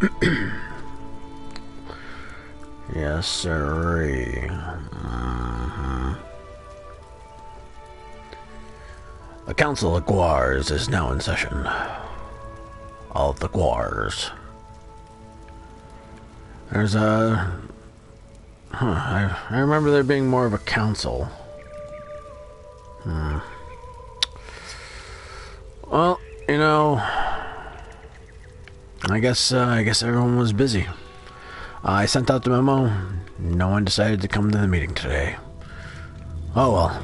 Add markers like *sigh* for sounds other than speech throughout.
*clears throat* yes, sir. Mm-hmm. The Council of Guars is now in session. All of the Guars. There's a... Huh, I, I remember there being more of a council. Hmm. Well, you know, I guess uh, I guess everyone was busy. I sent out the memo. No one decided to come to the meeting today. Oh well.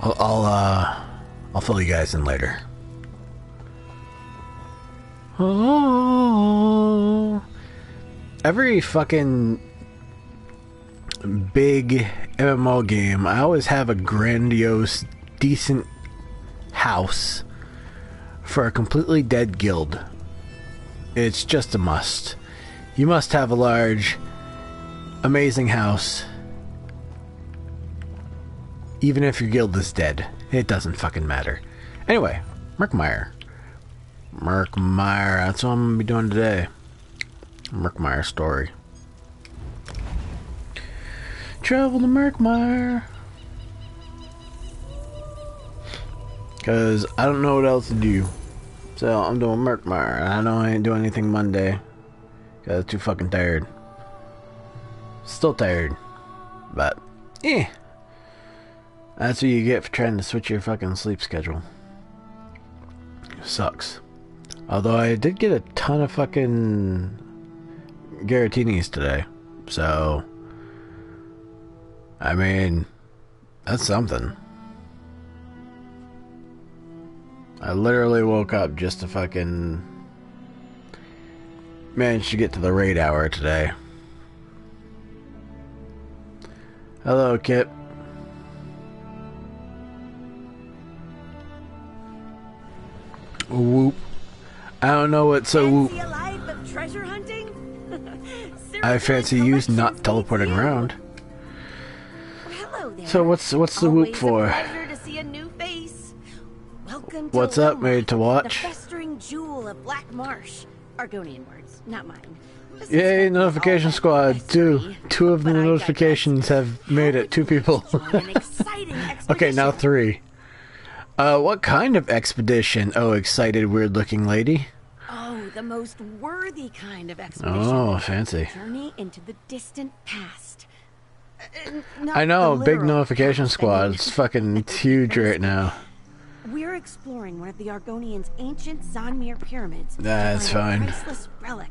I'll, I'll uh, I'll fill you guys in later. Oh. Every fucking big MMO game, I always have a grandiose, decent house for a completely dead guild. It's just a must. You must have a large, amazing house. Even if your guild is dead. It doesn't fucking matter. Anyway, Murkmire. Murkmire, that's what I'm gonna be doing today. Murkmire story. Travel to Murkmire. Because I don't know what else to do. So I'm doing Murkmire. I know I ain't doing anything Monday. Because I'm too fucking tired. Still tired. But, eh. That's what you get for trying to switch your fucking sleep schedule. Sucks. Although I did get a ton of fucking Giratinas today. So, I mean, that's something. I literally woke up just to fucking manage to get to the raid hour today. Hello, Kip. Whoop. I don't know what's so whoop. *laughs* I fancy you not teleporting around. Well, so what's what's the whoop for? What's up, made to watch? The festering jewel of Black Marsh. Argonian words, not mine. Yay, notification squad. Two. Two of the notifications have made it. Two people. *laughs* okay, now three. Uh, what kind of expedition? Oh, excited, weird looking lady. Oh, the most worthy kind of expedition. Oh, fancy. Journey into the distant past. Uh, I know, big notification squad. It's fucking *laughs* huge right now. We're exploring one of the Argonians' ancient Xanmeer pyramids. That's fine. priceless relic,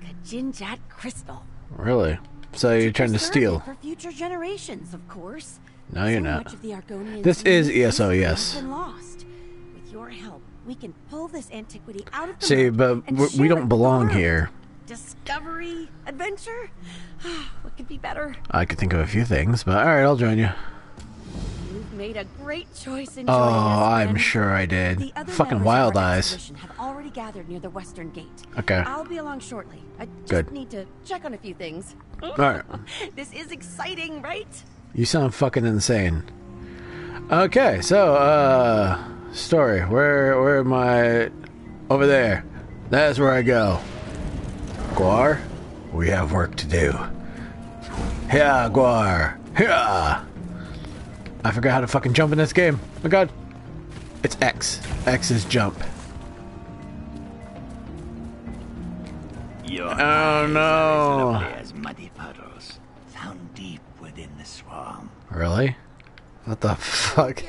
the Kajinjat crystal. Really? So you're trying to steal? For future generations, of course. No, you're not. This is ESO, yes. Lost. With your help, we can pull this antiquity out of the See, but we don't belong here. Discovery, adventure. *sighs* what could be better? I could think of a few things, but all right, I'll join you. Made a great choice in Oh, I'm sure I did. Fucking wild eyes. Have already gathered near the western gate. Okay. I'll be along shortly. I just Good. need to check on a few things. All right. *laughs* this is exciting, right? You sound fucking insane. Okay, so uh story. Where where am I over there? That's where I go. Guar, we have work to do. Yeah, Guar. Yeah. I forgot how to fucking jump in this game. Oh my god. It's X. X is jump. Your oh no. as muddy puddles found deep within the swamp. Really? What the fuck?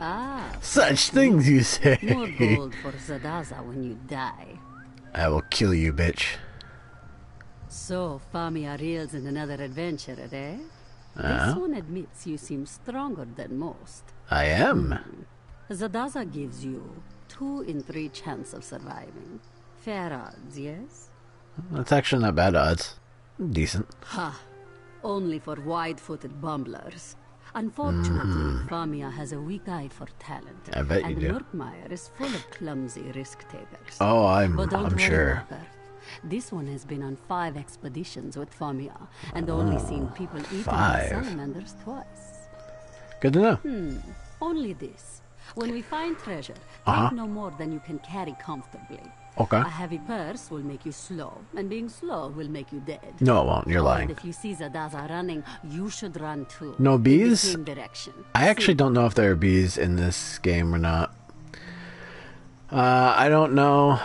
Ah. Such things you say. More gold for Zadaza when you die. I will kill you, bitch. So, Famia reels in another adventure, eh? This one admits you seem stronger than most. I am. Hmm. Zadaza gives you two in three chance of surviving. Fair odds, yes? That's actually not bad odds. Decent. Ha! Only for wide-footed bumblers. Unfortunately, Mhm. Famia has a weak eye for talent. I bet you and do. Murkmire is full of clumsy risk-takers. Oh, I'm- But I'm sure. Walker. This one has been on five expeditions with Famia, and only seen people eating salamanders twice. Good to know. Hmm, only this. When we find treasure, Uh-huh. take no more than you can carry comfortably. Okay. A heavy purse will make you slow, and being slow will make you dead. No, it won't. You're And lying. if you see Zadaza running, you should run too. No In the bees? same direction. I actually See? don't know if there are bees in this game or not. Uh, I don't know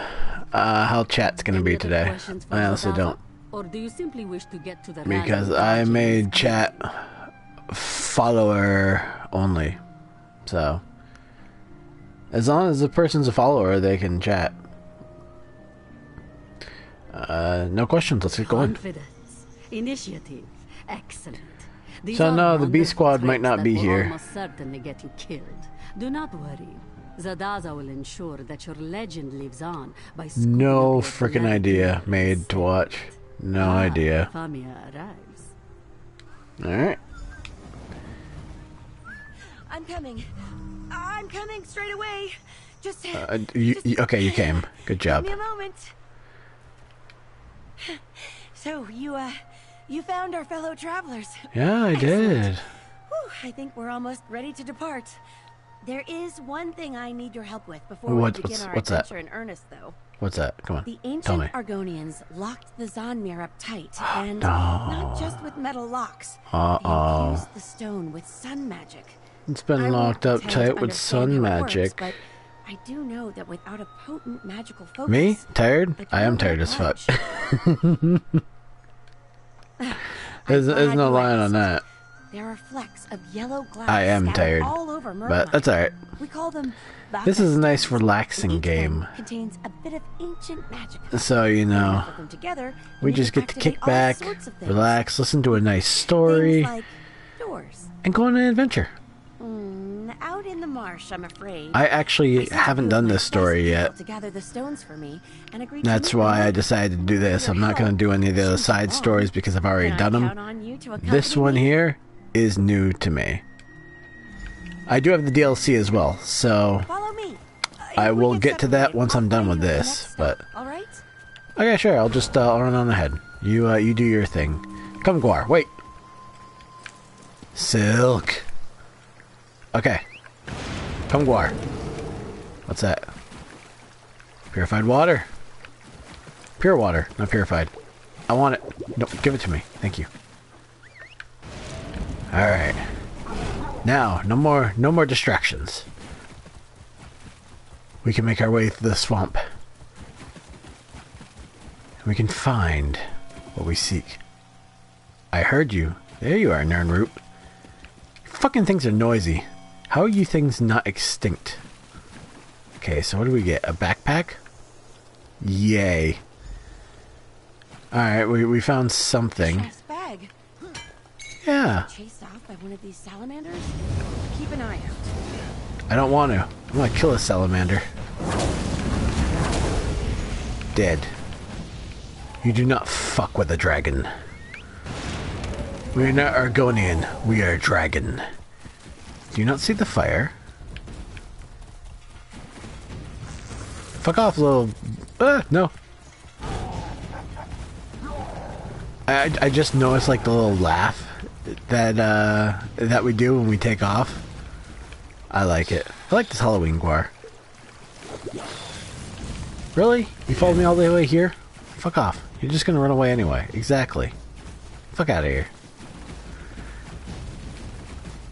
uh, how chat's gonna Any be today. I also don't. Or do you simply wish to get to the Because I made chat follower only. So, as long as the person's a follower, they can chat. Uh, no questions. Let's get going. Confidence, initiative, excellent. These So no, the B squad might not be here. Get you killed. Do not worry. Zadaza will ensure that your legend lives on by No freaking idea. Made to watch. No Ah, idea. Famia arrives. All right. I'm coming. I'm coming straight away. Just, Uh, you, you, okay, you came. Good job. give me a moment. So you, uh, you found our fellow travelers. Yeah, I did. Whew, I think we're almost ready to depart. There is one thing I need your help with before What- we begin what's- our what's that? adventure in earnest, though. What's that? Come on. The Tell me. ancient Argonians locked the Xanmeer up tight, *gasps* and not just with metal locks. Uh-oh. They infused the stone with sun magic. It's been I locked up tight with sun works, magic. but I do know that without a potent magical focus, Me? Tired? the I am tired as fuck. *laughs* *laughs* There's, there's no lying on that. There are flecks of yellow glass I am tired, all over But that's alright. We call them. This is a nice relaxing game. Contains a bit of ancient magic. So, you know, together, we just get to kick back, sorts of things. relax, listen to a nice story, like and go on an adventure. Mm, out in the marsh, I'm afraid. I actually a haven't done this story yet. To gather the stones for me, and agreed to That's why. I decided to do this. I'm not going to do any of the other side stories because I've already done them. on you to This one here is new to me. I do have the DLC as well, so. I will get to that once I'm done with you at the this, but- all right. okay, sure. I'll just uh, I'll run on ahead. You uh, you do your thing. Come, Guar. Wait. Silk. Okay. Come, Guar. What's that? Purified water. Pure water, not purified. I want it. No, give it to me. Thank you. All right. Now, no more, no more distractions. We can make our way through the swamp. We can find what we seek. I heard you. There you are, Nirnroot. Fucking things are noisy. How are you things not extinct? Okay, so what do we get? A backpack? Yay. Alright, we, we found something. Bag. Yeah, by one of these salamanders. Keep an eye out. I don't want to. I'm gonna kill a salamander. Dead. You do not fuck with a dragon. We are not Argonian, we are dragon. Do you not see the fire? Fuck off, little. Uh, no. I, I just noticed like the little laugh that uh that we do when we take off. I like it. I like this Halloween guar. Really? You followed me all the way here? Fuck off. You're just gonna run away anyway. Exactly. Fuck out of here.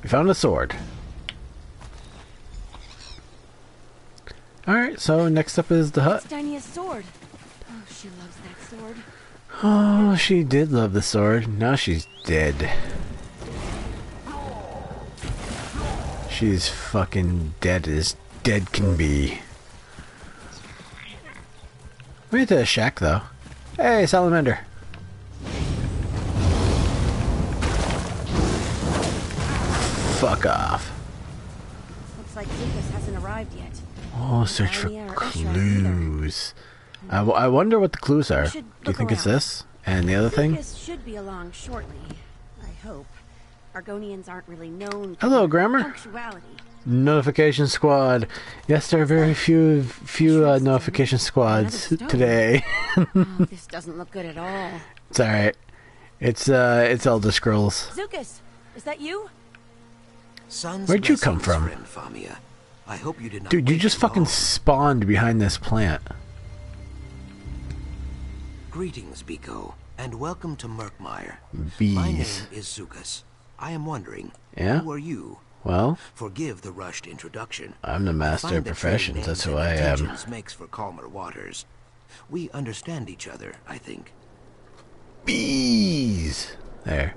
We found a sword. Alright, so next up is the hut. Stinia's sword. Oh, she loves that sword. Oh, she did love the sword. Now she's dead. She's fucking dead as dead can be. We went to a shack though. Hey, salamander. Fuck off. Looks like Lucas hasn't arrived yet. Oh, search for Alia or Esra either. clues. Uh, I, w- I wonder what the clues are. Do you think it's this? And the other thing? Lucas should be along shortly. I hope. Argonians aren't really known. for Hello, Grammar. Punctuality. Notification squad. Yes, there are very few few uh, notification squads today. *laughs* oh, this doesn't look good at all. it's all right. It's uh, it's Elder Scrolls. Zukas, is that you? Sun's Where'd you come from? Famia. I hope you did not. Dude, you just fucking long. spawned behind this plant. Greetings, Biko, and welcome to Murkmire. My name is Zukas. I am wondering, Yeah? who are you? Well, Forgive the rushed introduction. I'm the master of professions. That's who I am. makes for calmer waters. We understand each other, I think. Bees. There.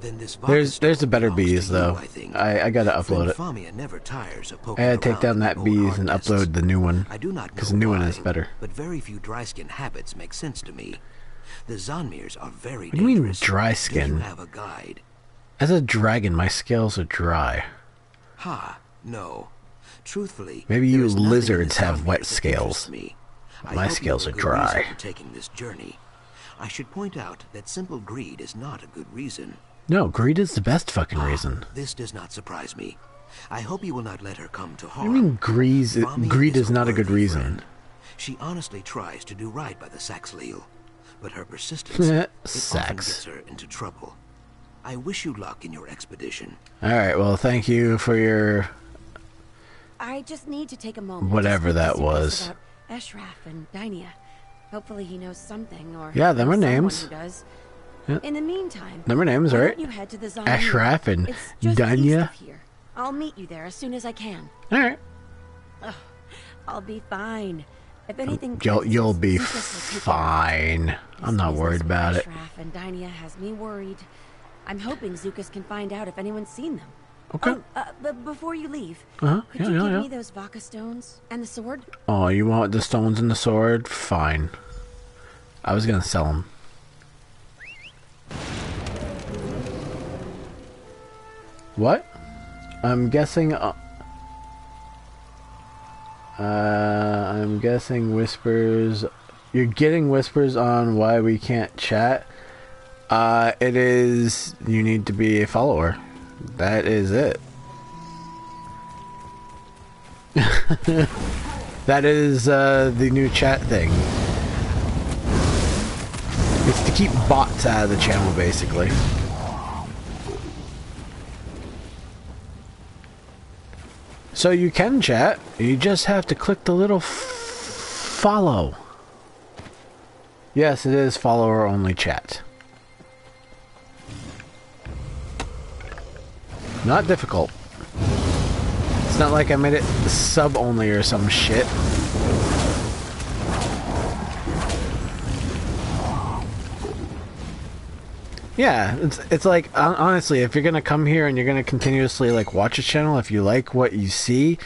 Then this There's there's the better bees though. I, think. I I gotta upload it. Never tires of I gotta take down that bees and upload the new one. I do not Because the new one is better. But very few dry skin habits make sense to me. The Xanmeers are very What do you mean dry skin? you have a guide? As a dragon, my scales are dry. Ha, no. Truthfully, Maybe you is nothing in the lizards have wet scales. Me. My scales are a good reason dry. taking this journey. I should point out that simple greed is not a good reason. No, greed is the best fucking ah, reason. This does not surprise me. I hope you will not let her come to harm. I mean, greed, greed is not a good reason. friend. She honestly tries to do right by the Saxleel, but her persistence *laughs* often gets her into trouble. I wish you luck in your expedition. Alright, well, thank you for your. I just need to take a moment. Whatever that was. About Eshraf and Dynia. Hopefully he knows something, or Yeah, them are names. Does. Yeah. In the meantime, Them are names, right? You head to the Zon Ashraf and it's just Dynia? here. I'll meet you there as soon as I can. Alright. I'll be fine. If anything, You'll, you'll be Zukas will take care of it. fine. I'm not worried with about it. Ashraf and Dynia has me worried. I'm hoping Zukas can find out if anyone's seen them. Okay. Oh, uh, but before you leave, Uh-huh, could yeah, you yeah, give yeah. me those Vaka stones and the sword? Oh, you want the stones and the sword? Fine. I was gonna sell them. What? I'm guessing. Uh, uh, I'm guessing whispers. You're getting whispers on why we can't chat. Uh, it is you need to be a follower. That is it. *laughs* That is uh, the new chat thing. It's to keep bots out of the channel, basically. So you can chat. You just have to click the little f- follow. Yes, it is follower only chat. Not difficult. It's not like I made it sub only or some shit. Yeah, it's it's like honestly, if you're gonna come here and you're gonna continuously like watch a channel, if you like what you see,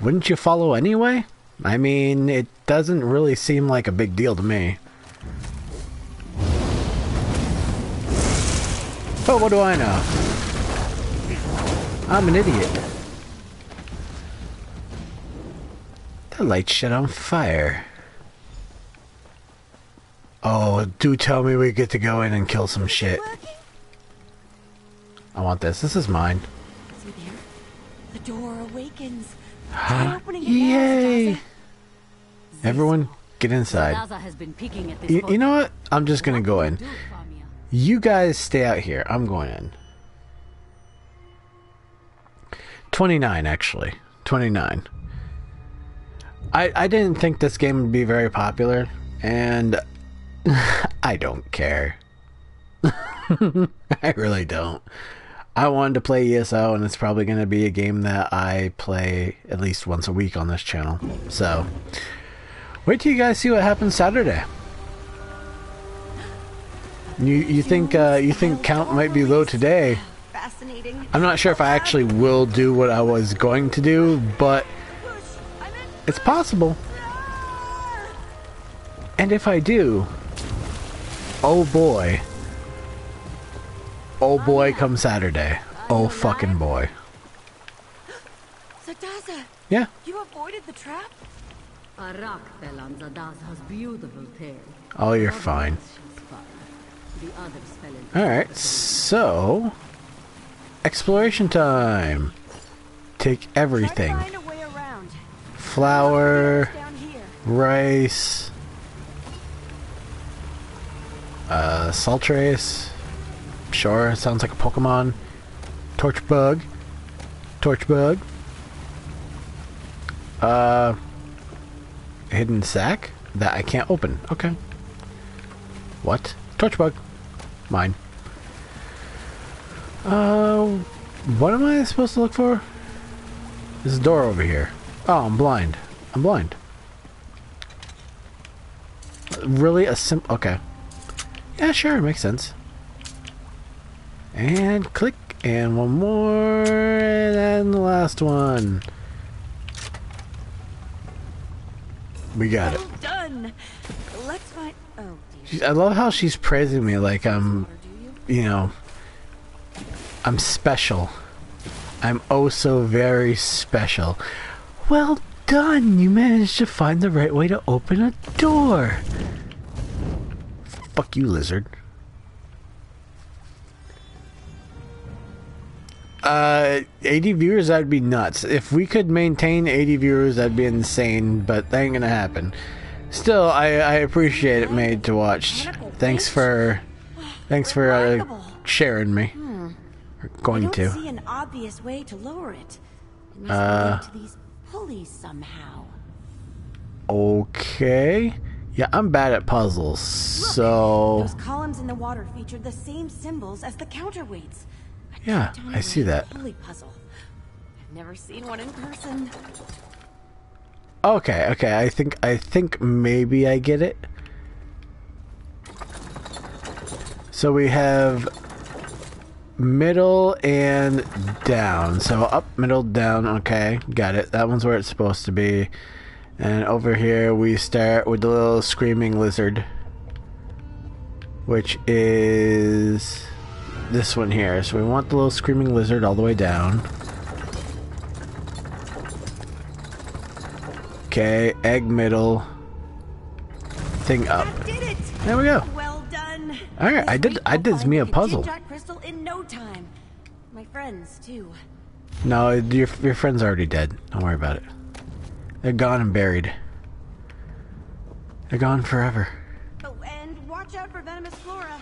wouldn't you follow anyway? I mean, it doesn't really seem like a big deal to me. But what do I know? I'm an idiot. That light shit on fire. Oh, do tell me we get to go in and kill some shit. I want this. This is mine. See there? The door awakens. Try opening it now, Yay! Everyone, get inside. Has been at this You, you know what? I'm just gonna go in. You guys stay out here. I'm going in. 29, actually. 29. I, I didn't think this game would be very popular, and *laughs* I don't care. *laughs* I really don't. I wanted to play ESO, and it's probably going to be a game that I play at least once a week on this channel. So, wait till you guys see what happens Saturday. You you think uh, you think count might be low today? Fascinating. I'm not sure if I actually will do what I was going to do, but it's possible. And if I do, oh boy. Oh boy, come Saturday. Oh fucking boy. Zadaza, Yeah. you avoided the trap? Arak fell on Zadaza's beautiful tail. Oh, you're fine. she's fine. The others fell into Alright, so. Exploration time. Take everything Try to find a way around. flour, rice, uh, salt trace. Sure, sounds like a Pokemon. Torch bug. Torch bug. Uh, hidden sack that I can't open. Okay. What? Torch bug. Mine. Uh, what am I supposed to look for? There's a door over here. Oh, I'm blind. I'm blind. Really a sim- okay. Yeah, sure, makes sense. And click, and one more, and then the last one. We got it. Well done. Let's find. Oh. I love how she's praising me like I'm, Or do you? you know, I'm special. I'm oh so very special. Well done! You managed to find the right way to open a door. Fuck you, lizard. Uh, 80 viewers, that'd be nuts. If we could maintain 80 viewers, that'd be insane, but that ain't gonna happen. Still, I, I appreciate it made to watch. Thanks for, thanks for uh, sharing me. Or going I don't to. see an obvious way to lower it. It must Uh. be to these pulleys somehow. Okay. Yeah, I'm bad at puzzles, so Those columns in the water featured the same symbols as the counterweights. A Yeah, I see that. Pulley puzzle. I've never seen one in person. okay, okay. I think I think maybe I get it. So we have middle and down. So up, middle, down. Okay, got it. That one's where it's supposed to be. And over here we start with the little screaming lizard, which is this one here. So we want the little screaming lizard all the way down. Okay, egg middle, thing up. That did it! There we go. Well done. All right, I did- I did me a puzzle. Jinjack crystal in no time. My friends too. No, your your friend's already dead. Don't worry about it. They're gone and buried. They're gone forever. Oh, and watch out for venomous flora.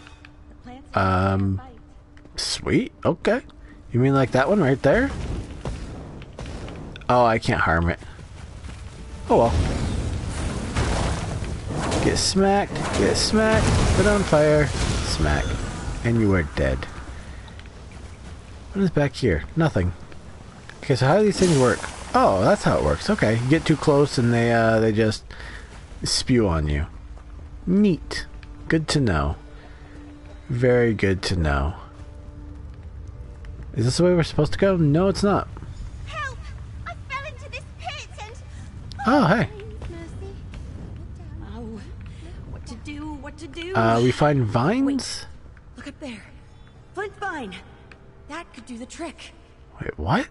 The plants Um. Sweet. Okay. You mean like that one right there? Oh, I can't harm it. Oh well. Get smacked. Get smacked. Put on fire. Smack. And you are dead. What is back here? Nothing. Okay, so how do these things work? Oh, that's how it works. Okay, you get too close and they uh they just spew on you. Neat. Good to know. Very good to know. Is this the way we're supposed to go? No, it's not. Help! I fell into this pit and. Oh, hey. Oh, what to do? What to do? Uh, we find vines? Look up there. Flint vine. That could do the trick. Wait, what?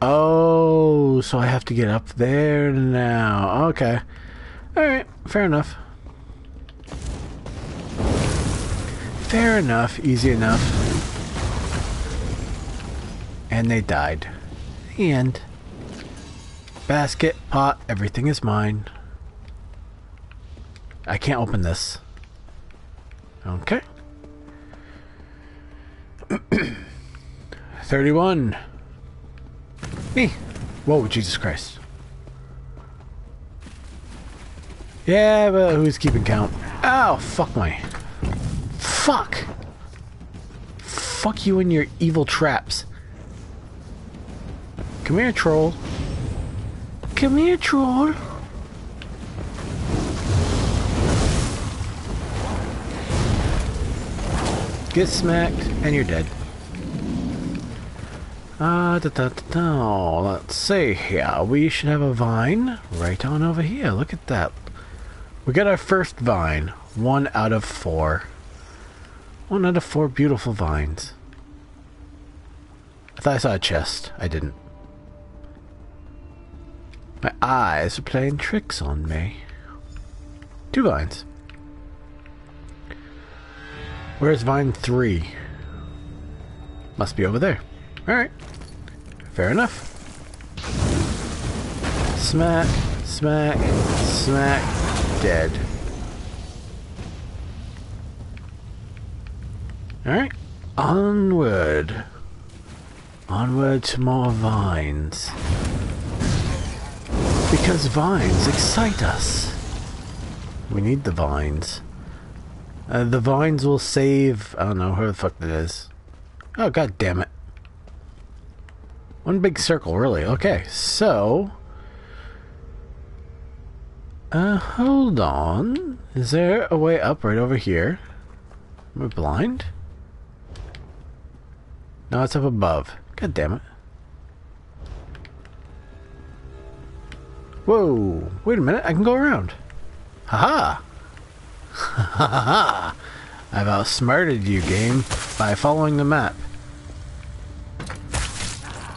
Oh, so I have to get up there now. Okay. Alright, fair enough. Fair enough, easy enough. And they died. The end. Basket, pot, everything is mine. I can't open this. Okay. *clears throat* 31. Me. Whoa, Jesus Christ. Yeah, but who's keeping count? Oh, fuck my. Fuck. Fuck you and your evil traps. Come here, troll. Come here, troll. Get smacked, and you're dead. Uh, da, da, da, da. let's see here. We should have a vine right on over here. Look at that. We got our first vine. One out of four. One out of four beautiful vines. I thought I saw a chest. I didn't. My eyes are playing tricks on me. Two vines. Where's vine three? Must be over there. Alright. Fair enough. Smack, smack, smack, dead. Alright. Onward. Onward to more vines. Because vines excite us. We need the vines. Uh, the vines will save... I don't know who the fuck that is. Oh, god damn it. One big circle, really. Okay, so... Uh, hold on. Is there a way up right over here? Am I blind? No, it's up above. God damn it. Whoa! Wait a minute, I can go around. Haha! Ha ha ha! ha! I've outsmarted you, game, by following the map.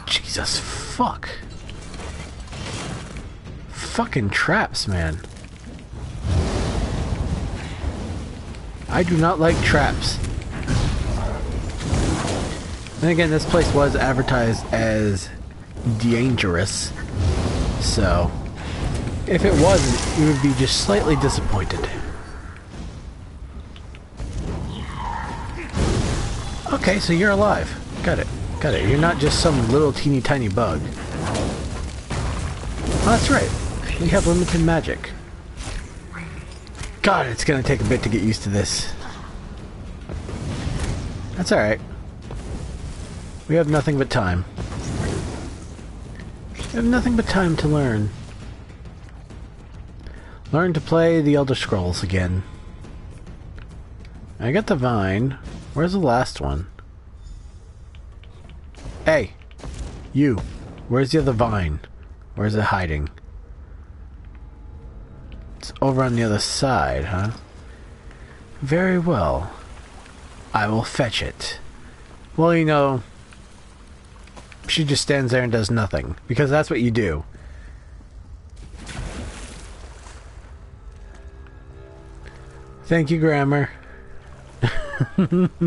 Jesus fuck. Fucking traps, man. I do not like traps. Then again, this place was advertised as dangerous. So, if it wasn't, you would be just slightly disappointed. Okay, so you're alive. Got it. Got it. You're not just some little teeny tiny bug. Oh, that's right. We have limited magic. God, it's gonna take a bit to get used to this. That's alright. We have nothing but time. We have nothing but time to learn. Learn to play the Elder Scrolls again. I got the vine. Where's the last one? Hey! You! Where's the other vine? Where's it hiding? It's over on the other side, huh? Very well. I will fetch it. Well, you know, she just stands there and does nothing. Because that's what you do. Thank you, Grammar. *laughs*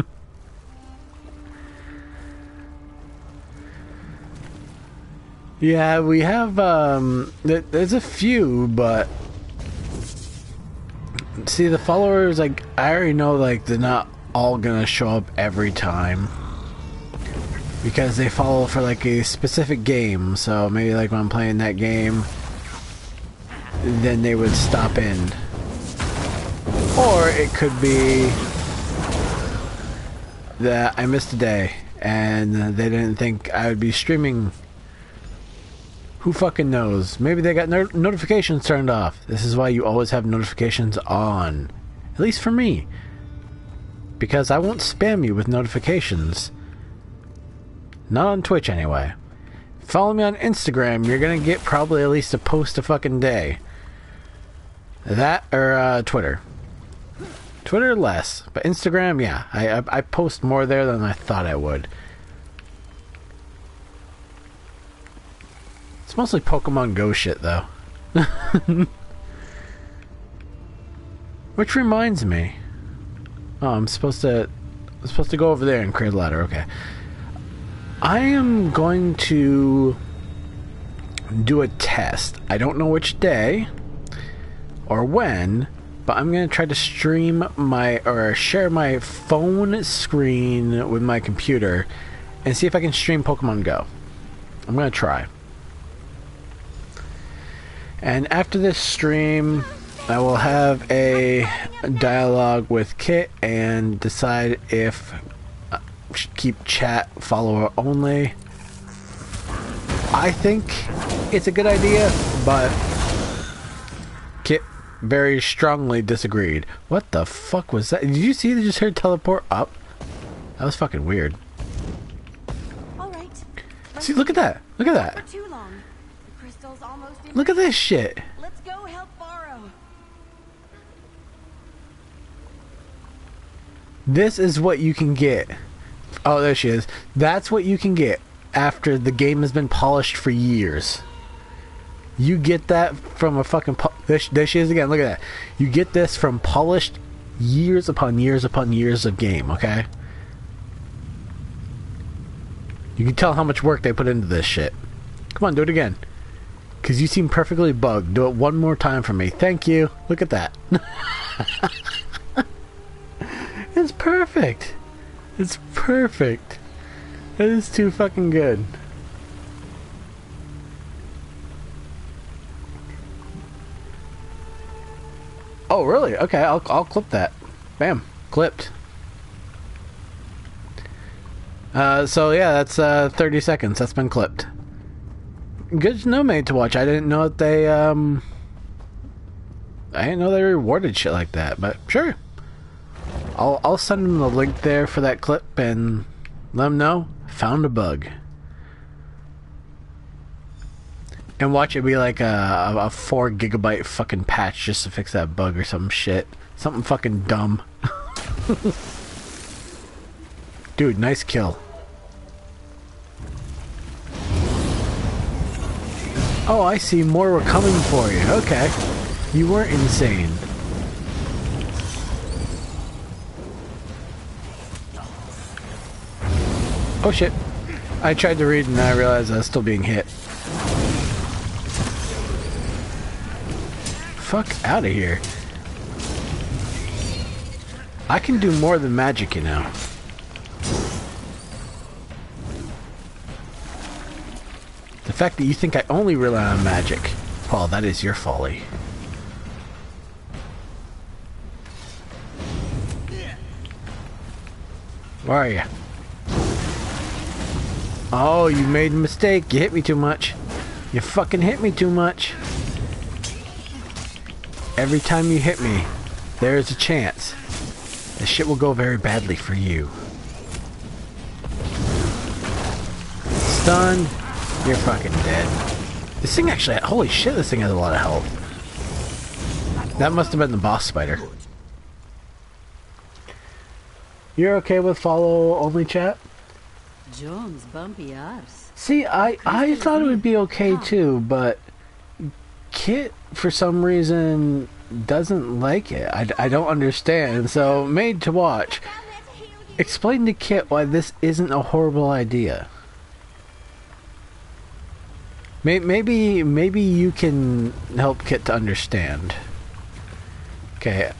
yeah, we have, um, there's a few, but see, the followers, like, I already know, like, they're not all gonna show up every time because they follow for like a specific game. So maybe like when I'm playing that game, then they would stop in. Or it could be that I missed a day and they didn't think I would be streaming. Who fucking knows? Maybe they got no notifications turned off. This is why you always have notifications on. At least for me. Because I won't spam you with notifications. Not on Twitch, anyway. Follow me on Instagram, you're gonna get probably at least a post a fucking day. That or uh, Twitter. Twitter less, but Instagram, yeah. I, I, I post more there than I thought I would. It's mostly Pokemon Go shit, though. *laughs* Which reminds me. Oh, I'm supposed to. I'm supposed to go over there and create a ladder. Okay. I am going to do a test. I don't know which day or when, but I'm going to try to stream my or share my phone screen with my computer and see if I can stream Pokemon Go. I'm going to try. And after this stream, I will have a dialogue with Kit and decide if should keep chat follower only. I think it's a good idea, but very strongly disagreed. What the fuck was that? Did you see they just heard teleport up? That was fucking weird. All right. See, look at that. Look at that. For too long. The crystal's almost in. Look at this shit. Let's go help borrow. This is what you can get. Oh, there she is. That's what you can get after the game has been polished for years. You get that from a fucking. She, there she is again. Look at that. You get this from polished years upon years upon years of game, okay? You can tell how much work they put into this shit. Come on, do it again. Because you seem perfectly bugged. Do it one more time for me. Thank you. Look at that. *laughs* it's perfect. It's perfect. It is too fucking good. Oh, really? Okay, I'll I'll clip that. Bam, clipped. Uh, so yeah, that's uh 30 seconds. That's been clipped. Good to know, made to watch. I didn't know that they um. I didn't know they rewarded shit like that, but sure. I'll I'll send them the link there for that clip and let them know found a bug. And watch it be like a, a four gigabyte fucking patch just to fix that bug or some shit. Something fucking dumb. *laughs* Dude, nice kill. Oh, I see. More were coming for you. Okay. You weren't insane. Oh shit. I tried to read and I realized I was still being hit. Fuck out of here. I can do more than magic, you know. The fact that you think I only rely on magic, Paul, that is your folly. Where are you? Oh, you made a mistake. You hit me too much. You fucking hit me too much. Every time you hit me, there's a chance. The shit will go very badly for you. Stunned. You're fucking dead. This thing actually, holy shit, this thing has a lot of health. That must have been the boss spider. You're okay with follow only chat? Jones, bumpy arse. See, I, I thought it would be okay too, but Kit, for some reason, doesn't like it. I, I don't understand. So, made to watch. Down there to heal you. Explain to Kit why this isn't a horrible idea. Maybe, maybe you can help Kit to understand. Okay,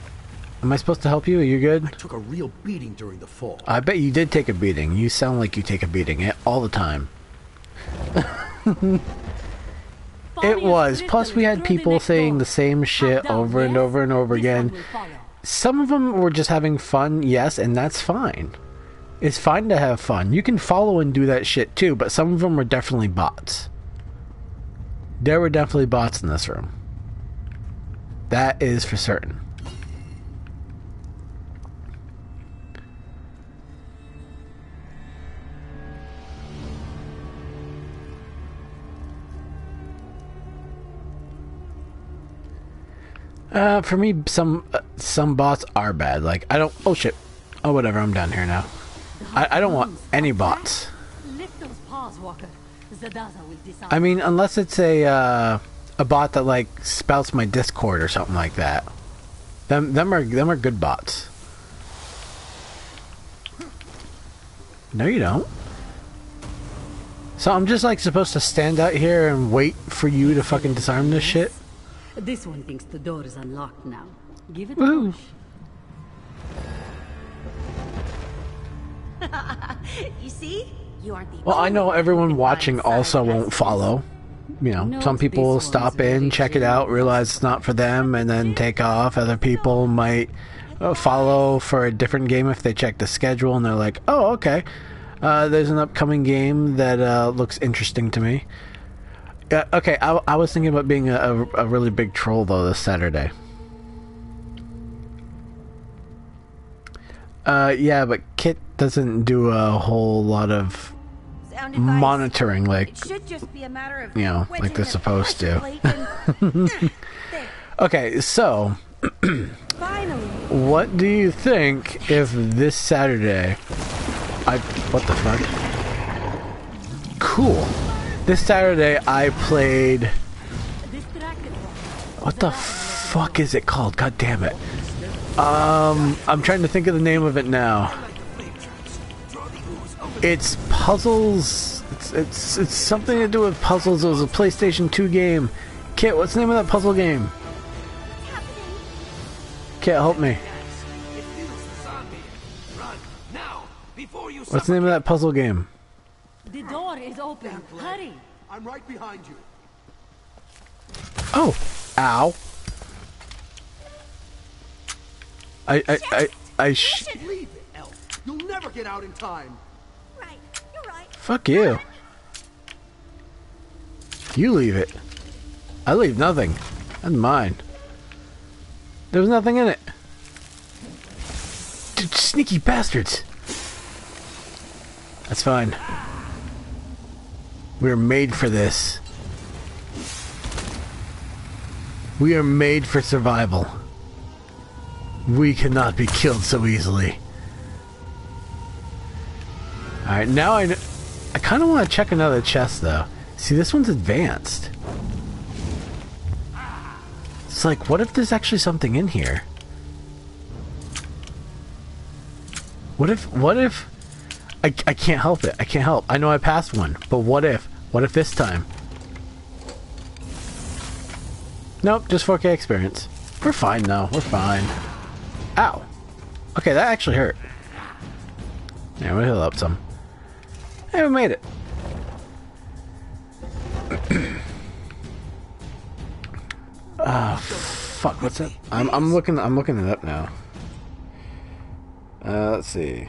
am I supposed to help you? Are you good? I took a real beating during the fall. I bet you did take a beating. You sound like you take a beating eh, all the time. *laughs* It was. Plus, we had people saying the same shit over and over and over again. Some of them were just having fun, yes, and that's fine. It's fine to have fun. You can follow and do that shit too, but some of them were definitely bots. There were definitely bots in this room. That is for certain. Uh, for me, some uh, some bots are bad. Like I don't. Oh shit. Oh whatever. I'm down here now. I, I don't want any bots. I mean, unless it's a uh, a bot that like spouts my Discord or something like that. Them them are them are good bots. No, you don't. So I'm just like supposed to stand out here and wait for you to fucking disarm this shit. This one thinks the door is unlocked now. Give it Woo. a push. *laughs* You see? You aren't the Well, I know everyone watching also won't follow. You know, some people will stop in, check it out, realize it's not for them, and then take off. Other people might uh, follow for a different game if they check the schedule and they're like, "Oh, okay, uh, there's an upcoming game that uh, looks interesting to me." Yeah, okay, I, I was thinking about being a, a, a really big troll though this Saturday. Uh, yeah, but Kit doesn't do a whole lot of monitoring like It should just be a matter of You know, like they're supposed to. pressure plate and- *laughs* there. Okay, so what do you think if this Saturday I what the fuck? Cool. This Saturday I played what the fuck is it called? God damn it. Um I'm trying to think of the name of it now. It's puzzles it's it's, it's something to do with puzzles. It was a PlayStation 2 game. Kit, what's the name of that puzzle game? Kit, help me. What's the name of that puzzle game? The door is open. Hurry. I'm right behind you. Oh, ow. I I I, I sh- Leave it, Elf. You'll never get out in time. Right, you're right. fuck you. You leave it. I leave nothing. That's mine. There was nothing in it. Dude, sneaky bastards. That's fine. We are made for this. We are made for survival. We cannot be killed so easily. Alright, now I, I kind of want to check another chest though. See, this one's advanced. It's like, what if there's actually something in here? What if, what if, I, I can't help it. I can't help. I know I passed one, but what if? What if this time? Nope, just 4K experience. We're fine now. We're fine. Ow. Okay, that actually hurt. Yeah, we'll heal up some. Hey, we made it. *clears throat* Ah, fuck. What's that? I'm I'm looking I'm looking it up now. Uh, let's see.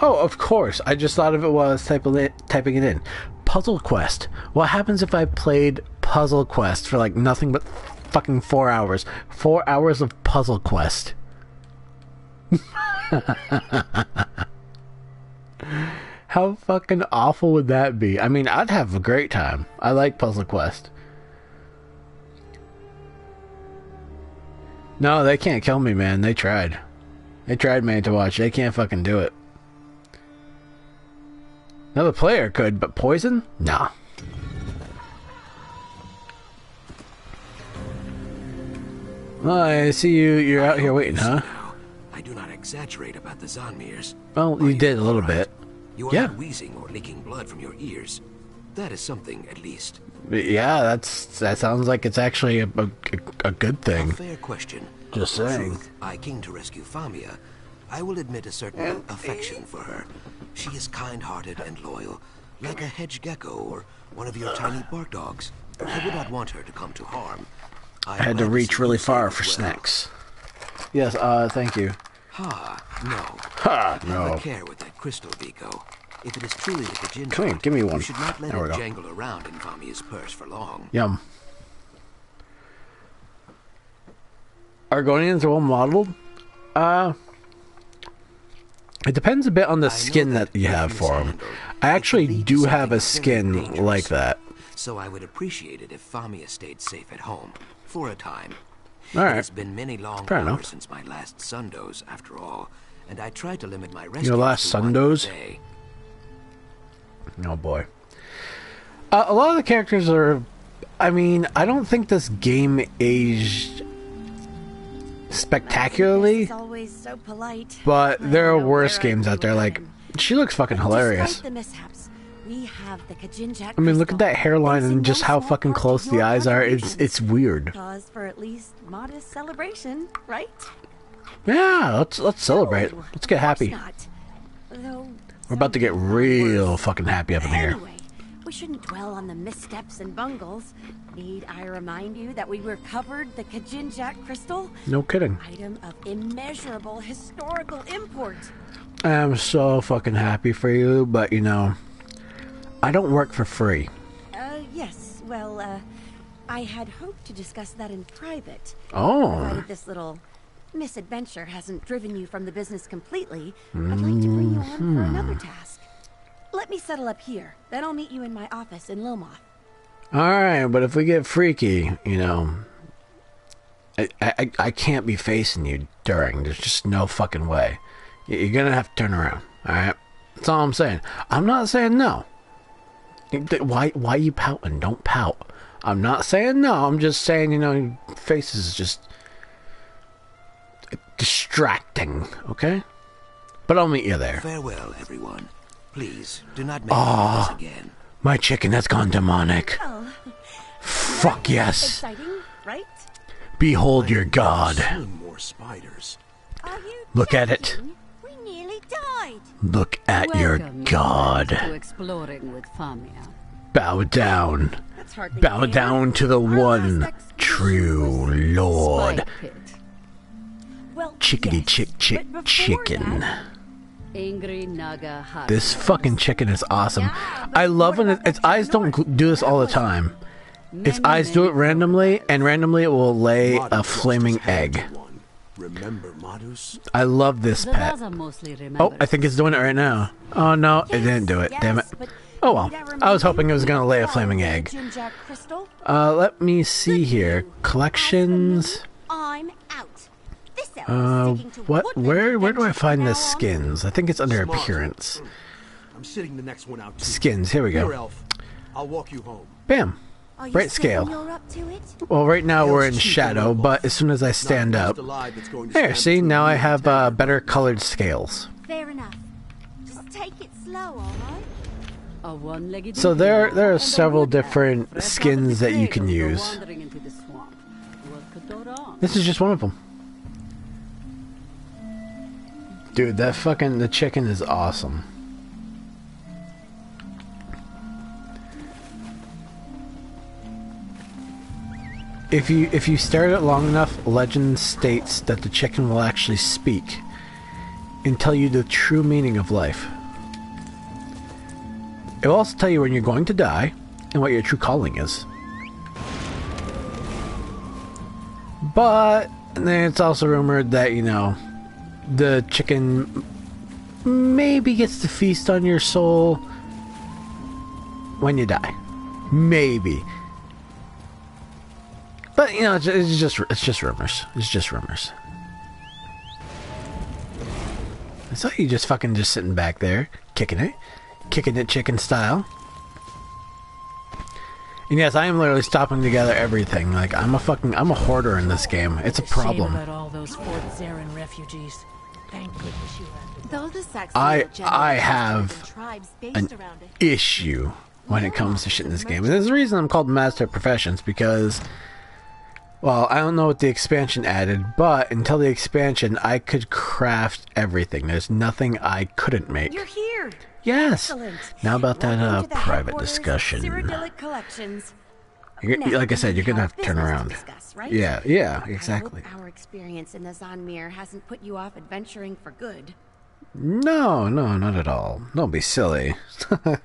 Oh, of course. I just thought of it while I was typing it, typing it in. Puzzle Quest. What happens if I played Puzzle Quest for like nothing but fucking four hours? Four hours of Puzzle Quest. *laughs* How fucking awful would that be? I mean, I'd have a great time. I like Puzzle Quest. No, they can't kill me, man. They tried. They tried man, to watch. They can't fucking do it. Another player could, but poison? Nah. Well, I see you. You're out here waiting, huh? I do not exaggerate about the Xanmeers. Well, Are you did a little all right? bit. You are Yeah. not wheezing or leaking blood from your ears. That is something, at least. Yeah, that's that sounds like it's actually a, a, a good A thing. fair question. Just saying. Truth, I came to rescue Famia. I will admit a certain affection for her. She is kind-hearted and loyal, like a hedge gecko or one of your tiny bark dogs. I would not want her to come to harm. I had to reach really far for snacks. Yes, uh, thank you. Ha, no. Ha, Have no. a care with that crystal, Vico. If it is truly the Kajin Come here, dog, give me one. You should not let There we it go. jangle around in Famia's purse for long. Yum. Argonians are well modeled. Uh, it depends a bit on the skin that, you have for them. I actually do have a skin like that. So I would appreciate it if Famia stayed safe at home for a time. All right. has been many long Fair hours enough. since my last sundoze, after all, and I try to limit my rest. Your last sundoze? Oh boy. Uh, a lot of the characters are. I mean, I don't think this game aged spectacularly, so but there are worse games out there. Like, she looks fucking hilarious. I mean, look at that hairline and just how fucking close the eyes are. It's it's weird. Cause for at least modest celebration, right? Yeah, let's let's celebrate. Let's get happy. We're about to get real fucking happy up in here. We shouldn't dwell on the missteps and bungles. Need I remind you that we recovered the Kajinjak crystal, No kidding. item of immeasurable historical import. I'm so fucking happy for you, but you know, I don't work for free. Uh, yes. Well, uh, I had hoped to discuss that in private. Oh, Provided this little misadventure hasn't driven you from the business completely, I'd like to bring you on for another task. Let me settle up here. Then I'll meet you in my office in Lilmoth. all right. But if we get freaky, you know, I I, I can't be facing you during. There's just no fucking way. You're gonna have to turn around. All right. That's all I'm saying. I'm not saying no. Why why you pouting? Don't pout. I'm not saying no. I'm just saying you know, your face is just distracting. Okay. But I'll meet you there. Farewell, everyone. Please do not make me do this ah, again. My chicken has gone demonic. Oh, Fuck yes. exciting, right? Behold your god. More spiders. You Look at it. We nearly died. Look at your god. to exploring with Famia. Bow down. Bow fair. down to the Our one true Lord. Spike pit. Well, chickadee yes, chick chick but before chicken. that- Angry Naga Hut. This fucking chicken is awesome. Yeah, I love when it, its eyes don't do this all the time. Its eyes do it randomly, and randomly it will lay a flaming egg. Remember Madus? I love this pet. Zaza mostly remembers. Oh, I think it's doing it right now. Oh no, it didn't do it. Damn it. Oh well. I was hoping it was gonna lay a flaming egg. Uh, let me see here. Collections. I'm out. This elf Uh, is sticking to what? Where? Where do I find the skins? I think it's under Smart. appearance. I'm sitting the next one out too. Skins. Here we Here, go. Elf. I'll walk you home. Bam. Are Bright scale. You're up to it? Well, right now we're in shadow, but as soon as I stand up, ghost alive that's going to there. See, now I have uh, better colored scales. Fair enough. Just take it slow, alright? A one-legged So there- there are several different fresh out of skins that you can use. wandering into the swamp. What could go wrong? This is just one of them. Dude, that fucking the chicken is awesome. If you if you stare at it long enough, legend states that the chicken will actually speak and tell you the true meaning of life. It will also tell you when you're going to die and what your true calling is. But it's also rumored that, you know, the chicken maybe gets to feast on your soul when you die. Maybe. But you know, it's, it's just it's just rumors. It's just rumors. I saw you just fucking just sitting back there, kicking it, kicking it chicken style. And yes, I am literally stopping together everything. Like I'm a fucking I'm a hoarder in this game. It's a problem. about all those Fort Zarin refugees. Thank goodness you Though the Saxon I- I have and tribes based an issue when it comes to shit in this game. And there's a reason I'm called Master of Professions because, well, I don't know what the expansion added, but until the expansion, I could craft everything. There's nothing I couldn't make. You're here. yes. Excellent. Now about that uh, private headquarters of discussion. Cyrodiilic Collections. You're, Now, like I said, you're gonna have to turn around. discuss, right? Yeah, yeah, exactly. our experience in the Xanmeer hasn't put you off adventuring for good. No, no, not at all. Don't be silly. *laughs*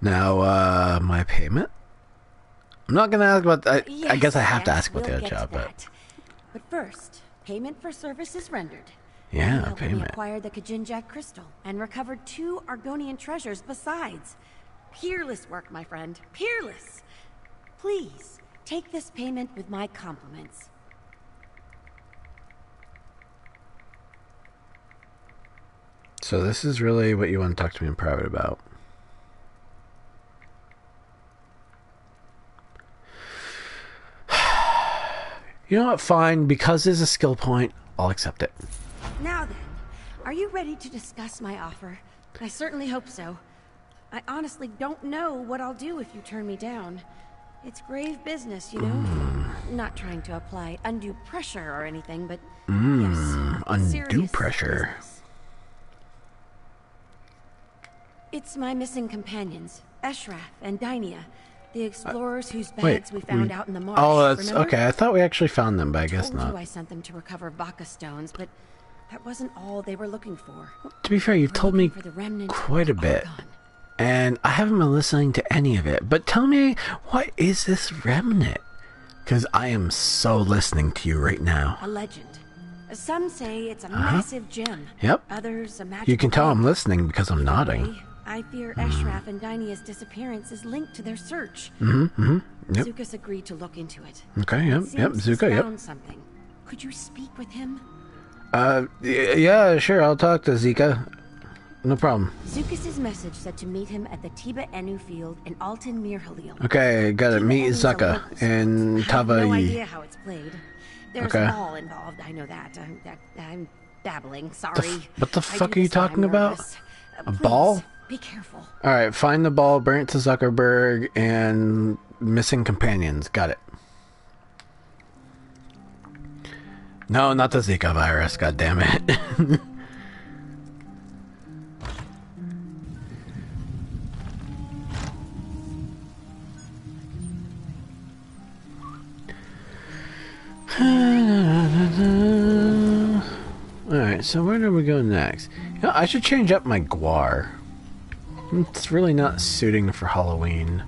now, uh, my payment. I'm not gonna ask about. I, I guess I have to ask about we'll the other job, but. But first, payment for services rendered. Yeah, payment. acquired the Kajinjak crystal and recovered two Argonian treasures besides. Peerless work, my friend. Peerless. Please take this payment with my compliments. So this is really what you want to talk to me in private about. *sighs* You know what? Fine. Because there's a skill point, I'll accept it. Now then, are you ready to discuss my offer? I certainly hope so. I honestly don't know what I'll do if you turn me down. It's grave business, you know? Hmm. Not trying to apply undue pressure or anything, but Hmm, yes, undue pressure. business. It's my missing companions, Eshraf and Dynia, the explorers whose Uh, Wait. bags we found we- out in the marsh. Oh, that's remember? okay. I thought we actually found them, but I guess not. I sent them to recover Baka stones, but that wasn't all they were looking for. To be fair, you've told me for the quite a bit. Argon. And I haven't been listening to any of it. But tell me, what is this remnant? Because I am so listening to you right now. A legend. Some say it's a Uh-huh. massive gem. Yep. Others a magical. You can tell I'm listening because I'm nodding. I fear Eshraf and Dynia's disappearance is linked to their search. Mm-hmm. Yep. Xukas agreed to look into it. Okay. Yep. It Yep. Zuka. Yep. found something. Could you speak with him? Uh. Yeah. Sure. I'll talk to Zika. No problem. Xukas' message said to meet him at the Tiba Enu field in Alton Mir Halil. Okay. Got it. Meet Zuka and sport. I have no idea how it's played. There's Okay. a ball involved. I know that. I'm, that, I'm dabbling. Sorry. f- what the fuck are you this when I'm talking about? Uh, A please, ball? Be careful. All right. Find the ball. Bring it to Zuckerberg and missing companions. Got it. No, not the Zika virus. God damn it. *laughs* *sighs* so where do we go next? You know, I should change up my guar. It's really not suiting for Halloween.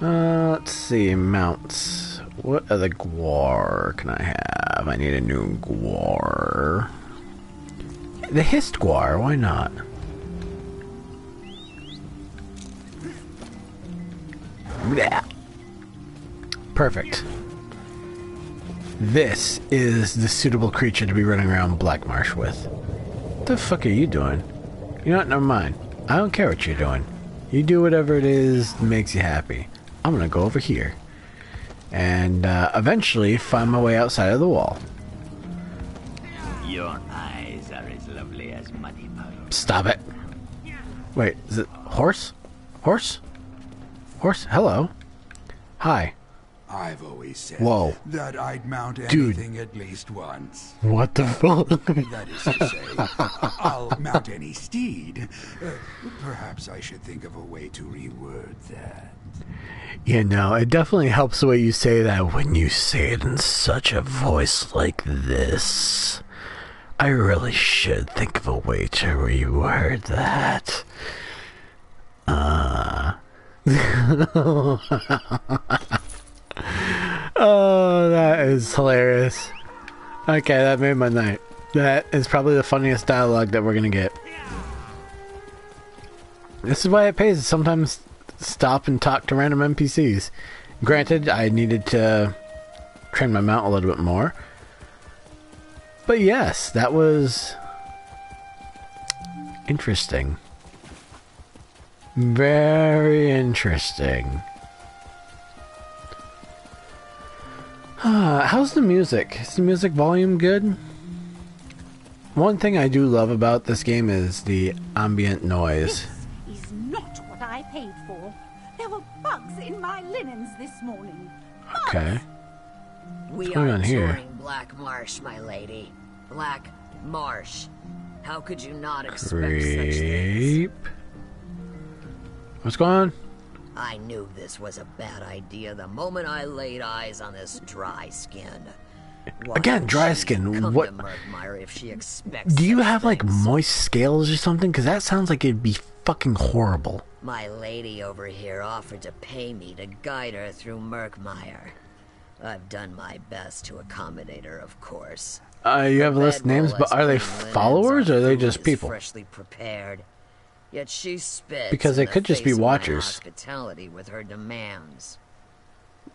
Uh, let's see, mounts. What other guar can I have? I need a new guar. The Hist guar, why not? Yeah. Perfect. This is the suitable creature to be running around Black Marsh with. What the fuck are you doing? You know what? Never mind. I don't care what you're doing. You do whatever it is that makes you happy. I'm gonna go over here. And uh, eventually find my way outside of the wall. Your eyes are as lovely as muddy puddles. Stop it. Wait, is it horse? Horse? Horse? Hello. Hi. I've always said Whoa. that I'd mount Dude. anything at least once. What the *laughs* fuck? That is to say, I'll mount any steed. Uh, perhaps I should think of a way to reword that. You know, it definitely helps the way you say that when you say it in such a voice like this. I really should think of a way to reword that. Uh. *laughs* oh, that is hilarious. Okay, that made my night. That is probably the funniest dialogue that we're gonna get. This is why it pays to sometimes stop and talk to random NPCs. Granted, I needed to train my mount a little bit more. But yes, that was interesting. Very interesting. Ah, how's the music? Is the music volume good? One thing I do love about this game is the ambient noise. Is not what I paid for. There were bugs in my linens this morning. Okay. We going are on here? touring Black Marsh, my lady. Black Marsh. How could you not expect such things? Creep. What's going on? I knew this was a bad idea the moment I laid eyes on this dry skin. Why Again, dry skin, what- if she expects Do you have like moist scales or something? Because that sounds like it'd be fucking horrible. My lady over here offered to pay me to guide her through Murkmire. I've done my best to accommodate her, of course. Uh, you have a list names, but are they followers or are they just people? Freshly prepared. Yet she spits Because they could just be face of my watchers. Hospitality with her demands.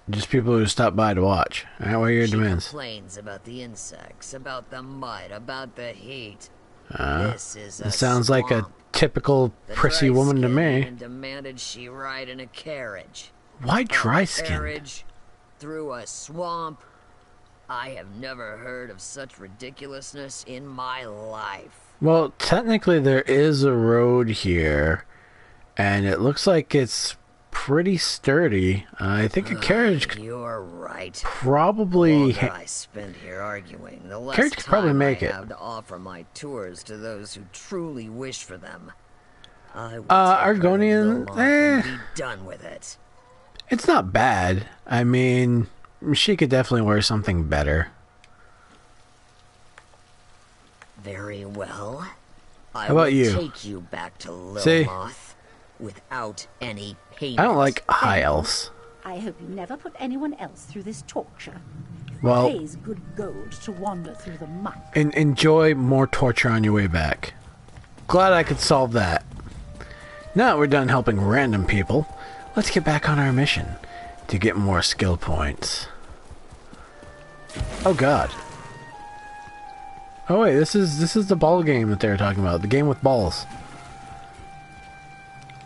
Just people who stop by to watch. What are your she demands? complains about the insects, about the mud, about the heat. Uh, this is it sounds like a typical The prissy woman to me. even demanded she ride in a carriage. Why dry skin? carriage through a swamp. I have never heard of such ridiculousness in my life. Well, technically there is a road here, and it looks like it's pretty sturdy. I think a carriage could You're right. The probably. longer I spend here arguing, the less Carriage could probably make I it. have to offer my tours to those who truly wish for them. I Uh, take her to Argonian, eh. be done with it. it's not bad. I mean, she could definitely wear something better. Very well. I How about will you? take you back to See? Lilmoth without any payment. I don't like high elves. I hope you never put anyone else through this torture. Well- it pays good gold to wander through the muck. And enjoy more torture on your way back. Glad I could solve that. Now that we're done helping random people, let's get back on our mission to get more skill points. Oh god. Oh wait, this is this is the ball game that they were talking about. The game with balls.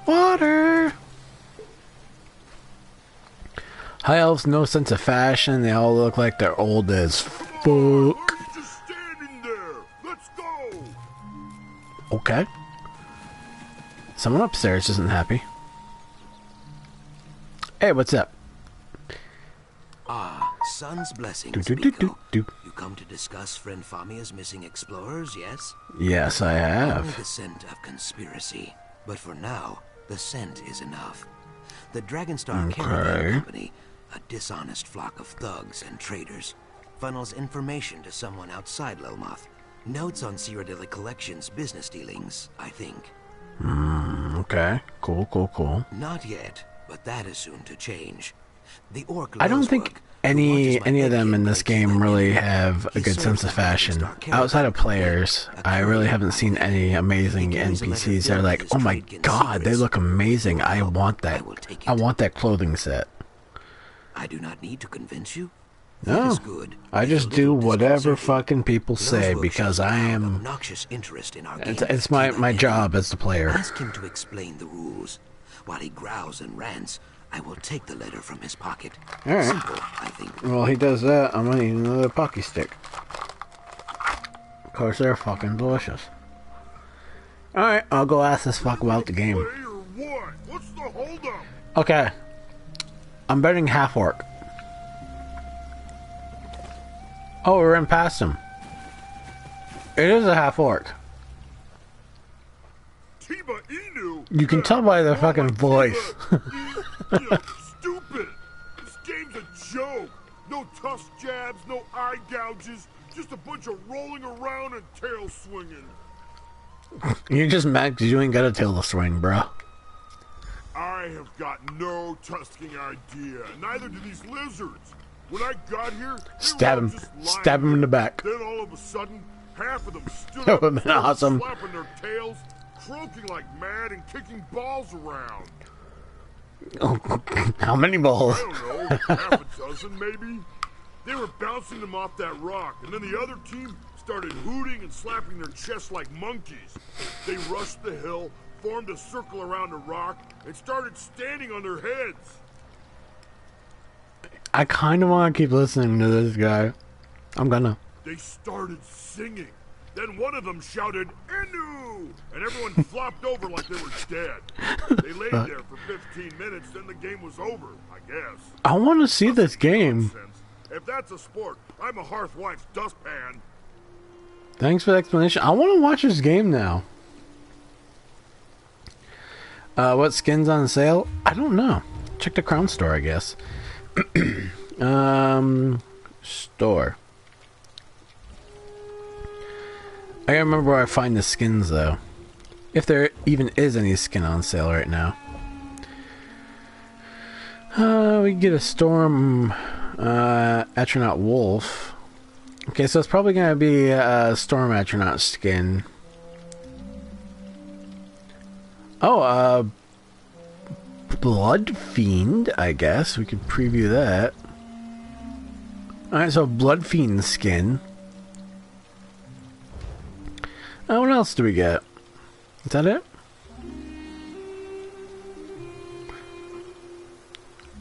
Water. High elves, no sense of fashion. They all look like they're old as fuck. Just standing there. Let's go. Okay. Someone upstairs isn't happy. Hey, what's up? Ah, Sun's blessings, Do, do, do, do, Miko. do. Come to discuss friend Famia's missing explorers, yes? Yes, I Only have. the scent of conspiracy. But for now, the scent is enough. The Dragonstar Okay. Caravan Company, a dishonest flock of thugs and traitors, funnels information to someone outside Lilmoth. Notes on Cyrodiilic Collection's business dealings, I think. Hmm, okay. Cool, cool, cool. Not yet, but that is soon to change. The orc I don't think who any any of them in this game really have a good sense of fashion. Outside of players, I really haven't seen any amazing He carries a letter NPCs that are like, oh my god, they look amazing. I want that. I will take I it. want that clothing set. I do not need to convince you. No, good. I just do whatever fucking people say because I am. obnoxious interest in our It's, it's my my job as the player. Ask him to explain the rules. While he growls and rants, I will take the letter from his pocket. All right. Simple, I think. Well, he does that. I'm gonna eat another Pocky stick. Of course, they're fucking delicious. All right, I'll go ask this fuck about the game. Play or what? What's the holdup? Okay, I'm betting half orc. Oh, we're in past him. It is a half orc. Tiba Inu? You can tell by the fucking voice. *laughs* Stupid. This game's a joke. No tusk jabs, no eye gouges, just a bunch of rolling around and tail swinging. You're just mad 'cause you ain't got a tail to swing, bro. I have got no tusking idea. Neither do these lizards. When I got here, Stab him. Stab him in the back. Then all of a sudden, half of them stood That up, would've been started awesome. slapping their tails, croaking like mad, and kicking balls around. How many balls? I don't know, half a dozen maybe. They were bouncing them off that rock, and then the other team started hooting and slapping their chests like monkeys. They rushed the hill, formed a circle around the rock, and started standing on their heads. I kind of want to keep listening to this guy. I'm gonna. They started singing. Then one of them shouted, Inu! And everyone *laughs* flopped over like they were dead. They laid there for 15 minutes, then the game was over, I guess. I want to see this game. Nonsense. If that's a sport, I'm a hearthwife's dustpan. Thanks for the explanation. I want to watch this game now. Uh, what skins on sale? I don't know. Check the Crown store, I guess. *clears throat* um, store. I gotta remember where I find the skins, though. If there even is any skin on sale right now. Uh, we get a Storm uh, Wolf. Okay, so it's probably gonna be a Storm Atronach skin. Oh, uh, Blood Fiend, I guess. We could preview that. Alright, so Blood Fiend skin. Uh, what else do we get? Is that it?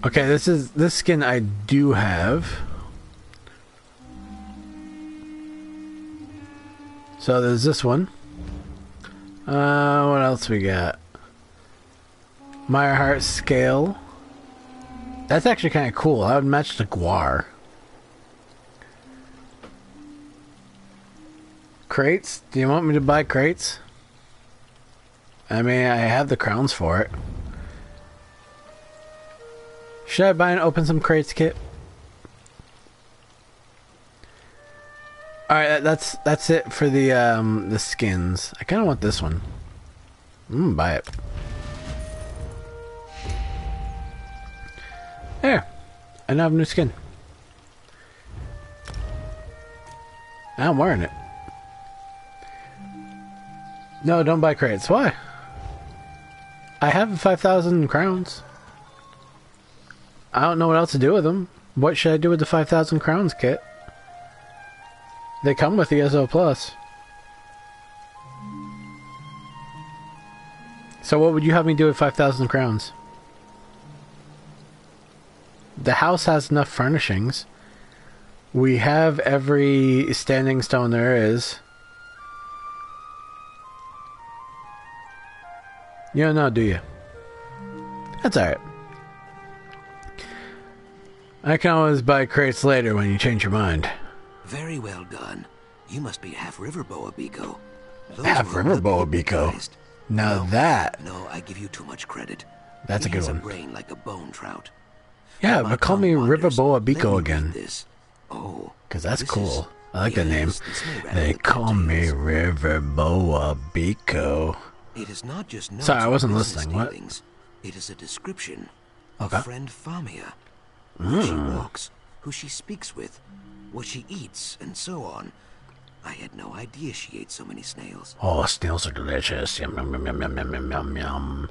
Okay, this is this skin I do have. So there's this one. Uh, what else we got? Meyerheart scale. That's actually kind of cool. I would match the Guar. Crates? Do you want me to buy crates? I mean, I have the crowns for it. Should I buy and open some crates, Kit? All right, that's that's it for the um the skins. I kind of want this one. Mm, buy it. There, I now have a new skin. I'm wearing it. No, don't buy crates. Why? I have 5,000 crowns. I don't know what else to do with them. What should I do with the 5,000 crowns, Kit? They come with ESO Plus. So what would you have me do with 5,000 crowns? The house has enough furnishings. We have every standing stone there is. You don't know, do you? That's alright. I can always buy crates later when you change your mind. Very well done. You must be half River Boa Biko. Those Half River well Boa Biko. hypnotized. Now that, No, I give you too much credit. that's a good one. a brain like a bone trout. Yeah, but call me River Boa let Biko again. This. Oh, Because that's cool. is I like that name. Yes, the sleigh They call me River Boa Biko. It is not just notes. Sorry, I wasn't listening. What? It is a description okay. of friend Famia. Mm. She hmm. walks, who she speaks with, what she eats, and so on. I had no idea she ate so many snails. Oh, snails are delicious. Yum, yum, yum, yum, yum, yum, yum, yum.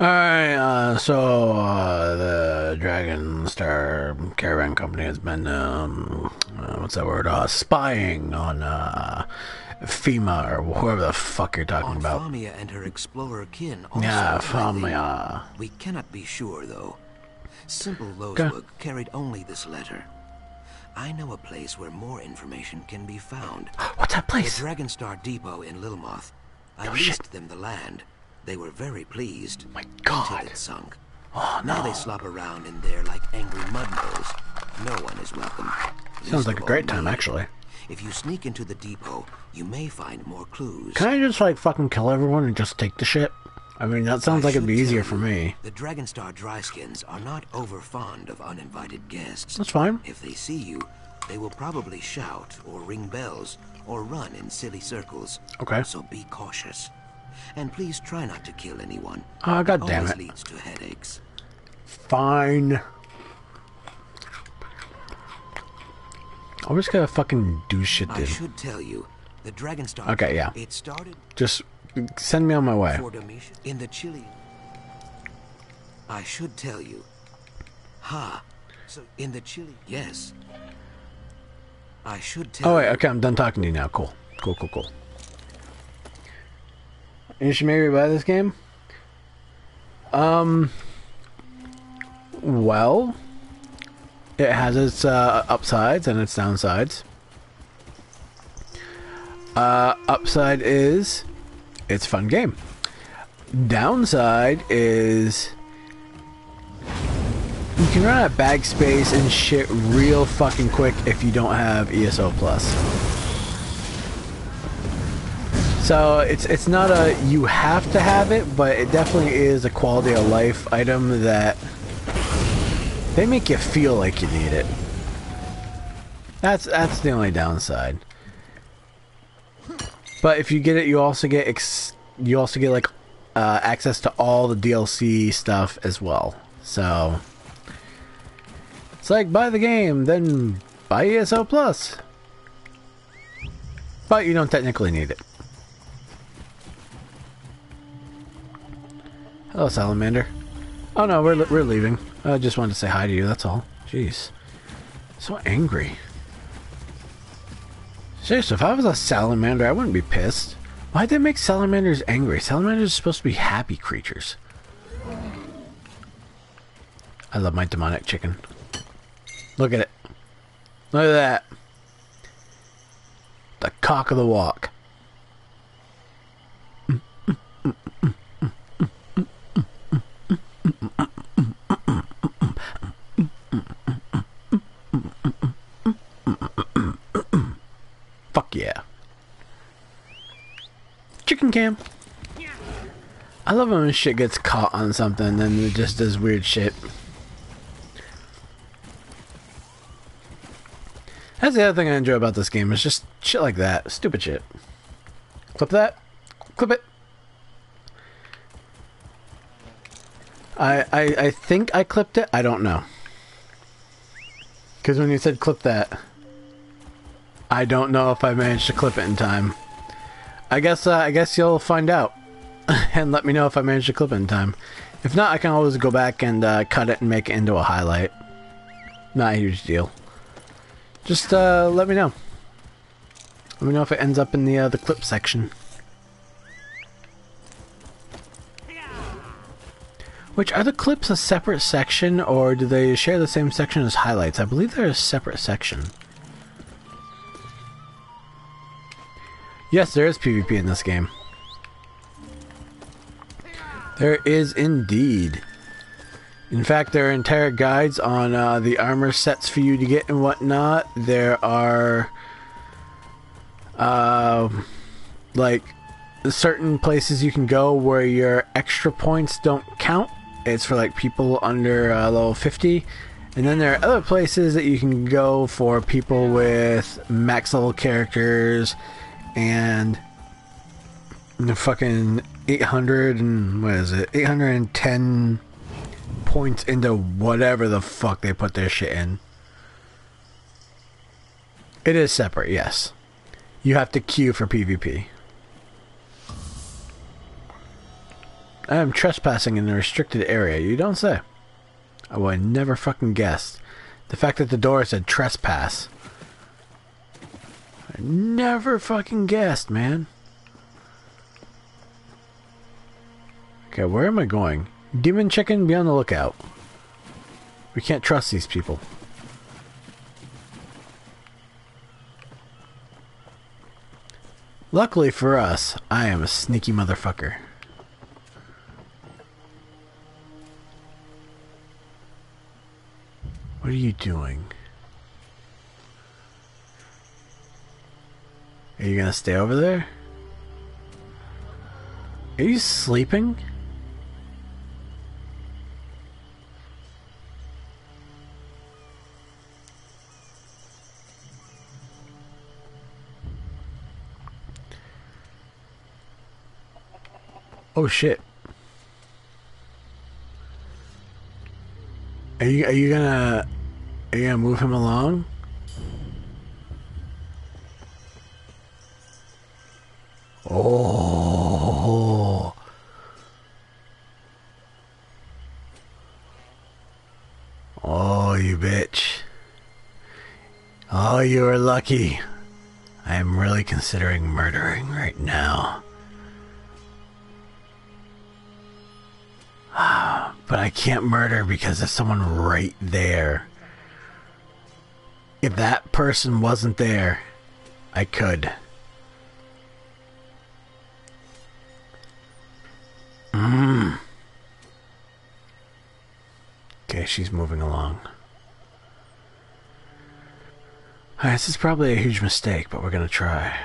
Alright, uh, so uh, the Dragon Star Caravan Company has been, um, uh, what's that word? Uh, spying on uh, FEMA or whoever the fuck you're talking On about. Famia and her explorer kin also. Yeah. Famia. We cannot be sure, though. Simple. Losewug carried only this letter. I know a place where more information can be found. *gasps* What's that place? The Dragonstar Depot in Lilmoth. I Oh, leased shit. them the land. They were very pleased. My Until God. it sunk. Oh, Now they slop around in there like angry mudmoles. No one is welcome. Sounds least like a great time, me. actually. If you sneak into the depot, you may find more clues. Can I just, like, fucking kill everyone and just take the ship? I mean, that sounds I like it'd be easier for me. The Dragonstar Dryskins are not over fond of uninvited guests. That's fine. If they see you, they will probably shout or ring bells or run in silly circles. Okay. So be cautious. And please try not to kill anyone. Ah, God damn Always it. leads to headaches. Fine. I'm just gonna fucking do shit, I should tell you, the Dragonstar. Okay, yeah. It started Just send me on my way. in the Chile. I should tell you. Ha. So in the Chile, yes. I should tell Oh wait, okay, I'm done talking to you now. Cool, cool, cool, cool. You should maybe buy this game. Um. Well, it has its uh, upsides and its downsides. Uh, upside is it's fun game. Downside is you can run out of bag space and shit real fucking quick if you don't have ESO plus. So it's it's not a you have to have it, but it definitely is a quality of life item that they make you feel like you need it. That's that's the only downside. But if you get it, you also get ex- you also get like uh, access to all the DLC stuff as well. So it's like buy the game, then buy ESO Plus. But you don't technically need it. Hello, Salamander. Oh no, we're we're leaving. I just wanted to say hi to you. That's all. Jeez, so angry. Seriously, if I was a salamander, I wouldn't be pissed. Why'd they make salamanders angry? Salamanders are supposed to be happy creatures. I love my demonic chicken. Look at it. Look at that. The cock of the walk. Yeah. Chicken cam. I love when shit gets caught on something and it just does weird shit. That's the other thing I enjoy about this game is just shit like that. Stupid shit. Clip that. Clip it. I, I, I think I clipped it. I don't know. Because when you said clip that, I don't know if I managed to clip it in time. I guess uh, I guess you'll find out *laughs* and let me know if I managed to clip it in time. If not, I can always go back and uh, cut it and make it into a highlight. Not a huge deal. Just uh, let me know. Let me know if it ends up in the uh, the clip section. Which are the clips a separate section, or do they share the same section as highlights? I believe they're a separate section. Yes, there is PvP in this game. There is indeed. In fact, there are entire guides on uh, the armor sets for you to get and whatnot. There are, uh, like, certain places you can go where your extra points don't count. It's for like people under uh, level 50, And then there are other places that you can go for people with max level characters and the fucking 800 and what is it? 810 points into whatever the fuck they put their shit in. It is separate, yes. You have to queue for PvP. I am trespassing in a restricted area. You don't say. Oh I never fucking guessed. The fact that the door said trespass. I never fucking guessed, man. Okay, where am I going? Demon Chicken, be on the lookout. We can't trust these people. Luckily for us, I am a sneaky motherfucker. What are you doing? Are you gonna stay over there? Are you sleeping? Oh shit. Are you are you gonna are you gonna move him along? Oh. Oh, you bitch. Oh, you are lucky. I am really considering murdering right now. *sighs* but I can't murder because there's someone right there. If that person wasn't there, I could. Mmm. Okay, she's moving along. Alright, this is probably a huge mistake, but we're gonna try.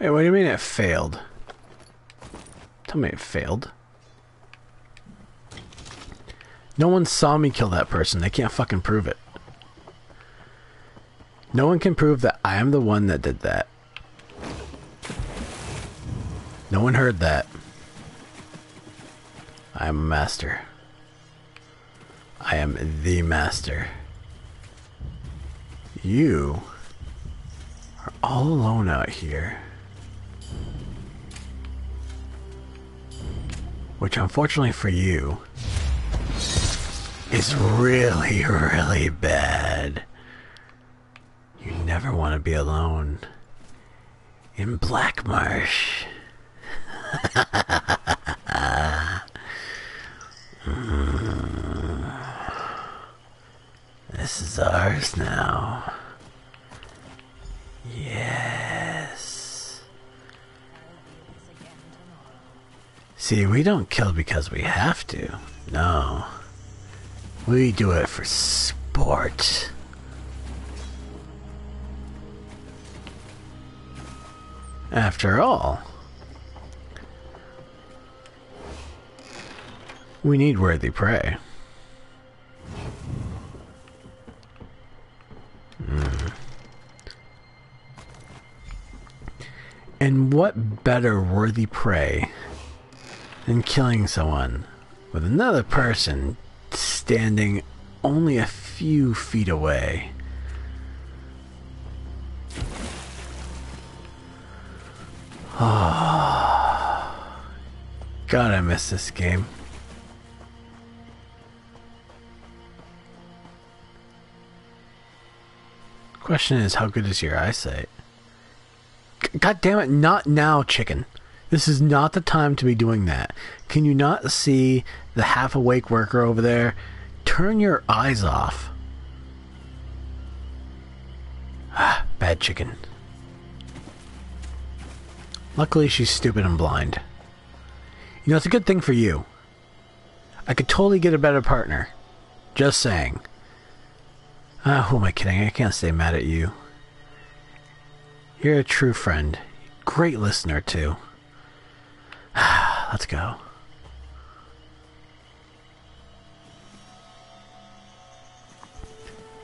Wait, what do you mean it failed? Tell me it failed. No one saw me kill that person. They can't fucking prove it. No one can prove that I am the one that did that. No one heard that. I am a master. I am the master. You are all alone out here. Which, unfortunately for you, is really, really bad. You never want to be alone in Black Marsh. *laughs* This is ours now. Yes. See, we don't kill because we have to. No. We do it for sport. After all, we need worthy prey. Hmm. And what better worthy prey than killing someone with another person standing only a few feet away? Oh, *sighs* God, I miss this game. Question is, how good is your eyesight? God damn it, not now, chicken. This is not the time to be doing that. Can you not see the half awake worker over there? Turn your eyes off. Ah, bad chicken. Luckily, she's stupid and blind. You know, it's a good thing for you. I could totally get a better partner. Just saying. Ah, who am I kidding? I can't stay mad at you. You're a true friend. Great listener, too. *sighs* Let's go.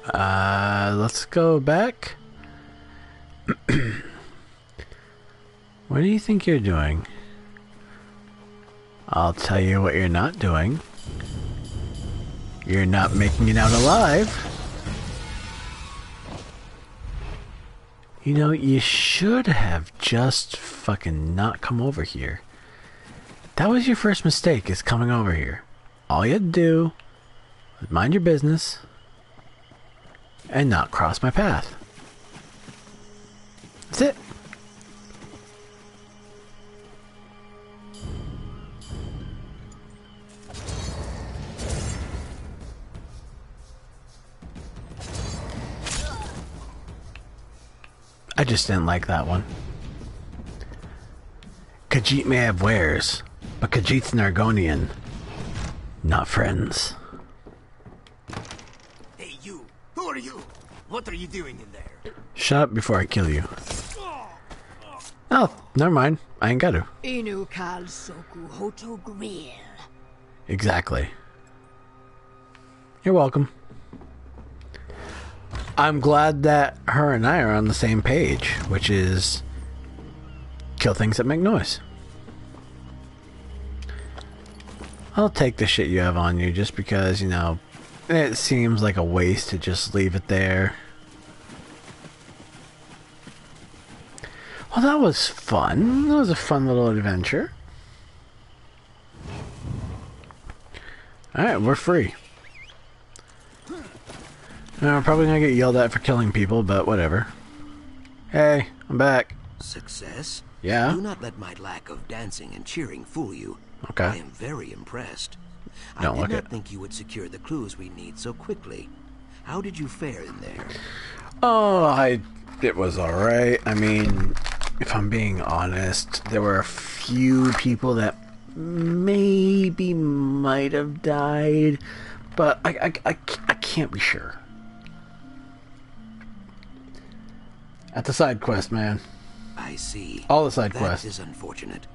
Uh, let's go back. *clears throat* what do you think you're doing? I'll tell you what you're not doing. You're not making it out alive. You know, you should have just fucking not come over here. That was your first mistake, is coming over here. All you had to do was mind your business and not cross my path. That's it. I just didn't like that one. Khajiit may have wares, but Khajiit's an Argonian. Not friends. Hey, you! Who are you? What are you doing in there? Shut up before I kill you. Oh, never mind. I ain't got to. Inu kal hoto grill. Exactly. You're welcome. I'm glad that her and I are on the same page, which is kill things that make noise. I'll take the shit you have on you just because, you know, it seems like a waste to just leave it there. Well, that was fun. That was a fun little adventure. Alright, we're free. Now, we're probably gonna get yelled at for killing people, but whatever. Hey, I'm back. Success? Yeah? Do not let my lack of dancing and cheering fool you. Okay. I am very impressed. Don't I look did not it. think you would secure the clues we need so quickly. How did you fare in there? Oh, I. It was alright. I mean, if I'm being honest, there were a few people that maybe might have died, but I, I, I, I can't be sure. At the side quest, man. I see. All the side That quests. is unfortunate.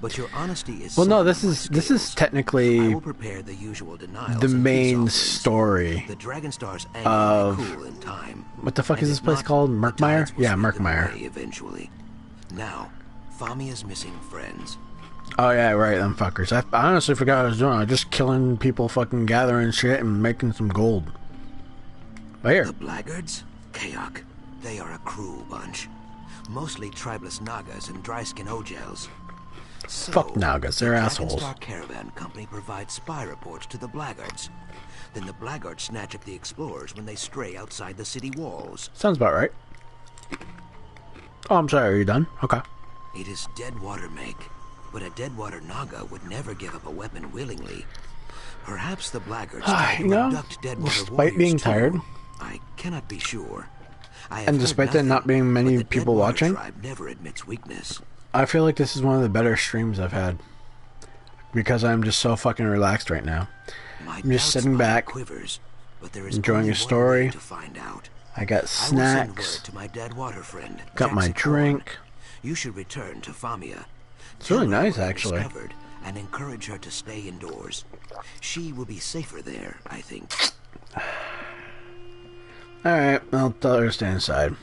But your honesty is Well, no, this is this is technically the the main story The Dragonstar's anger of cool in time. what the fuck and is this place not, called? Murkmire? Yeah, Murkmire. Eventually. Now, Famia's missing friends. Oh yeah, right, them fuckers. I, I honestly forgot what I was doing. I was just killing people, fucking gathering shit, and making some gold. But here, The Blackguards? Kayak. They are a cruel bunch. Mostly tribeless Nagas and dry-skin Ojels. So, Fuck Nagas, they're the assholes. Dragonstar Caravan Company provides spy reports to the Blackguards. Then the Blackguards snatch up the explorers when they stray outside the city walls. sounds about right. Oh, I'm sorry. Are you done? Okay. It is Deadwater make, but a Deadwater Naga would never give up a weapon willingly. Perhaps the Blackguards ah, to you know, despite being too. tired- I cannot be sure. And despite there nothing, not being many the people watching? tribe never admits weakness. I feel like this is one of the better streams I've had because I'm just so fucking relaxed right now. My I'm just sitting back, quivers, but there is enjoying a story. to find out. I got I snacks. to my Deadwater friend. Got my drink. Horn. You should return to Famia. It's really nice, I actually. And encourage her to stay indoors. She will be safer there, I think. *sighs* Alright, I'll tell her to stay inside.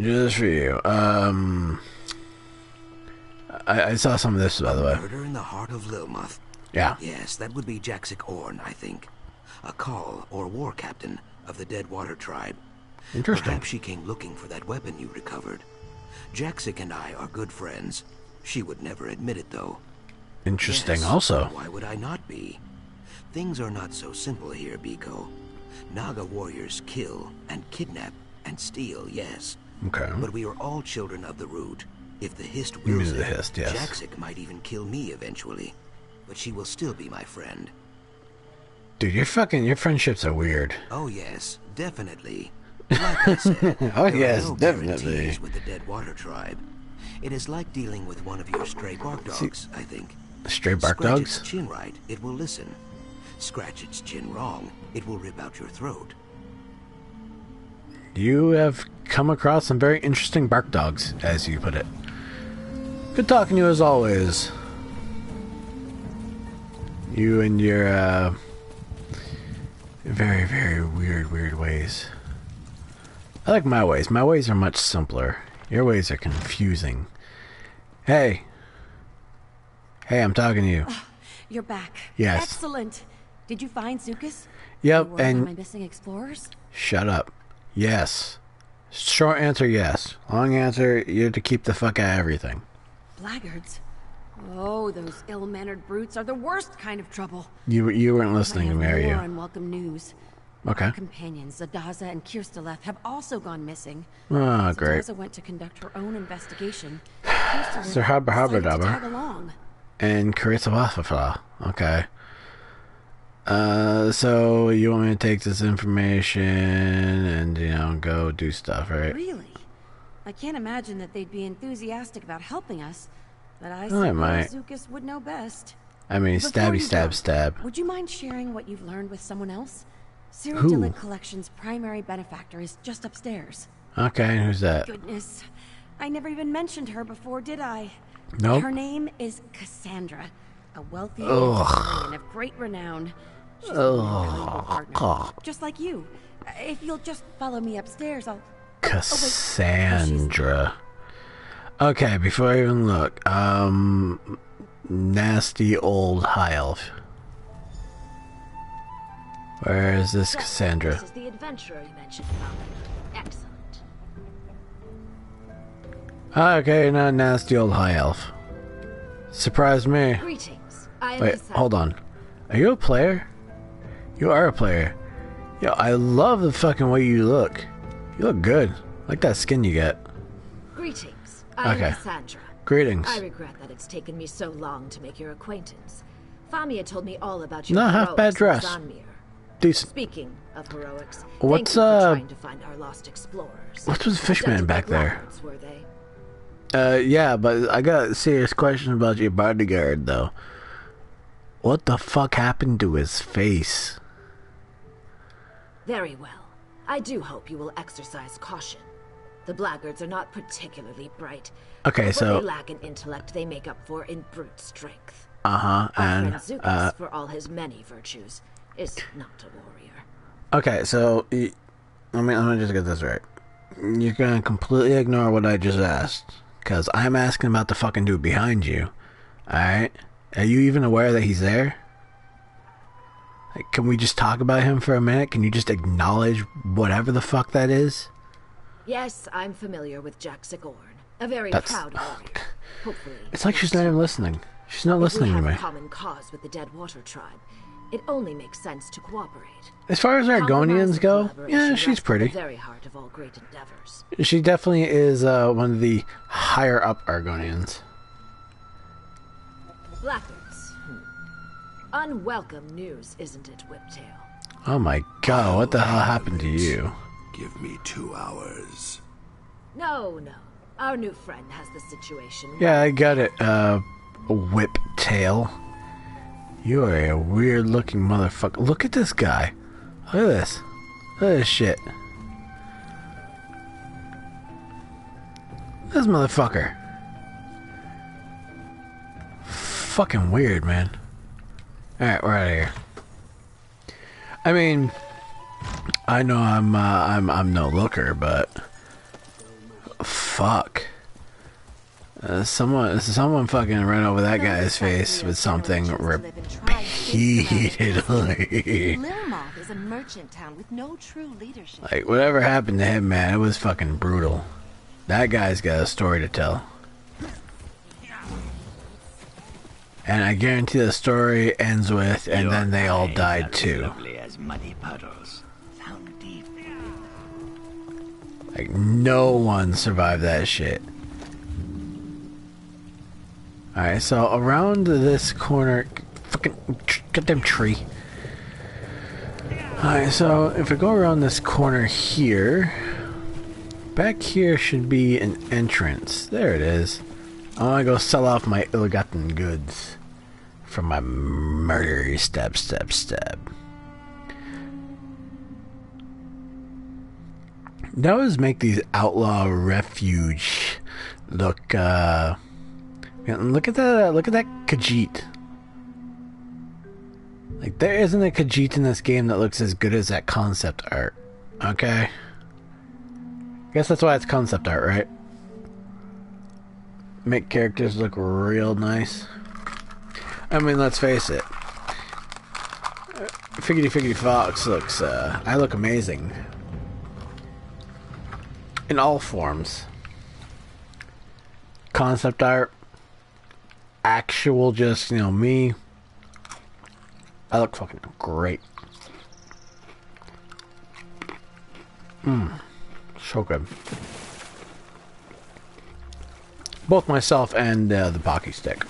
Just for you. Um, I, I saw some of this, by the way. Murder in the heart of Lilmoth. Yeah. Yes, that would be Jaxsik-Orrn, I think. A call or war captain of the Deadwater tribe. Interesting. Perhaps she came looking for that weapon you recovered. Jaxsik and I are good friends. She would never admit it, though. Interesting, Yes, also. Why would I not be? Things are not so simple here, Biko. Naga warriors kill and kidnap and steal, yes. Okay. But we are all children of the root. If the Hist wills the it, Hist, yes. Jaxsik might even kill me eventually. But she will still be my friend. Dude, your fucking your friendships are weird. Oh yes, definitely. Like said, *laughs* Oh, yes, no definitely. With the Dead Water tribe, it is like dealing with one of your stray bark dogs. I think. Stray bark Scratch dogs? its chin right, it will listen. Scratch its chin wrong, it will rip out your throat. You have come across some very interesting bark dogs, as you put it. Good talking to you as always. You and your uh, very, very weird, weird ways. I like my ways. My ways are much simpler. Your ways are confusing. Hey. Hey, I'm talking to you. Ah, you're back. Yes. Excellent. Did you find Xukas? Yep, and my missing explorers? Shut up. Yes. Short answer, yes. Long answer, you're to keep the fuck out of everything. Blackguards. Oh, those ill-mannered brutes are the worst kind of trouble. You you weren't listening to I me, have are more you? unwelcome news. Okay. Our companions, Zadaza and Kirsteleth, have also gone missing. Ah, great. Zadaza went to conduct her own investigation. Sir Habba Habba Dabba. And Wafafa. Okay. Uh, so you want me to take this information and, you know, go do stuff, right? Really? I can't imagine that they'd be enthusiastic about helping us, but I oh, I might. Would know best. I mean, stabby stab go, stab. Would you mind sharing what you've learned with someone else? Cyrodiilic Collection's primary benefactor is just upstairs. Okay, who's that? Goodness, I never even mentioned her before, did I? Nope. Her name is Cassandra, a wealthy historian of great renown. She's Ugh. partner, just like you. If you'll just follow me upstairs, I'll. Oh, oh, Cassandra. Okay, before I even look, um, nasty old high elf. Where is this Cassandra? This is the adventurer you mentioned, Falcon. Excellent. Ah, okay, not nasty old high elf. Surprised me. Greetings. I am Wait, Cassandra. hold on. Are you a player? You are a player. Yo, I love the fucking way you look. You look good. I like that skin you get. Greetings. I Okay. Cassandra. Greetings. I regret that it's taken me so long to make your acquaintance. Famia told me all about your Not half bad dress. Decent. Speaking of heroics, What's, thank you for uh, trying to find our lost explorers. what's with Fishman back there? Uh, yeah, but I got a serious question about your bodyguard, though. What the fuck happened to his face? Very well. I do hope you will exercise caution. The blackguards are not particularly bright. Okay, but so- they lack in intellect, they make up for in brute strength. Uh huh. Our And Xukas, uh, for all his many virtues, is not a warrior. okay, so let me let me just get this right. You're gonna completely ignore what I just asked, cause I'm asking about the fucking dude behind you. All right? Are you even aware that he's there? Like, can we just talk about him for a minute? Can you just acknowledge whatever the fuck that is? Yes, I'm familiar with Jaxsik-Orrn, a very That's- proud warrior. Hopefully, It's like she's not even listening. She's not if listening we to have me. a common cause with the Dead Water tribe, it only makes sense to cooperate. As far as Argonians go, yeah, she's pretty. Very heart of all great endeavors. She definitely is uh, one of the higher up Argonians. Blackguards. Hmm. Unwelcome news, isn't it, Whiptail? Oh my god, what the hell happened to you? Give me two hours. No, no. Our new friend has the situation. Yeah, I got it, uh, whip tail. You are a weird looking motherfucker. Look at this guy. Look at this. Look at this shit. This motherfucker. Fucking weird, man. Alright, we're out of here. I mean, I know I'm, uh, I'm, I'm no looker, but fuck. Uh, someone, someone fucking ran over that guy's face with something repeatedly. *laughs* Lilmoth is a merchant town with no true leadership. like whatever happened to him, man, it was fucking brutal. That guy's got a story to tell. And I guarantee the story ends with, and then they all died too. As muddy puddles. Like no one survived that shit. Alright, so around this corner, fucking goddamn tree. Alright, so if we go around this corner here, back here should be an entrance. There it is. I want to go sell off my ill-gotten goods from my murder stab, stab, stab. They always make these outlaw refuge look. uh Look at that! Look at that Khajiit. Like there isn't a Khajiit in this game that looks as good as that concept art. Okay. I Guess that's why it's concept art, right? Make characters look real nice. I mean, let's face it. Figgity Figgity Fox looks, uh, I look amazing. In all forms. Concept art. Actual just, you know, me. I look fucking great. Mmm. So good. Both myself and uh, the Pocky Stick.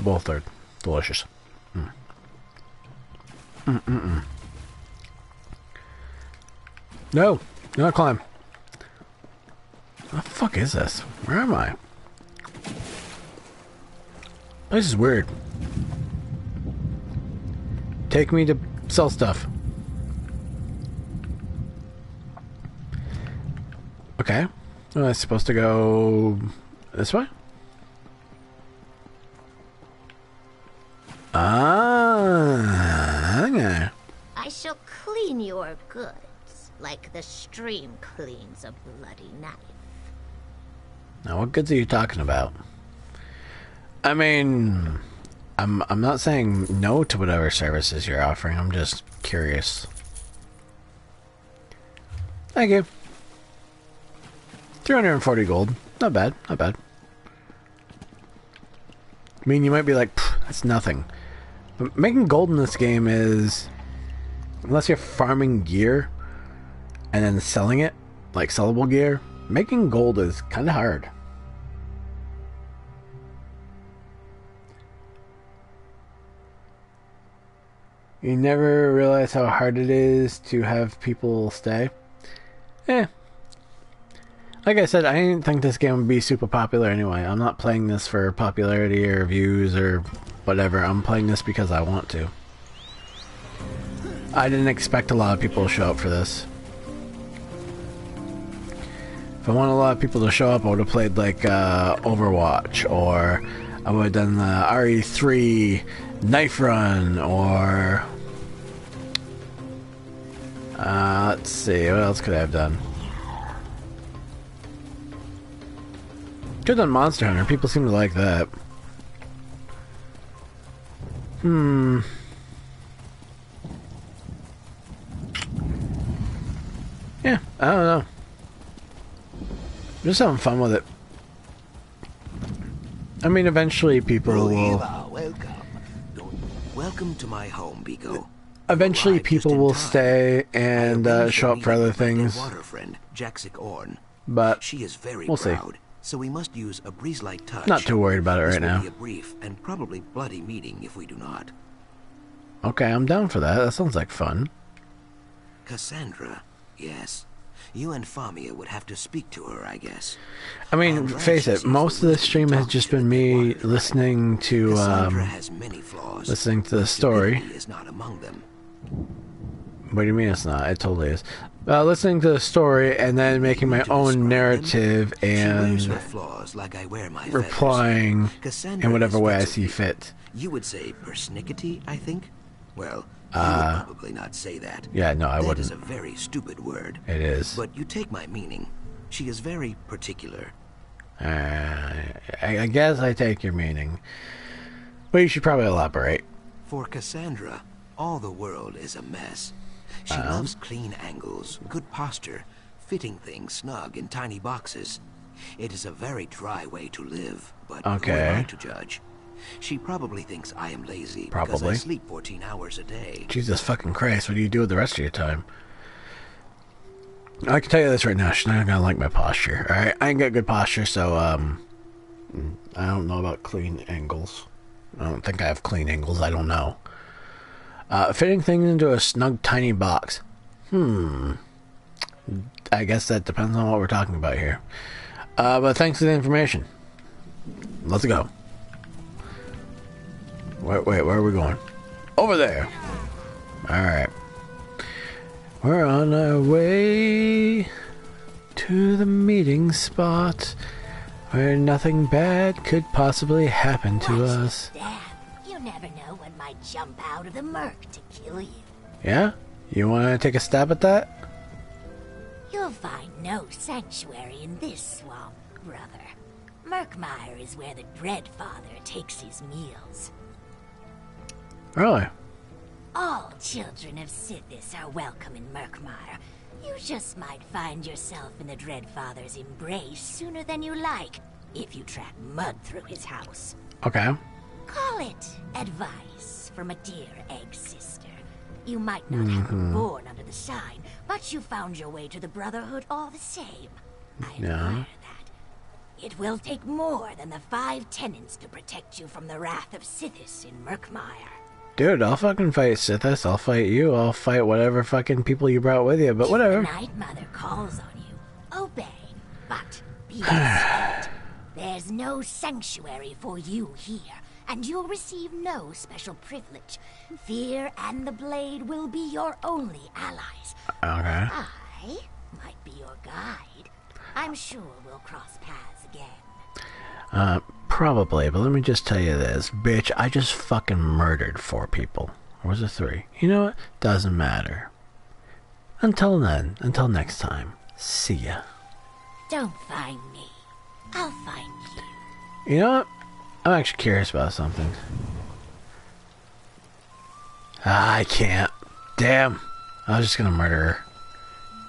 Both are delicious. Mm. Mm-mm-mm. No, not climb. What the fuck is this? Where am I? This is weird. Take me to sell stuff. Okay. Am I supposed to go this way? Ah, okay. I shall clean your goods like the stream cleans a bloody knife. Now, what goods are you talking about? I mean, I'm I'm not saying no to whatever services you're offering. I'm just curious. Thank you. 340 gold. Not bad, not bad. I mean, you might be like, that's nothing. But making gold in this game is... Unless you're farming gear and then selling it, like sellable gear, making gold is kind of hard. You never realize how hard it is to have people stay. Eh. Like I said, I didn't think this game would be super popular anyway. I'm not playing this for popularity or views or whatever. I'm playing this because I want to. I didn't expect a lot of people to show up for this. If I wanted a lot of people to show up, I would have played like uh, Overwatch, or I would have done the RE3 Knife Run, or uh, let's see, what else could I have done? Could have done Monster Hunter. People seem to like that. Hmm. Yeah, I don't know. Just having fun with it. I mean, eventually people will... welcome. Welcome to my home, Biko. Eventually people will stay and uh, show up for other things. Water friend, Jaxsik-Orrn. But she is very we'll see. so we must use a breeze-like touch. Not too worried about it right now. Be a brief and probably bloody meeting if we do not. Okay, I'm down for that. That sounds like fun. Cassandra, yes. You and Famia would have to speak to her, I guess. I mean, face it, most of the stream has just been me listening to, um, has many flaws. listening to the story. Is not among them. What do you mean it's not? It totally is. Uh, listening to the story and then making my own narrative and flaws like I wear my replying. In whatever way I see fit. You would say persnickety, I think? Well, Uh, would probably not say that. yeah, no, I That wouldn't. is a very stupid word. It is. But you take my meaning. She is very particular. Uh, I, I guess I take your meaning. But you should probably elaborate. For Cassandra, all the world is a mess. She Um? loves clean angles, good posture, fitting things snug in tiny boxes. It is a very dry way to live, but who am I to judge? She probably thinks I am lazy because I sleep 14 hours a day. Jesus fucking Christ, what do you do with the rest of your time? I can tell you this right now, she's not gonna like my posture. Alright, I ain't got good posture, so um I don't know about clean angles. I don't think I have clean angles, I don't know. Uh fitting things into a snug tiny box. Hmm. I guess that depends on what we're talking about here. Uh but thanks for the information. Let's go. Wait, wait, where are we going? Over there. Alright. We're on our way to the meeting spot where nothing bad could possibly happen to us. Damn, you never know what might jump out of the murk to kill you. Yeah? You want to take a stab at that? You'll find no sanctuary in this swamp, brother. Murkmire is where the Dreadfather takes his meals. Really? All children of Sithis are welcome in Murkmire. You just might find yourself in the Dreadfather's embrace sooner than you like if you track mud through his house. Okay. Call it advice from a dear egg sister. You might not have been Mhm. born under the sign, but you found your way to the Brotherhood all the same. I Yeah. It will take more than the five tenants to protect you from the wrath of Sithis in Murkmire. Dude, I'll fucking fight Sithis. I'll fight you. I'll fight whatever fucking people you brought with you, but whatever. Night Mother calls on you. Obey, but be. *sighs* There's no sanctuary for you here, and you'll receive no special privilege. Fear and the Blade will be your only allies. Okay. I might be your guide. I'm sure we'll cross paths. Uh, probably, but let me just tell you this. Bitch, I just fucking murdered four people. Or was it three? You know what? Doesn't matter. Until then, until next time, see ya. Don't find me. I'll find you. You know what? I'm actually curious about something. Ah, I can't. Damn. I was just gonna murder her.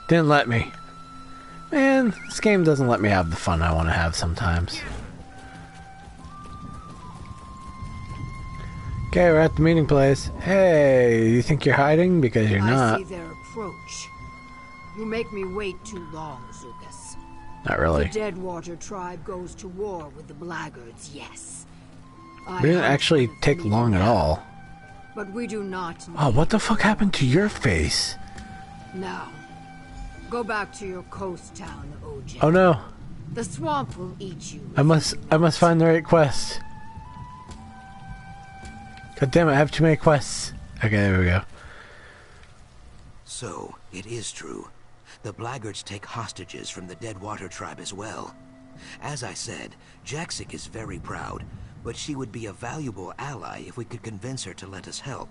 Didn't let me. Man, this game doesn't let me have the fun I want to have sometimes. Okay, we're at the meeting place. Hey, you think you're hiding? Because you're not. I not. see their approach. You make me wait too long, Xukas. Not really. The Deadwater tribe goes to war with the Blackguards, yes. I We didn't actually take long at all. But we do not Oh, what the fuck happened to your face? now. Go back to your coast town, OJ. Oh no. The swamp will eat you. I must I must find the right quest. God damn it, I have too many quests. Okay, there we go. So, it is true. The Blackguards take hostages from the Deadwater tribe as well. As I said, Jaxsik is very proud, but she would be a valuable ally if we could convince her to let us help.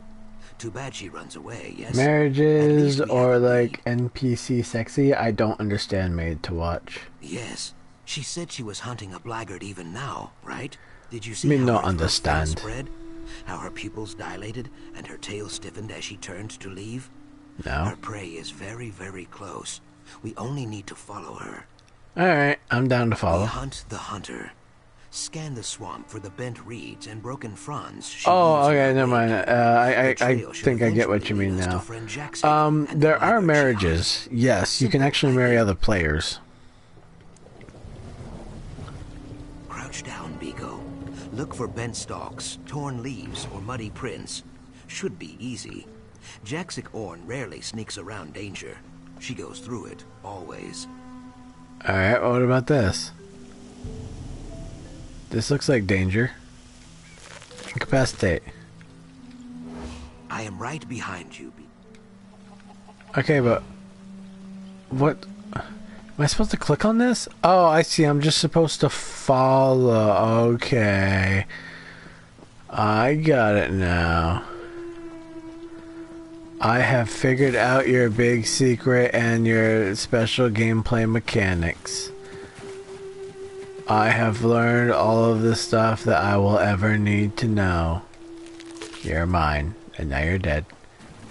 Too bad she runs away, yes? Marriages or like NPC sexy, I don't understand made to watch. Yes. She said she was hunting a blackguard even now, right? Did you see Me how not understand. spread? How her pupils dilated and her tail stiffened as she turned to leave? No. Her prey is very, very close. We only need to follow her. Alright, I'm down to follow. We hunt the hunter. Scan the swamp for the bent reeds and broken fronds. Oh, okay, never mind. Uh, I, I, I think I get what you mean lead us to now. Um, there are marriages. Yes, you can actually marry other players. Crouch down, Biko. Look for bent stalks, torn leaves, or muddy prints. Should be easy. Jaxsik-Orrn rarely sneaks around danger. She goes through it, always. Alright, what about this? This looks like danger. Incapacitate. I am right behind you. Okay, but what? Am I supposed to click on this? Oh, I see. I'm just supposed to follow. Okay. I got it now. I have figured out your big secret and your special gameplay mechanics. I have learned all of the stuff that I will ever need to know. You're mine, and now you're dead.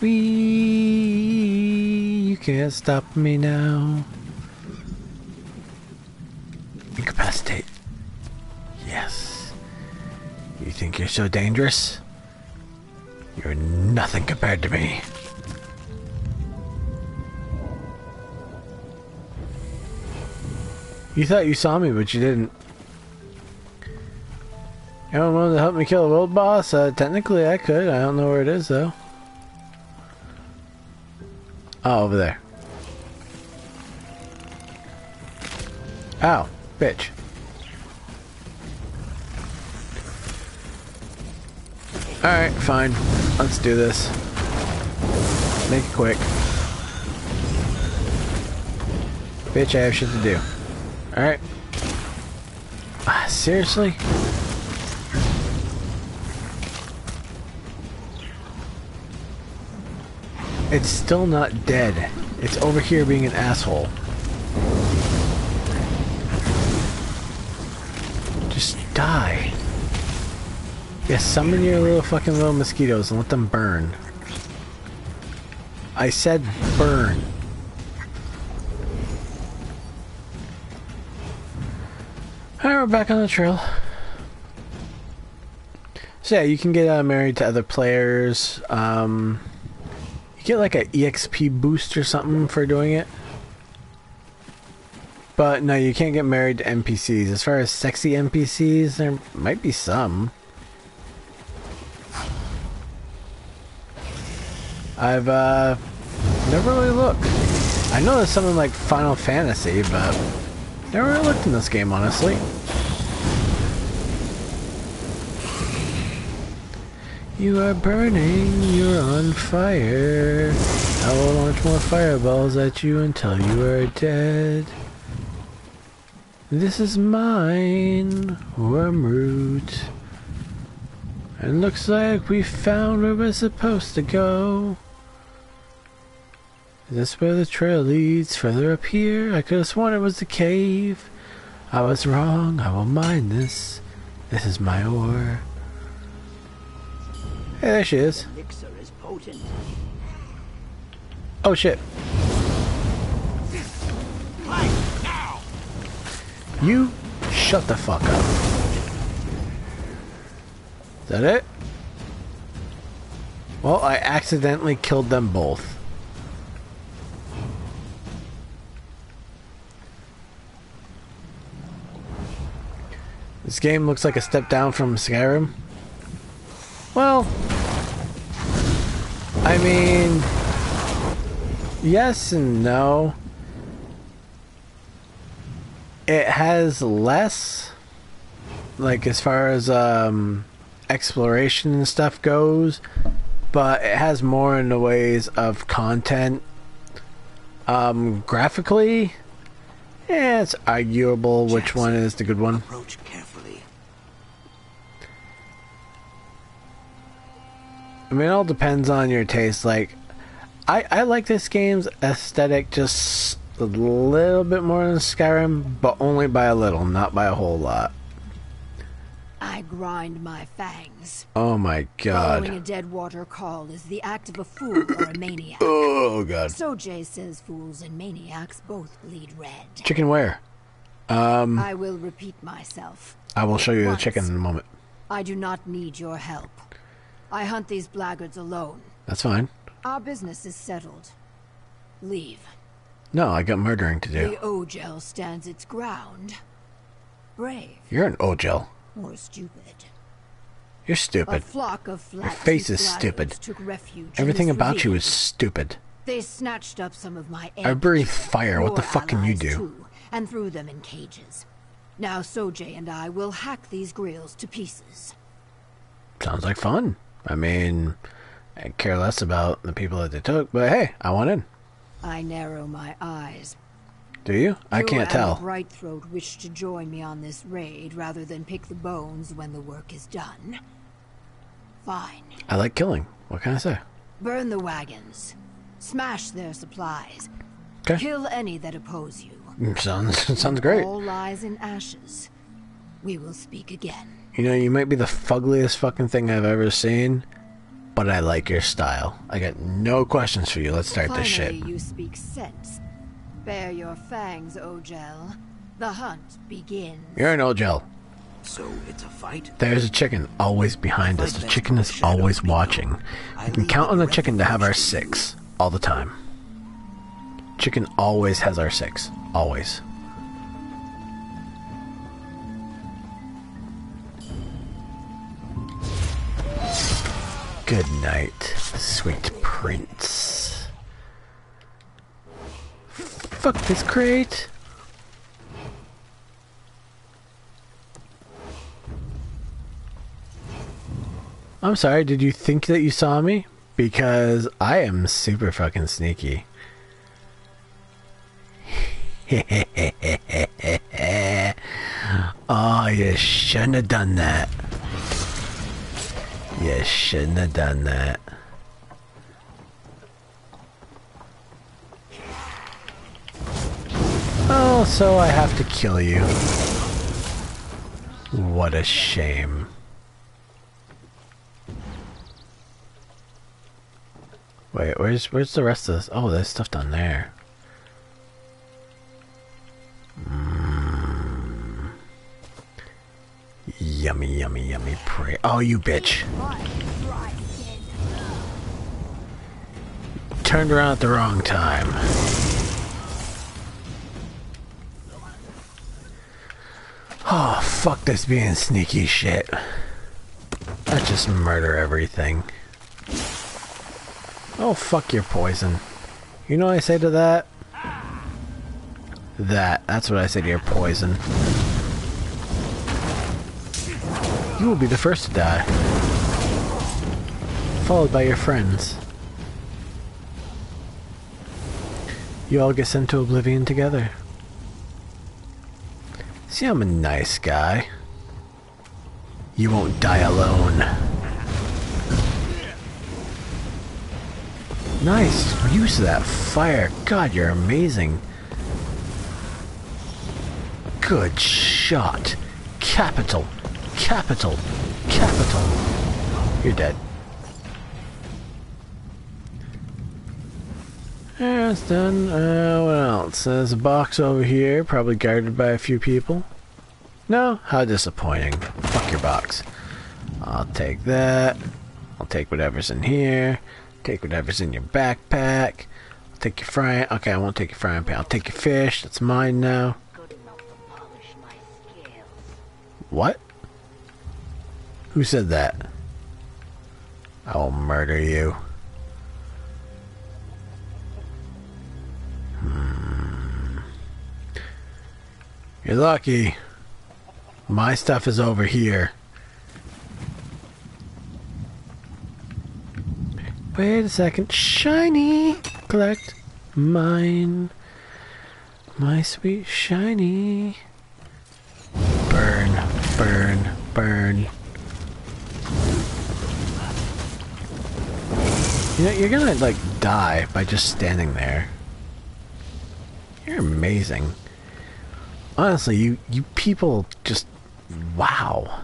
Wee, you can't stop me now. Incapacitate. Yes. You think you're so dangerous? You're nothing compared to me. You thought you saw me, but you didn't. Anyone willing to help me kill a world boss? Uh, technically, I could. I don't know where it is, though. Oh, over there. Ow, bitch. Alright, fine. Let's do this. Make it quick. Bitch, I have shit to do. Alright. Ah, seriously? It's still not dead. It's over here being an asshole. Die. Yeah, summon your little fucking little mosquitoes and let them burn. I said burn. Alright, we're back on the trail. So yeah, you can get uh, married to other players. Um, you get like an EXP boost or something for doing it. But no, you can't get married to NPCs. As far as sexy NPCs, there might be some. I've uh, never really looked. I know there's something like Final Fantasy, but never really looked in this game, honestly. You are burning, you're on fire. I will launch more fireballs at you until you are dead. This is mine, Wormroot. And looks like we found where we're supposed to go. Is this where the trail leads? Further up here? I could have sworn it was the cave. I was wrong. I will mine this. This is my ore. Hey, there she is. Is. Oh shit. You shut the fuck up. Is that it? Well, I accidentally killed them both. This game looks like a step down from Skyrim. Well, I mean, yes and no. It has less, like as far as um, exploration and stuff goes, but it has more in the ways of content. Um, graphically, yeah, it's arguable which one is the good one. Approach carefully. I mean, it all depends on your taste. Like, I I like this game's aesthetic just a little bit more than Skyrim, but only by a little, not by a whole lot. I grind my fangs. Oh my god. Following a dead water call is the act of a fool or a maniac. *laughs* Oh god. So Jay says fools and maniacs both bleed red. Chicken where? Um, I will repeat myself. I will show you the chicken in a moment. I do not need your help. I hunt these blackguards alone. That's fine. Our business is settled. Leave. No, I got murdering to do. The Ogel stands its ground. Brave You're an Ogel. or stupid. You're stupid. A stupid. flock of Your face is stupid. Took refuge in Everything about you is stupid. They snatched up some of my I breathe fire. What the fuck can you do? too, and threw them in cages. Now Sojay and I will hack these grills to pieces. Sounds like fun. I mean, I care less about the people that they took, but hey, I want in. I narrow my eyes. Do you? I can't tell. Brightthroat wish to join me on this raid rather than pick the bones when the work is done. Fine. I like killing. What can I say? Burn the wagons. Smash their supplies. 'Kay. Kill any that oppose you. Mm, Sounds *laughs* sounds great. All lies in ashes. We will speak again. You know, you might be the fuggliest fucking thing I've ever seen, but I like your style. I got no questions for you. Let's start Finally, this shit. you speak sense. Bare your fangs, Ogel. The hunt begins. You're an Ogel. So it's a fight? There's a chicken always behind us. The chicken is always watching. You can count on the chicken to have our six all the time. Chicken always has our six. Always. Good night, sweet prince. Fuck this crate. I'm sorry, did you think that you saw me? Because I am super fucking sneaky. *laughs* oh, you shouldn't have done that. You shouldn't have done that. Oh, so I have to kill you. What a shame. Wait, where's where's the rest of this? Oh, there's stuff down there. Mm. Yummy, yummy, yummy prey. Oh, you bitch. Turned around at the wrong time. Oh, fuck this being sneaky shit. I just murder everything. Oh, fuck your poison. You know what I say to that? That. That's what I say to your poison. You will be the first to die. Followed by your friends. You all get sent to oblivion together. See, I'm a nice guy. You won't die alone. Nice use of that fire. God, you're amazing. Good shot. Capital. Capital. Capital. You're dead. It's done. Uh, what else? There's a box over here, probably guarded by a few people. No? How disappointing. Fuck your box. I'll take that. I'll take whatever's in here. Take whatever's in your backpack. I'll take your frying... Okay, I won't take your frying pan. I'll take your fish. That's mine now. What? Who said that? I will murder you. Hmm. You're lucky. My stuff is over here. Wait a second. Shiny! Collect mine. My sweet shiny. Burn, burn, burn. You know, you're gonna, like, die by just standing there. You're amazing. Honestly, you, you people just... Wow.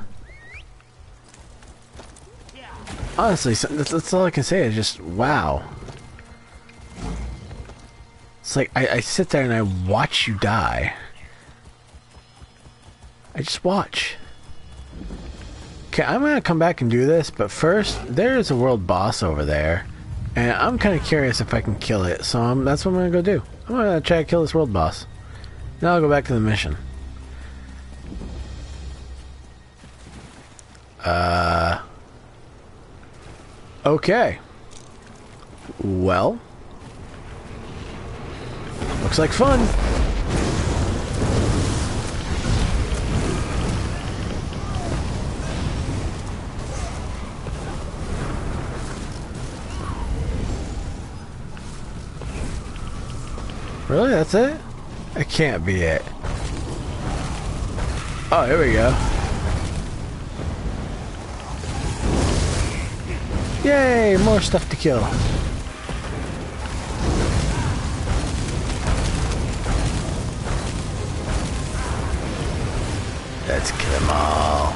Honestly, that's, that's all I can say is just, wow. It's like, I, I sit there and I watch you die. I just watch. Okay, I'm gonna come back and do this, but first, there is a world boss over there. And I'm kind of curious if I can kill it, so I'm, that's what I'm gonna go do. I'm gonna try to kill this world boss. Now I'll go back to the mission. Uh... Okay. Well. Looks like fun. Really? That's it? It can't be it. Oh, here we go. Yay! More stuff to kill. Let's kill them all.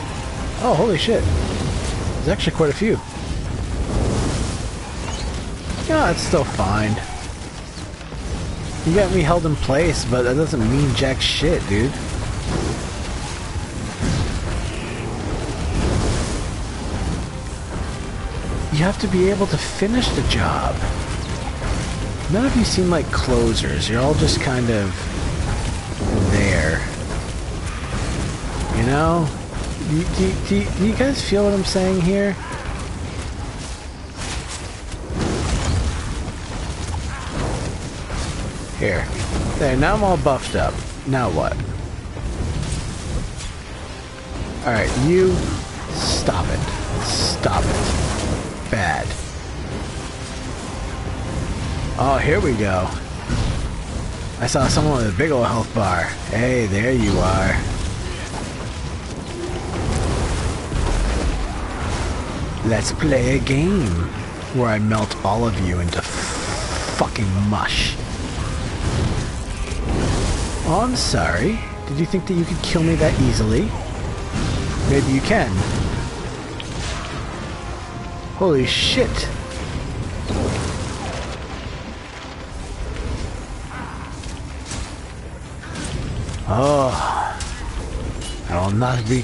Oh, holy shit. There's actually quite a few. Yeah, it's still fine. You got me held in place, but that doesn't mean jack shit, dude. You have to be able to finish the job. None of you seem like closers. You're all just kind of there. You know? Do, do, do, do you guys feel what I'm saying here? Here. There, now I'm all buffed up. Now what? Alright, you stop it. Stop it. Bad. Oh, here we go. I saw someone with a big old health bar. Hey, there you are. Let's play a game where I melt all of you into fucking mush. Oh, I'm sorry. Did you think that you could kill me that easily? Maybe you can. Holy shit. Oh. I will not be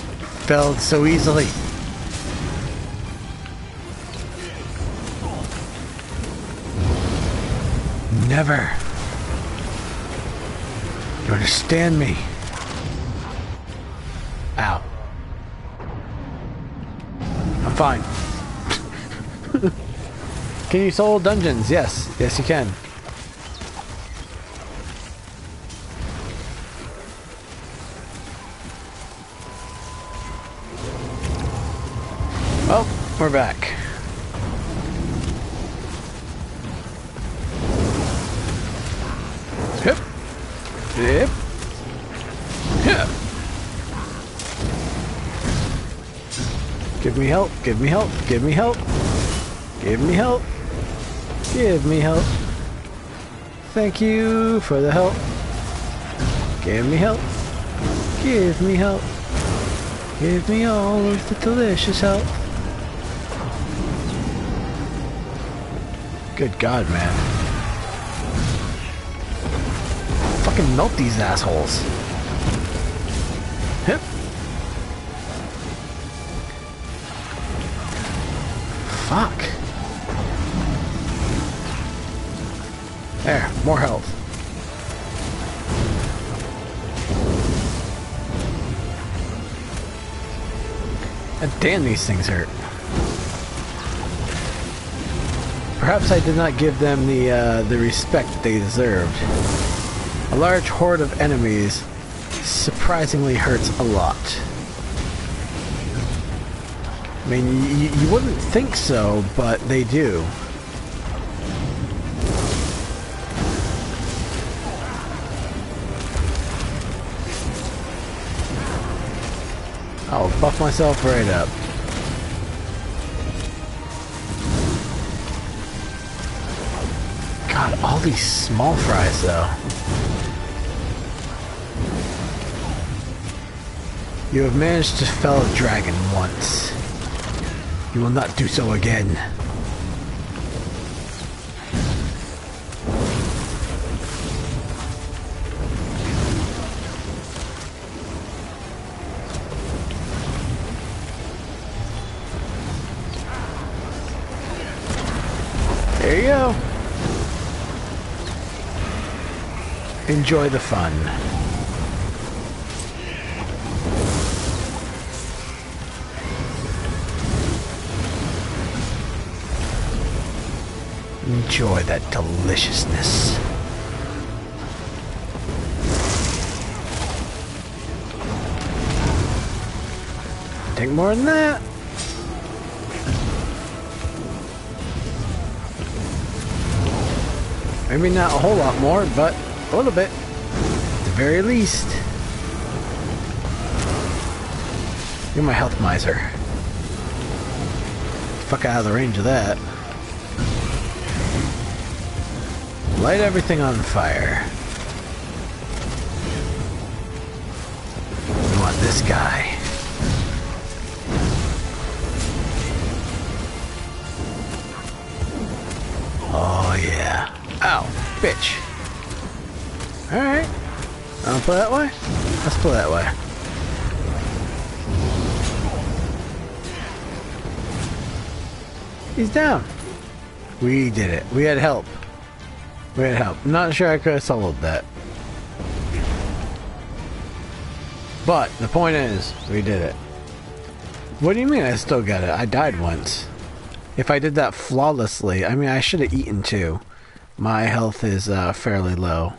felled so easily. Never. Understand me? Ow. I'm fine. *laughs* can you soul dungeons? Yes. Yes, you can. Well, we're back. Help, give me help, give me help. Give me help. Give me help. Thank you for the help. Give me help. Give me help. Give me all of the delicious help. Good God, man. Fucking melt these assholes. Damn, these things hurt. Perhaps I did not give them the uh, the respect they deserved. A large horde of enemies surprisingly hurts a lot. I mean, you, you wouldn't think so, but they do. Myself right up. God, all these small fries though. You have managed to fell a dragon once. You will not do so again. Enjoy the fun. Enjoy that deliciousness. Take more than that. Maybe not a whole lot more, but a little bit. At the very least. You're my health miser. Fuck out of the range of that. Light everything on fire. We want this guy. Oh yeah. Ow, bitch. I'll that way? Let's play that way. He's down. We did it. We had help. We had help. Not sure I could have soloed that. But the point is, we did it. What do you mean I still got it? I died once. If I did that flawlessly, I mean, I should have eaten too. My health is uh, fairly low.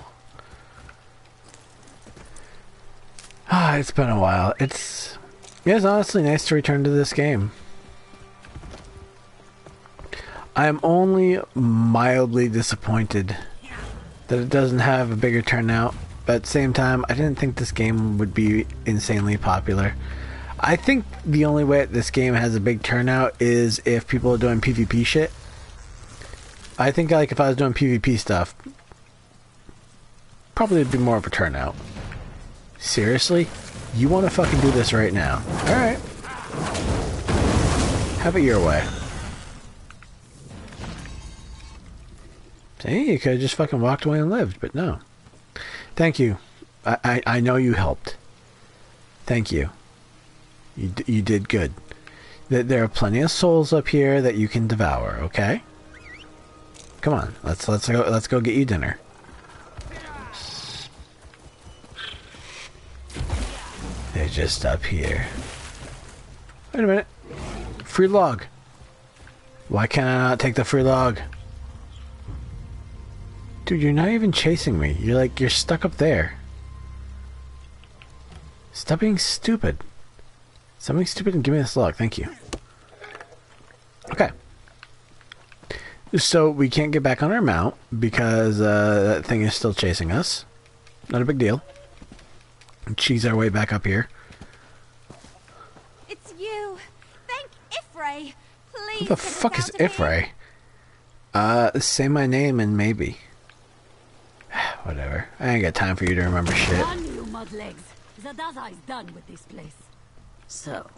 It's been a while. It's it's honestly nice to return to this game. I am only mildly disappointed that it doesn't have a bigger turnout. But at the same time, I didn't think this game would be insanely popular. I think the only way this game has a big turnout is if people are doing PvP shit. I think like if I was doing PvP stuff, probably it'd be more of a turnout. Seriously? You want to fucking do this right now? Alright. Have it your way. See, you could have just fucking walked away and lived, but no. Thank you. I, I, I know you helped. Thank you. You, you did good. There are plenty of souls up here that you can devour, okay? Come on, let's let's go let's go get you dinner. They're just up here. Wait a minute. Free log. Why can't I not take the free log? Dude, you're not even chasing me. You're like, you're stuck up there. Stop being stupid. Something stupid and give me this log. Thank you. Okay. So we can't get back on our mount because uh, that thing is still chasing us. Not a big deal. Cheese our way back up here. It's you. Thank Ifray. Please. Who the fuck is Ifray? Uh, say my name and maybe. *sighs* Whatever. I ain't got time for you to remember shit. On you, mudlegs. Zadaza is done with this place. So,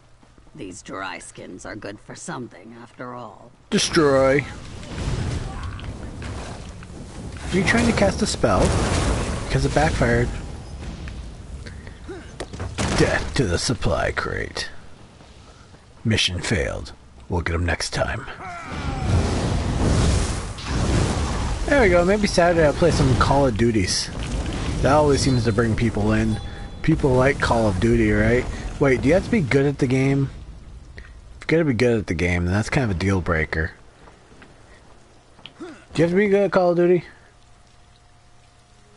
these dry skins are good for something, after all. Destroy. Are you trying to cast a spell? Because it backfired. Death to the supply crate. Mission failed. We'll get him next time. There we go. Maybe Saturday I'll play some Call of Duties. That always seems to bring people in. People like Call of Duty, right? Wait, do you have to be good at the game? If you gotta be good at the game, then that's kind of a deal breaker. Do you have to be good at Call of Duty?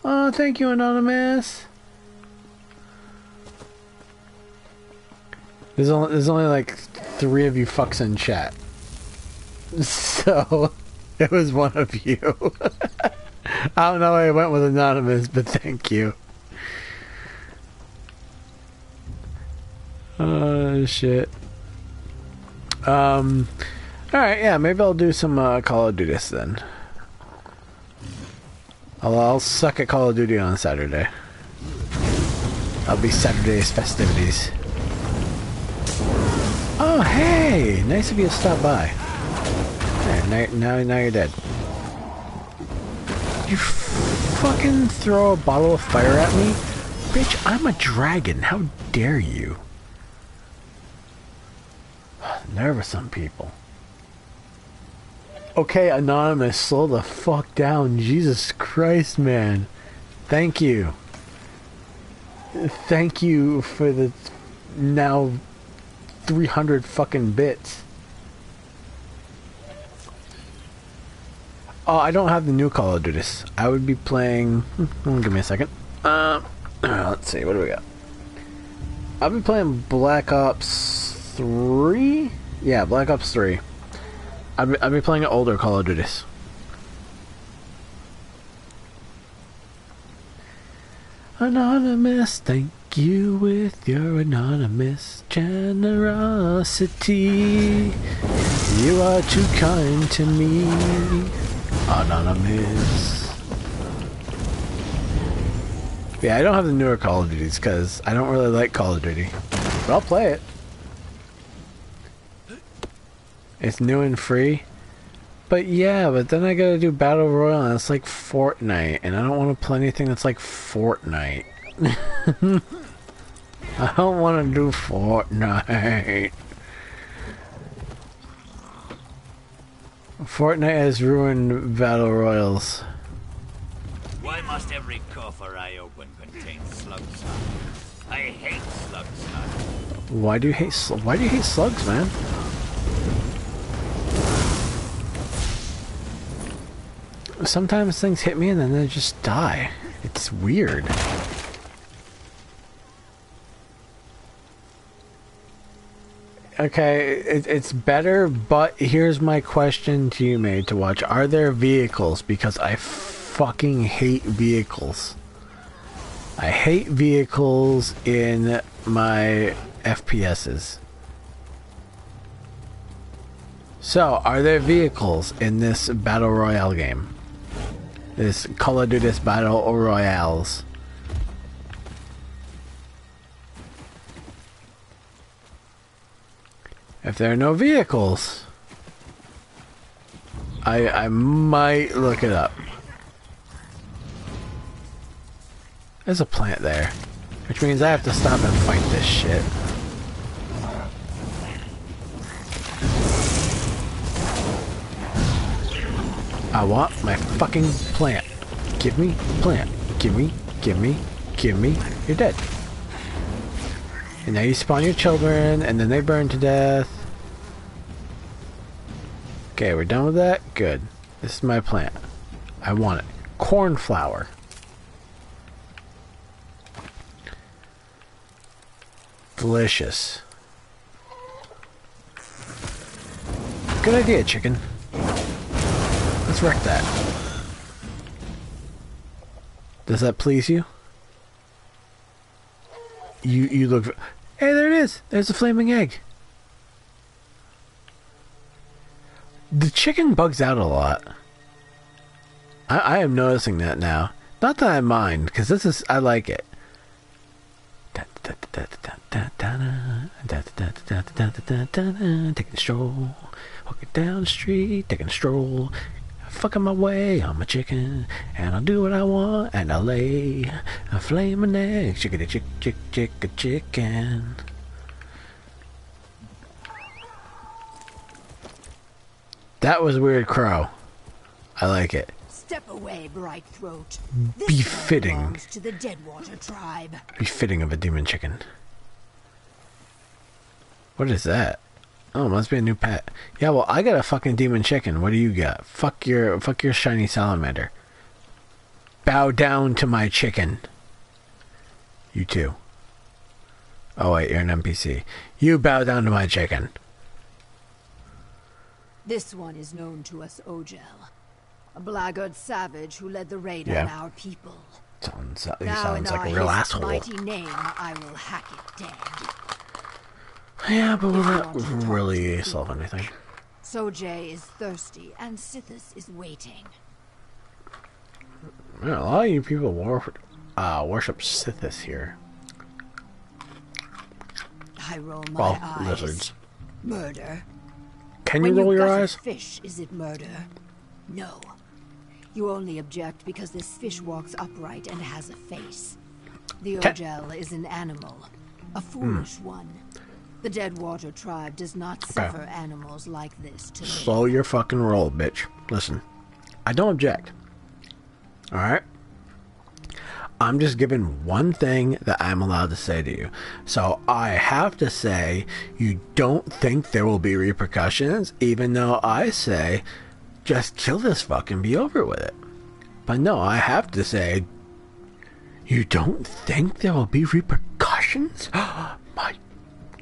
Oh, thank you, Anonymous. There's only, there's only like three of you fucks in chat. *laughs* So, it was one of you. *laughs* I don't know why I went with Anonymous, but thank you. Oh, shit. Um, alright, yeah, maybe I'll do some uh, Call of Duty then. I'll, I'll suck at Call of Duty on Saturday. I'll be Saturday's festivities. Oh, hey! Nice of you to stop by. There, now, now, now you're dead. You fucking throw a bottle of fire at me? Bitch, I'm a dragon. How dare you? Nervous some people. Okay, Anonymous, slow the fuck down. Jesus Christ, man. Thank you. Thank you for the now 300 fucking bits. Oh, I don't have the new Call of Duty. I would be playing... Hmm, give me a second. Uh, *clears throat* let's see, what do we got? I've been playing Black Ops 3? Yeah, Black Ops 3. I'll be, I'll be playing an older Call of Duty. Anonymous, thank you with your anonymous generosity. You are too kind to me, Anonymous. Yeah, I don't have the newer Call of Duties because I don't really like Call of Duty. But I'll play it. It's new and free. But yeah, but then I gotta do Battle Royale and it's like Fortnite. And I don't want to play anything that's like Fortnite. *laughs* I don't want to do Fortnite. Fortnite has ruined Battle Royals. Why must every coffer I open contain slug snot? I hate slug snot. Why do you hate Why do you hate slugs, man? Sometimes things hit me and then they just die. It's weird. Okay, it, it's better, but here's my question to you, mate, to watch. Are there vehicles? Because I fucking hate vehicles. I hate vehicles in my FPSs. So, are there vehicles in this Battle Royale game? This Call of Duty Battle Royales. If there are no vehicles, I I might look it up. There's a plant there, which means I have to stop and fight this shit. I want my fucking plant. Give me plant. Give me, give me, give me. You're dead. And now you spawn your children, and then they burn to death. Okay, we're done with that? Good. This is my plant. I want it. Cornflower. Delicious. Good idea, chicken. Let's wreck that. Does that please you? You you look. Hey, there it is. There's a flaming egg. The chicken bugs out a lot. I, I am noticing that now. Not that I mind, because this is I like it. Taking a stroll, walking down the street, taking a stroll, fucking my way on my chicken, and I'll do what I want, and I'll lay a flaming egg, chickadee chick chick chick a chicken. That was weird, crow. I like it. Step away, bright throat. Befitting. belongs to the Deadwater tribe. Befitting of a demon chicken. What is that? Oh, must be a new pet. Yeah, well, I got a fucking demon chicken. What do you got? Fuck your, fuck your shiny salamander. Bow down to my chicken. You too. Oh wait, you're an NPC. You bow down to my chicken. This one is known to us Ogel. A blackguard savage who led the raid Yeah. on our people. Sounds, he now sounds like a real asshole. mighty name, I will hack it dead. Yeah, but will that really solve anything? Sojay is thirsty, and Sithis is waiting. Yeah, a lot of you people uh, worship Sithis here. I roll my Well, eyes. lizards. Murder. Can when you roll your gut a eyes? Fish, is it murder? No. You only object because this fish walks upright and has a face. The Ogel is an animal, a Hmm. foolish one. The Deadwater tribe does not Okay. suffer animals like this to. Slow your fucking roll, bitch. Listen, I don't object. Alright? I'm just given one thing that I'm allowed to say to you. So I have to say, you don't think there will be repercussions, even though I say, just kill this fuck and be over with it. But no, I have to say, you don't think there will be repercussions? *gasps* My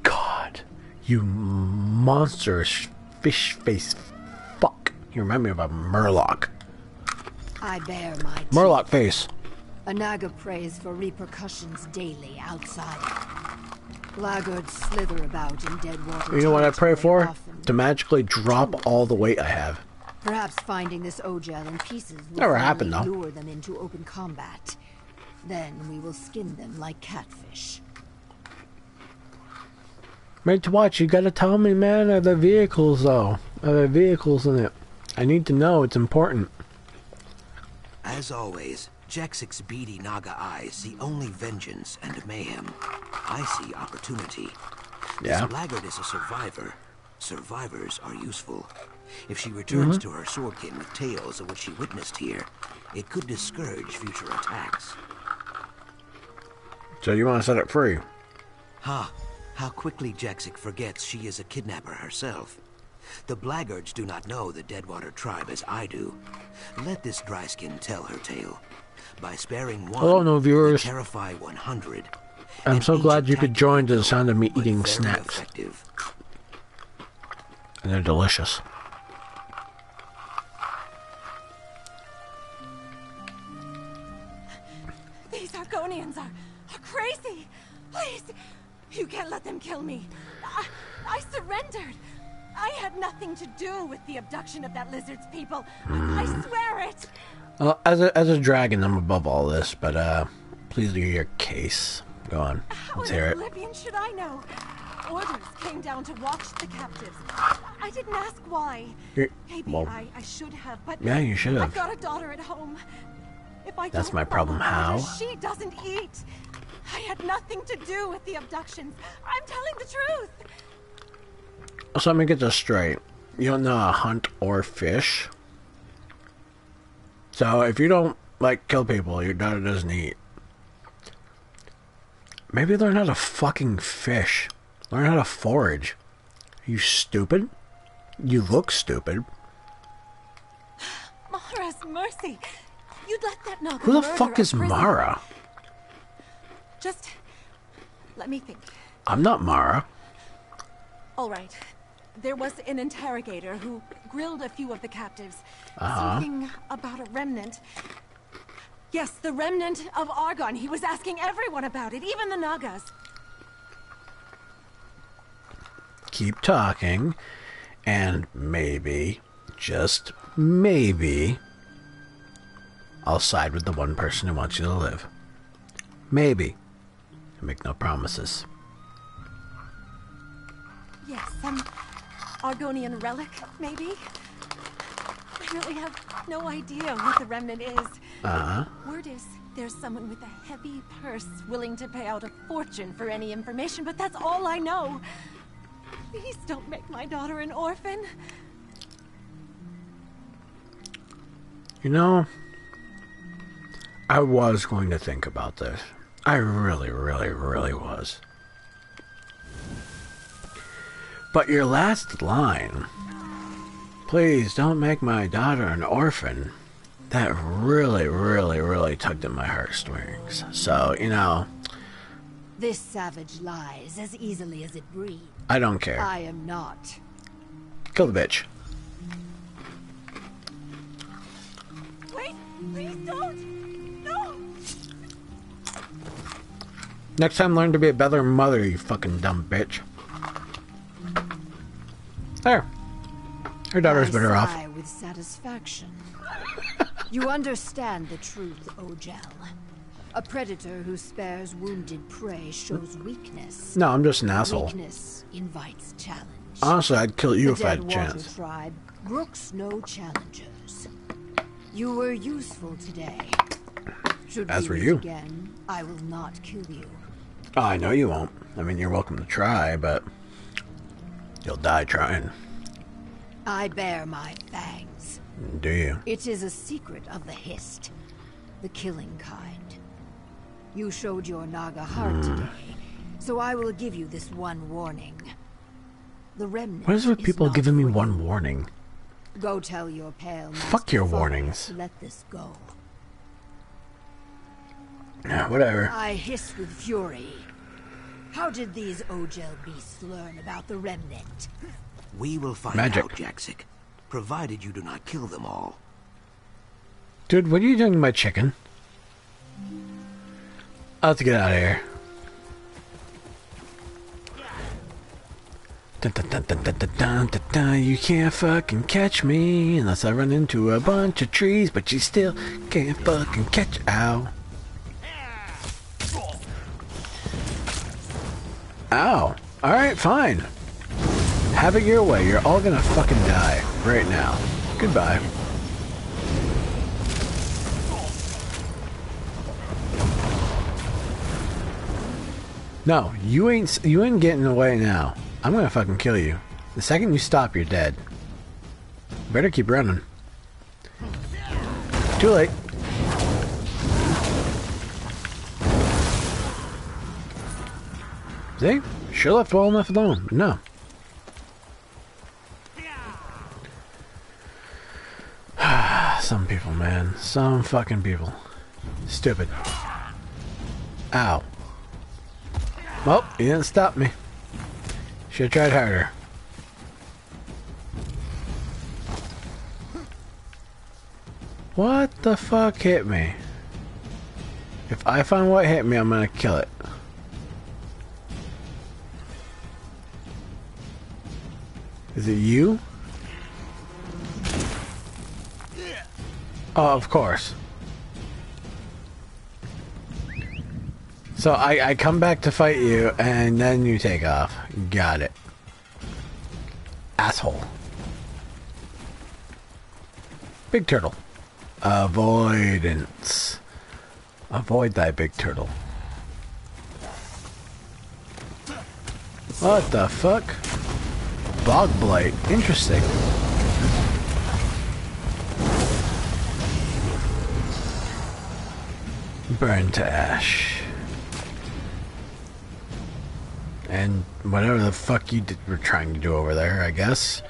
god. You monstrous fish face fuck. You remind me of a Murloc. I bear my. Murloc face. A Naga prays for repercussions daily outside. Laggards slither about in dead water. You know what I pray for? often. To magically drop all the weight I have. Perhaps finding this Ogel in pieces will Never finally happened, though. lure them into open combat. Then we will skin them like catfish. Mate to watch, you gotta tell me, man, are there vehicles, though? Are there vehicles in it? I need to know, it's important. As always, Jaxsik's beady Naga eyes see only vengeance and mayhem. I see opportunity. Yeah. This blackguard is a survivor. Survivors are useful. If she returns Mhm. to her swordkin with tales of what she witnessed here, it could discourage future attacks. So you want to set it free? Ha! How quickly Jexic forgets she is a kidnapper herself. The blackguards do not know the Deadwater tribe as I do. Let this dryskin tell her tale by sparing one. Hello, new viewers. Terrify 100. I'm so glad you could join to the sound of me eating snacks. Effective. And they're delicious. These Argonians are, are crazy. Please, you can't let them kill me. I, I surrendered. I had nothing to do with the abduction of that lizard's people. I swear it. Well, as a as a dragon, I'm above all this, but uh, please do your case. Go on. How Let's hear it. oblivion should I know? Orders came down to watch the captives. I didn't ask why. You're- Maybe well, I, I should have, but Yeah, you should have. I've got a daughter at home. If I That's my problem. How? She doesn't eat. I had nothing to do with the abductions. I'm telling the truth. So let me get this straight. You don't know how to hunt or fish. So if you don't like kill people, your daughter doesn't eat. Maybe learn how to fucking fish. Learn how to forage. you stupid? You look stupid. Mara's mercy. You'd let that Naga Who the fuck is. Mara? Just let me think. I'm not Mara. All right. There was an interrogator who grilled a few of the captives. Uh-huh. Something about a remnant. Yes, the remnant of Argon. He was asking everyone about it, even the Nagas. Keep talking, and maybe, just maybe, I'll side with the one person who wants you to live. Maybe. I make no promises. Yes, some Argonian relic, maybe? I really have no idea what the remnant is. Uh-huh. Word is there's someone with a heavy purse willing to pay out a fortune for any information, but that's all I know. Please don't make my daughter an orphan. You know, I was going to think about this. I really, really, really was. But your last line, please don't make my daughter an orphan, that really, really, really tugged at my heartstrings. So, you know, This savage lies as easily as it breathes. I don't care. I am not. Kill the bitch. Wait, please don't! No! Next time, learn to be a better mother, you fucking dumb bitch. There. Her daughter's I better off. sigh with satisfaction. you understand the truth, Ogel. A predator who spares wounded prey shows weakness. No, I'm just an asshole. Weakness invites challenge. Honestly, I'd kill you the if I had a Dead Water chance. tribe brooks no challengers. You were useful today. Should As we were meet you. again, I will not kill you. Oh, I know you won't. I mean, you're welcome to try, but you'll die trying. I bear my fangs. Do you? It is a secret of the Hist, the killing kind. You showed your Naga heart Hmm. today, so I will give you this one warning. The remnant What is with people not giving me one warning? Go tell your pale Fuck your warnings. Let this go. Yeah, *sighs* whatever. I hiss with fury. How did these Ogel beasts learn about the remnant? We will find Magic. out, Jaxsik, provided you do not kill them all. Dude, what are you doing to my chicken? i have to get out of here. Dun, dun, dun, you can't fucking catch me unless I run into a bunch of trees, but you still can't fucking catch out. Ow. Alright, fine. Have it your way. You're all gonna fucking die right now. Goodbye. No, you ain't you ain't getting away now. I'm gonna fucking kill you. The second you stop, you're dead. Better keep running. Too late. See? Sure left well enough alone, no. *sighs* Some people, man. Some fucking people. Stupid. Ow. Well, you didn't stop me. Should have tried harder. What the fuck hit me? If I find what hit me, I'm gonna kill it. Is it you? Oh, of course. So I, I come back to fight you, and then you take off. Got it. Asshole. Big turtle. Avoidance. Avoid thy big turtle. What the fuck? Bog blight. Interesting. Burn to ash. And whatever the fuck you did, were trying to do over there, I guess.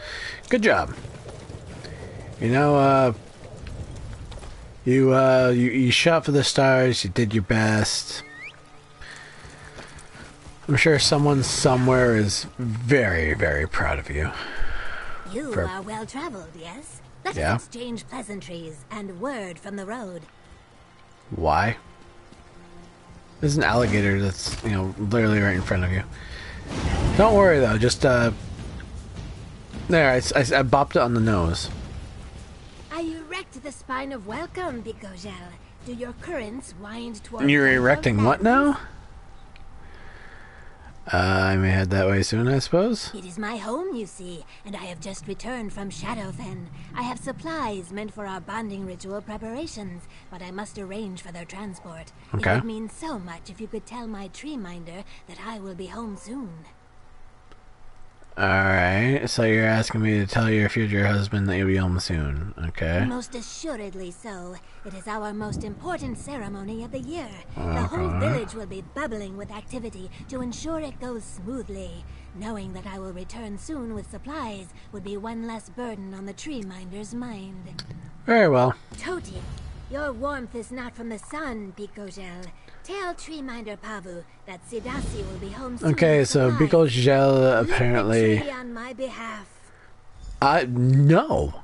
Good job. You know, uh, you, uh, you, you shot for the stars, you did your best. I'm sure someone somewhere is very, very proud of you. You For- are well traveled, yes? Let Yeah. us exchange pleasantries and word from the road. Why? There's an alligator that's, you know, literally right in front of you. Don't worry though, just, uh... There, I, I, I bopped it on the nose. I erect the spine of welcome, Bicogel. Do your currents wind toward You're erecting what now? Uh, I may head that way soon, I suppose. It is my home, you see, and I have just returned from Shadowfen. I have supplies meant for our bonding ritual preparations, but I must arrange for their transport. Okay. It would mean so much if you could tell my tree minder that I will be home soon. Alright, so you're asking me to tell your future husband that you'll be home soon, okay? Most assuredly so. It is our most important ceremony of the year. The whole village will be bubbling with activity to ensure it goes smoothly. Knowing that I will return soon with supplies would be one less burden on the tree minder's mind. Very well. Toti, your warmth is not from the sun, Bicogel. Tell tree minder Pavu that Sidasi will be home soon. Okay, so supplies. Bicol Gel Lick the apparently... on my behalf. Uh, no.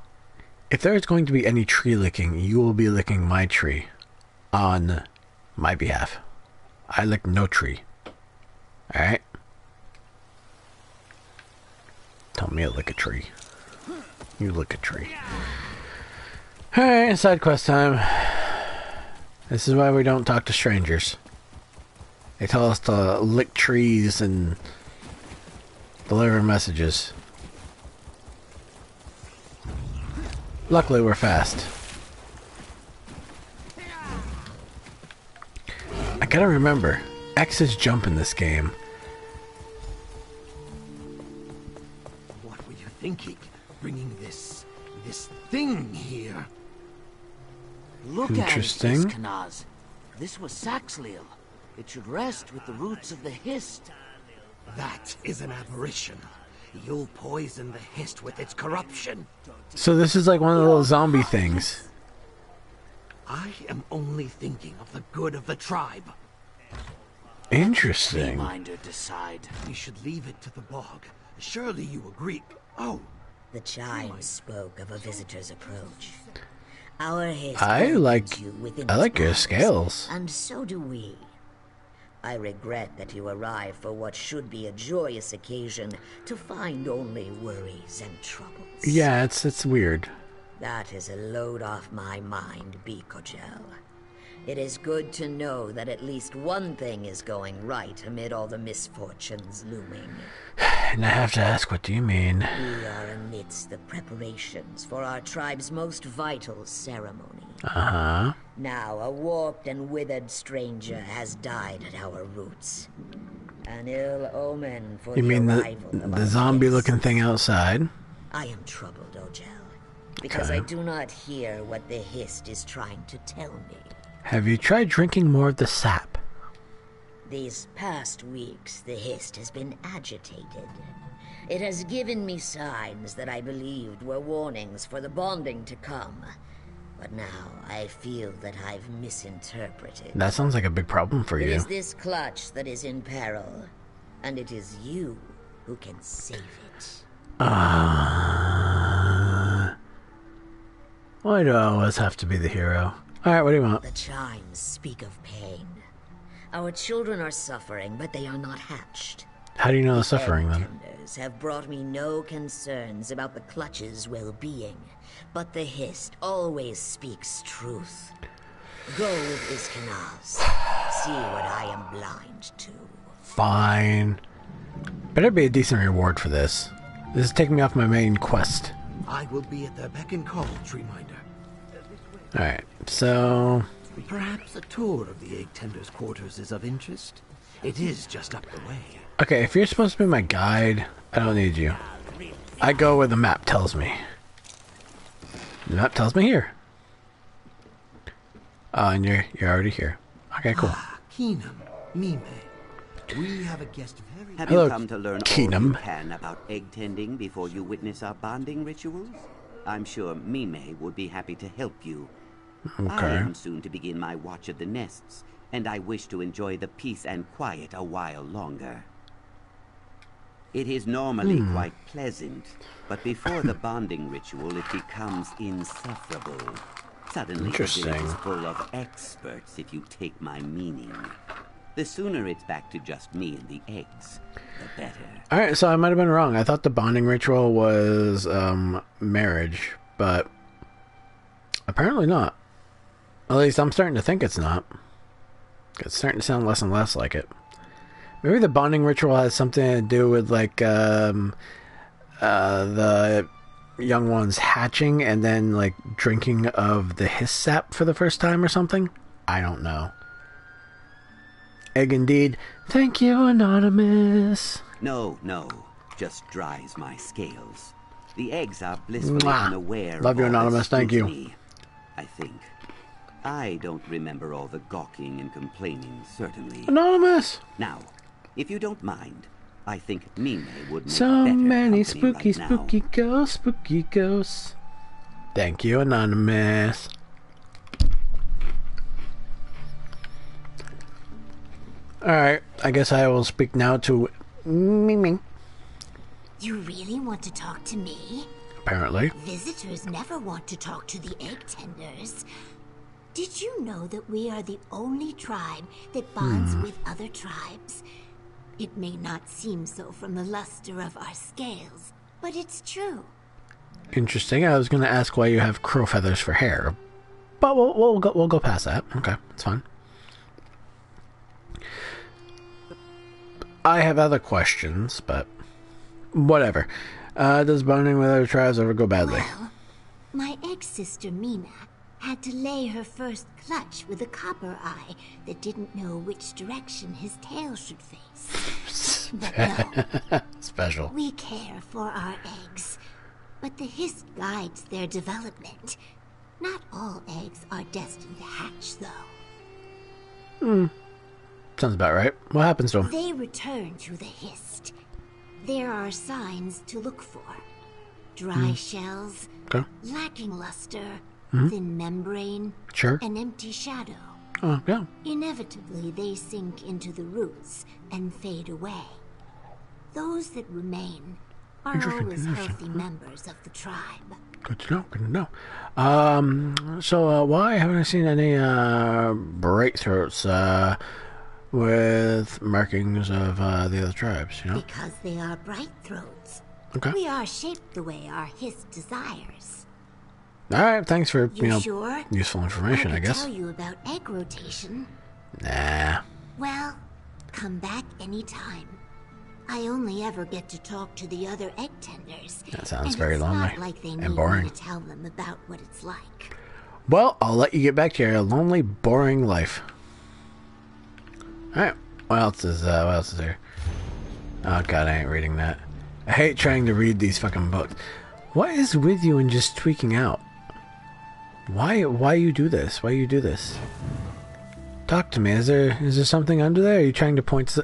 If there's going to be any tree licking, you will be licking my tree. On my behalf. I lick no tree. Alright? Tell me to lick a tree. You lick a tree. Alright, side quest time. This is why we don't talk to strangers. They tell us to lick trees and deliver messages. Luckily, we're fast. I gotta remember, X is jump in this game. What were you thinking? Bringing this... this thing here? Look at Interesting. it, Kanaz. This was Saxleel. It should rest with the roots of the Hist. That is an aberration. You'll poison the Hist with its corruption. So this is like one of those zombie things. I am only thinking of the good of the tribe. Interesting. Minder decide. We should leave it to the bog. Surely you agree. Oh, The chimes spoke of a visitor's approach. Our Hist I like- you I like your scales. And so do we. I regret that you arrive for what should be a joyous occasion to find only worries and troubles. Yeah, it's it's weird. That is a load off my mind, Bicogel. It is good to know that at least one thing is going right amid all the misfortunes looming. *sighs* And I have to ask, what do you mean? We are amidst the preparations for our tribe's most vital ceremony. Uh huh. Now, a warped and withered stranger has died at our roots. An ill omen for You the mean the the zombie-looking thing outside? I am troubled, Ogel, because I do not hear what the Hist is trying to tell me. Have you tried drinking more of the sap? These past weeks, the Hist has been agitated. It has given me signs that I believed were warnings for the bonding to come. But now I feel that I've misinterpreted. That sounds like a big problem for It you. is this clutch that is in peril, and it is you who can save it. Ah. why do I always have to be the hero? Alright, what do you want? The chimes speak of pain. Our children are suffering, but they are not hatched. How do you know the suffering then? Have brought me no concerns about the clutch's well-being, but the Hist always speaks truth. Go with Iskanaz. See what I am blind to. Fine. Better be a decent reward for this. This is taking me off my main quest. I will be at the beck and call, Treeminder. Alright, so... Perhaps a tour of the Egg Tender's quarters is of interest? It is just up the way. Okay, if you're supposed to be my guide, I don't need you. I go where the map tells me. The map tells me here. Oh, and you're you're already here. Okay, cool. Ah, Keenum, Mime. We have a guest very... Have Hello, you come to learn all you can about egg tending before you witness our bonding rituals? I'm sure Mime would be happy to help you. Okay. I am soon to begin my watch of the nests, and I wish to enjoy the peace and quiet a while longer. It is normally Hmm. quite pleasant, but before the bonding ritual it becomes insufferable. Suddenly the village is full of experts, if you take my meaning. The sooner it's back to just me and the eggs, the better. Alright, so I might have been wrong. I thought the bonding ritual was um marriage, but apparently not. At least I'm starting to think it's not. It's starting to sound less and less like it. Maybe the bonding ritual has something to do with like um uh the young ones hatching and then like drinking of the Hist sap for the first time or something. I don't know. Egg indeed. Thank you, Anonymous. No, no, just dries my scales. The eggs are blissfully Mwah. unaware Love of you, Anonymous, thank you. I think. I don't remember all the gawking and complaining, certainly. Anonymous. Now, if you don't mind, I think Mime would make So better many spooky, right now. spooky ghosts, spooky ghosts. Thank you, Anonymous. Alright, I guess I will speak now to Ming You really want to talk to me? apparently. Visitors never want to talk to the egg tenders. Did you know that we are the only tribe that bonds Hmm. with other tribes? It may not seem so from the luster of our scales, but it's true. Interesting. I was going to ask why you have crow feathers for hair, but we'll, we'll go we'll go past that. Okay, it's fine. I have other questions, but whatever. Uh, does bonding with other tribes ever go badly? Well, My ex-sister Mina had to lay her first clutch with a copper eye that didn't know which direction his tail should face. But *laughs* no, Special. we care for our eggs, but the hist guides their development. Not all eggs are destined to hatch, though. Hmm. Sounds about right. What happens to them? They return to the hist. There are signs to look for. Dry Hmm. shells, Okay. lacking luster, Mhm. thin membrane, Sure. an empty shadow. Oh, yeah. Inevitably, they sink into the roots and fade away. Those that remain are always healthy members of the tribe. Good to know. Good to know. Um, so uh, why haven't I seen any uh, breakthroughs uh, with markings of uh, the other tribes? You know. Because they are bright throats. Okay. We are shaped the way our hist desires. All right. Thanks for you, You know sure? useful information. I, I guess. tell you about egg rotation. Nah. Well, come back anytime. I only ever get to talk to the other egg tenders. That sounds very lonely like and boring. tell them about what it's like. Well, I'll let you get back to your lonely, boring life. All right. What else is uh, what else is there? Oh God, I ain't reading that. I hate trying to read these fucking books. What is with you and just tweaking out? Why why you do this? Why you do this? Talk to me. Is there is there something under there? Are you trying to point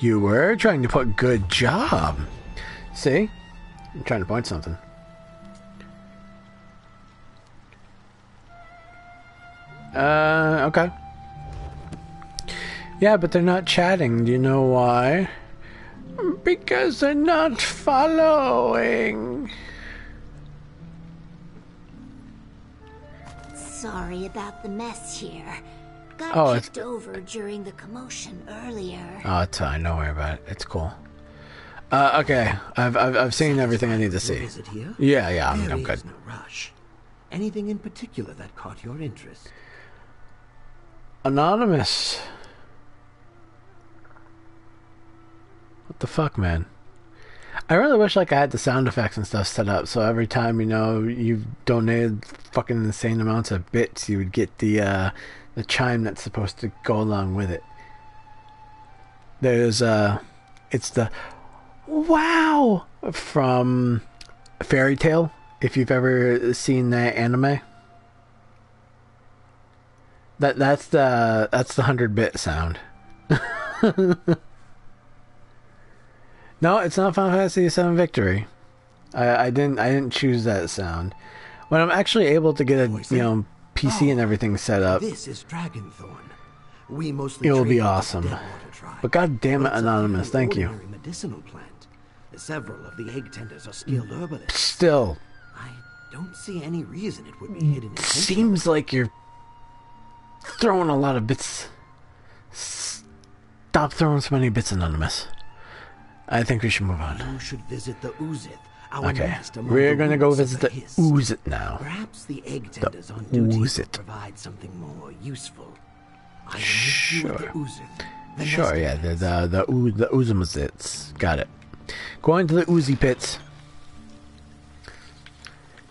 You were trying to put good job. See? I'm trying to point something. Uh, okay. Yeah, but they're not chatting. Do you know why? Because they're not following. Sorry about the mess here. Got Oh, it's- kicked over during the commotion earlier. Oh, it's fine. Don't worry about it. It's cool. Uh, okay, I've, I've I've seen everything I need to see. Is it here? Yeah, yeah, I'm, There I'm good. no rush. Anything in particular that caught your interest? Anonymous. What the fuck, man? I really wish like I had the sound effects and stuff set up so every time you know you donated fucking insane amounts of bits, you would get the uh, the chime that's supposed to go along with it. There's uh, it's the wow from Fairy Tail. If you've ever seen that anime, that that's the that's the hundred bit sound. *laughs* no, it's not Final Fantasy VII Victory. I, I didn't I didn't choose that sound. When I'm actually able to get a you know PC oh, and everything set up, This is Dragonthorn. We mostly it will be trade with the awesome. But god damn it, anonymous, thank you. medicinal plant. Several of the egg tenders are skilled herbalists. Still, I Don't see any reason it would be hidden in seems like you're throwing a lot of bits. Stop throwing so many bits, anonymous. I think we should move on. You should visit the Uzith, our Okay, we're gonna go visit the Hiss. Oozit now. Perhaps the egg The on duty Uzith. could provide something more useful. I will meet you at the Sure, yeah, the the the, the Uzumazits. Got it. Going to the Uzi pits.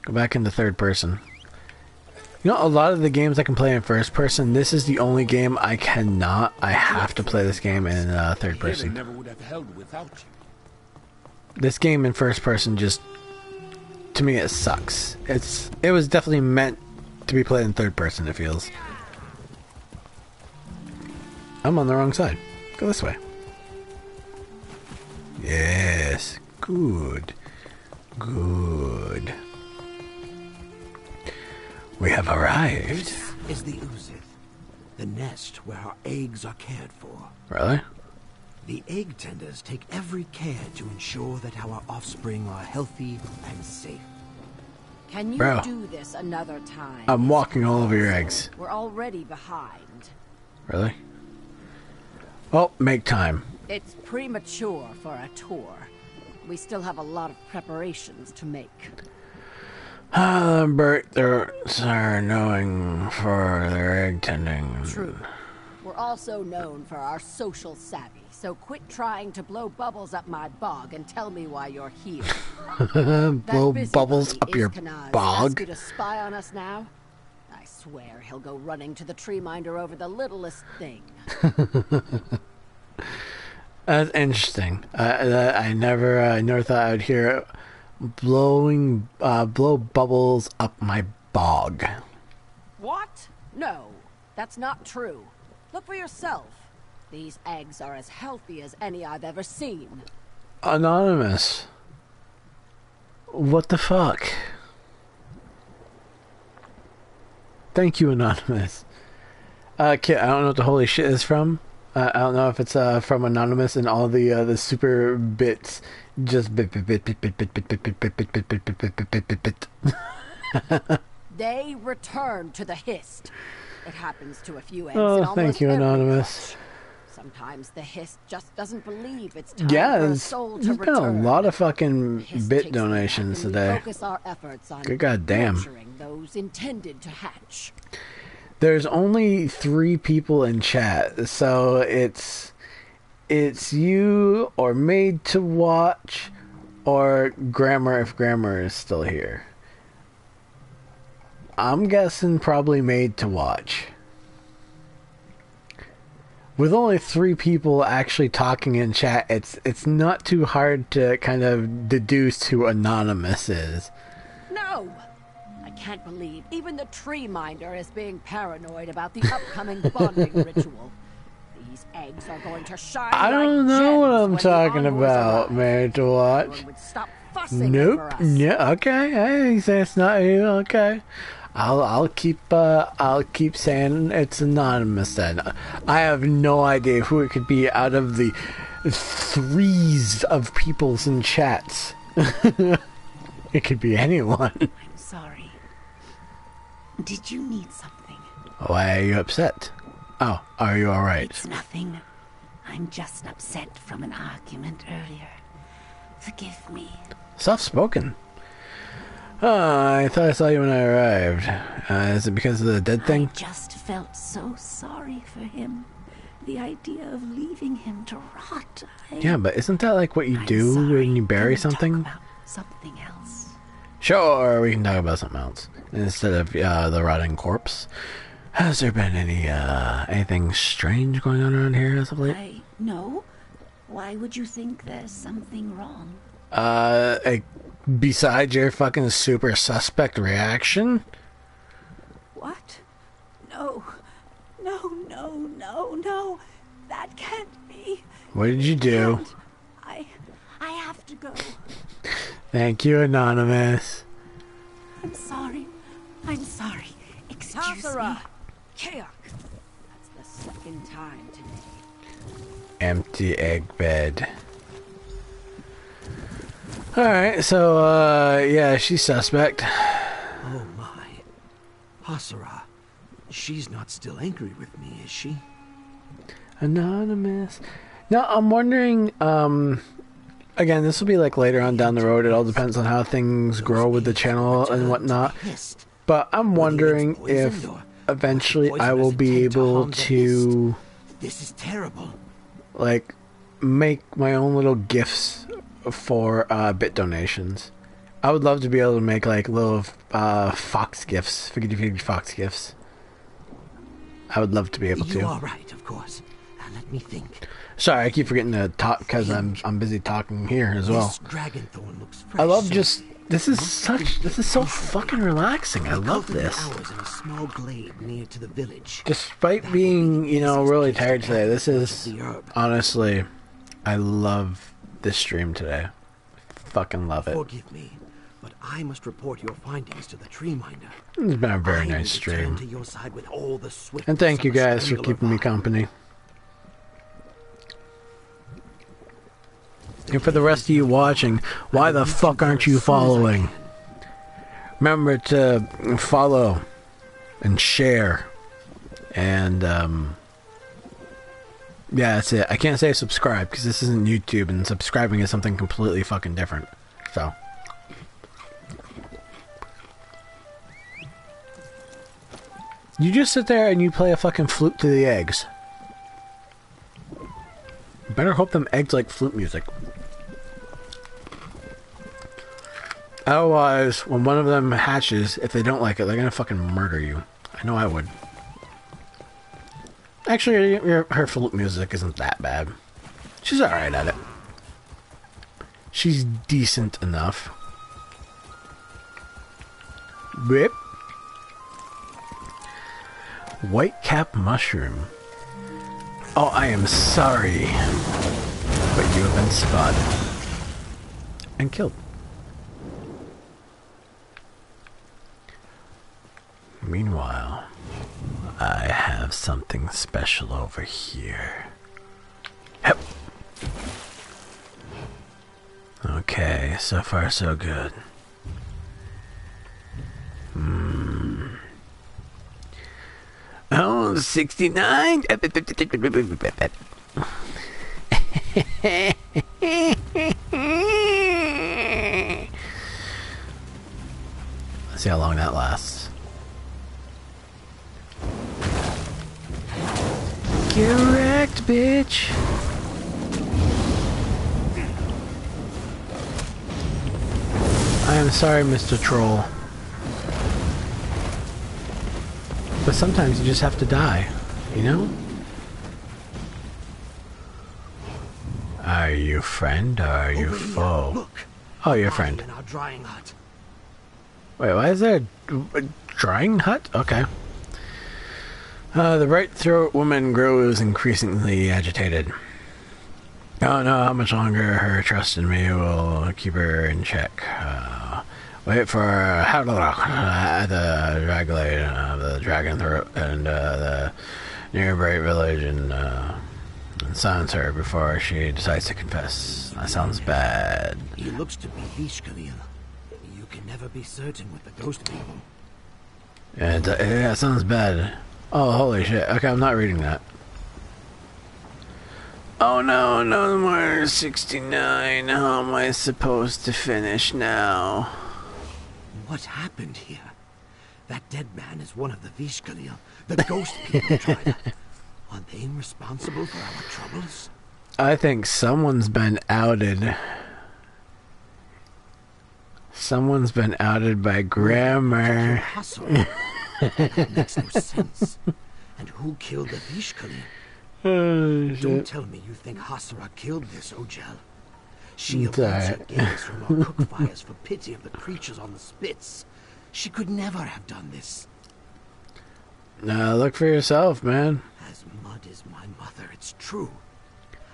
Go back into third person. You know, a lot of the games I can play in first person, this is the only game I cannot. I have to play this game in uh, third person. never would have held without you. This game in first person just, to me, it sucks. It's it was definitely meant to be played in third person. It feels. I'm on the wrong side. Go this way. Yes, good, good. We have arrived. This is the Uzith, the nest where our eggs are cared for. Really? The egg tenders take every care to ensure that our offspring are healthy and safe. Can you Bro. do this another time? I'm walking all over your eggs. We're already behind. Really? Well, make time. It's premature for a tour. We still have a lot of preparations to make. Ah, Bert, they're are knowing for their egg tending. True. We're also known for our social savvy, so quit trying to blow bubbles up my bog and tell me why you're here. *laughs* Blow bubbles up your Iskanaz Ask bog. you to spy on us now? I swear he'll go running to the tree minder over the littlest thing. *laughs* That's interesting. I I I never uh, I never thought I'd hear blowing uh, blow bubbles up my bog. What? No, that's not true. Look for yourself. These eggs are as healthy as any I've ever seen. Anonymous. What the fuck? Thank you, Anonymous. Uh, Kit, I don't know what the holy shit is from. Uh, I don't know if it's uh, from Anonymous and all the uh, the super bits. Just bit bit bit bit bit bit bit bit bit bit bit bit bit bit bit bit bit bit. They return to the hist. It happens to a few eggs. Oh, thank you, Anonymous. Sometimes the hist just doesn't believe it's time Yeah, for a soul to there's been a lot of fucking bit donations today. focus our efforts on Good goddamn. those intended to hatch. There's only three people in chat, so it's it's you or made to watch or grammar if grammar is still here. I'm guessing probably made to watch. With only three people actually talking in chat, it's it's not too hard to kind of deduce who anonymous is. No! I can't believe even the tree minder is being paranoid about the *laughs* upcoming bonding ritual. These eggs are going to shine I don't know what I'm talking about, arrive. to watch. Everyone stop fussing Nope. over us. Yeah. Okay. Hey, it's not you. Okay. I'll I'll keep uh I'll keep saying it's anonymous then. I have no idea who it could be out of the threes of peoples in chats. *laughs* it could be anyone. I'm sorry. Did you need something? Why are you upset? Oh, are you all right? It's nothing. I'm just upset from an argument earlier. Forgive me. Soft spoken. Oh, I thought I saw you when I arrived. Uh, is it because of the dead thing? I just felt so sorry for him. The idea of leaving him to rot. I... Yeah, but isn't that like what you do when you bury something? Something else. Sure, we can talk about something else instead of uh, the rotting corpse. Has there been any uh, anything strange going on around here as of late? I no. Why would you think there's something wrong? Uh, like, besides your fucking super suspect reaction? What? No. No, no, no, no. That can't be. What did you do? I I have to go. Thank you, Anonymous. I'm sorry. I'm sorry. Excuse Tathara! me. Kayak! That's the second time today. Empty egg bed. Alright, so, uh, yeah, she's suspect. Oh my. Hasara. She's not still angry with me, is she? Anonymous. Now, I'm wondering, um, again, this will be like later on down the road. It all depends on how things grow with the channel and whatnot. But I'm wondering if eventually I will be able to, This is terrible. like, make my own little gifts for uh, bit donations. I would love to be able to make like little uh, fox gifts, figgy figgy fox gifts. I would love to be able You to. are right, of course. Now let me think. Sorry, I keep forgetting to talk because I'm I'm busy talking here as well. This dragonthorn looks fresh. I love just this is such this is so fucking relaxing. I love this. Ours in a small glade near to the village. Despite being, you know, really tired today, this is honestly I love this stream today. Fucking love it. Forgive me, but I must report your findings to the tree minder. It's been a very I nice stream. To your side with all the And thank you guys for keeping me company. And for the rest of you watching, why the fuck aren't you following? Remember to follow and share. And, um, yeah, that's it. I can't say subscribe because this isn't YouTube and subscribing is something completely fucking different. So. You just sit there and you play a fucking flute to the eggs. Better hope them eggs like flute music. Otherwise, when one of them hatches, if they don't like it, they're gonna fucking murder you. I know I would. Actually, her flute music isn't that bad. She's alright at it. She's decent enough. Whip. White cap mushroom. Oh, I am sorry. But you have been spotted. And killed. Meanwhile, I have something special over here. Yep. Okay, so far so good. Hmm. Oh, 69? Let's *laughs* see how long that lasts. Get wrecked, bitch! I am sorry, Mr. Troll. But sometimes you just have to die, you know? Are you friend or are you foe? Oh, you're friend. Wait, why is there a, a drying hut? Okay. Uh, the Bright-Throat woman grows increasingly agitated. I don't know how much longer her trust in me will keep her in check. Uh, wait for uh, the dragon, uh, the dragon throat, and uh, the nearby village, and, uh, and silence her before she decides to confess. That sounds bad. He looks to be Vishkalil. You can never be certain with the ghost people. Yeah, it sounds bad. Oh, holy shit. Okay, I'm not reading that. Oh no, no more 69. How am I supposed to finish now? What happened here? That dead man is one of the Vishkalil, the ghost people tried. *laughs* Are they responsible for our troubles? I think someone's been outed. Someone's been outed by grammar. *laughs* That *laughs* makes no sense. And who killed the Vishkali? Oh, Don't tell me you think Hasra killed this Ogel. She avoids her gaze from our cook fires for pity of the creatures on the spits. She could never have done this. Now look for yourself, man. As mud is my mother, it's true.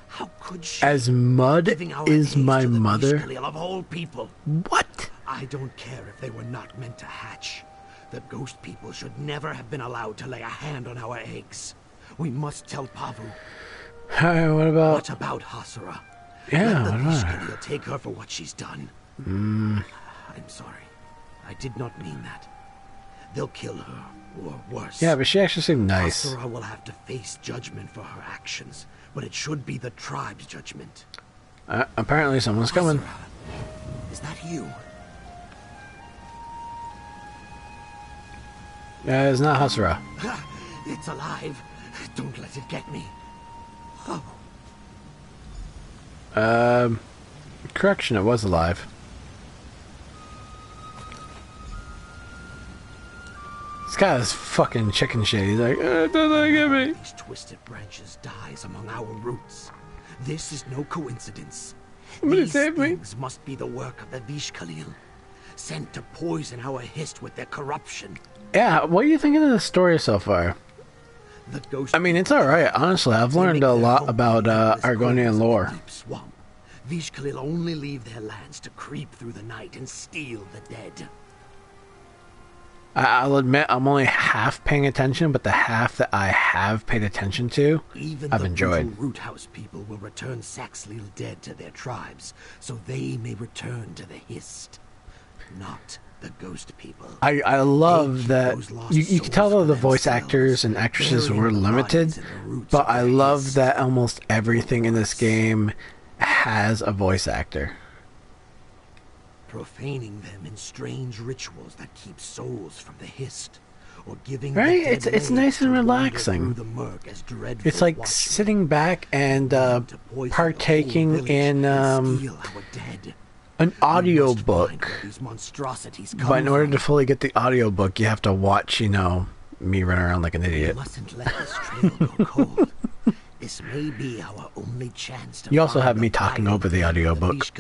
How could she? As mud is my mother. Of all people. What? I don't care if they were not meant to hatch. The ghost people should never have been allowed to lay a hand on our eggs. We must tell Pavu. Alright, what about? What about Hasura? Yeah, Let the what about take her for what she's done. Mm, I'm sorry. I did not mean that. They'll kill her, or worse. yeah, but she actually seemed nice. Hasura will have to face judgment for her actions, but it should be the tribe's judgment. Uh, apparently, someone's coming. Is that you? Uh, it's not Hasura. It's alive. Don't let it get me. Oh, Um, correction, it was alive. This guy is fucking chicken shit. He's like, uh, don't let it get me. These twisted branches dies among our roots. This is no coincidence. Somebody These save me. things must be the work of the Vishkalil, sent to poison our hist with their corruption. Yeah, what are you thinking of the story so far? The ghost I mean, it's alright. Honestly, I've learned a lot about uh, Argonian lore. swamp. Vishkalil only leave their lands to creep through the night and steal the dead. I- I'll admit I'm only half paying attention, but the half that I have paid attention to, Even I've the enjoyed. root house people will return Saxhleel dead to their tribes, so they may return to the Hist, not the ghost people. I, I love that you, you can tell the voice actors and actresses were limited, but I love that almost everything in this game has a voice actor. profaning them in strange rituals that keep souls from the Hist, or giving Right? It's it's nice and relaxing. the murk as It's like watchers sitting back and uh, partaking in um, steal our dead. An audio book. But in order to fully get the audio book, you have to watch, you know, me run around like an idiot. mustn't let this trail go *laughs* cold. This may be our only chance to You also have me talking over the audiobook.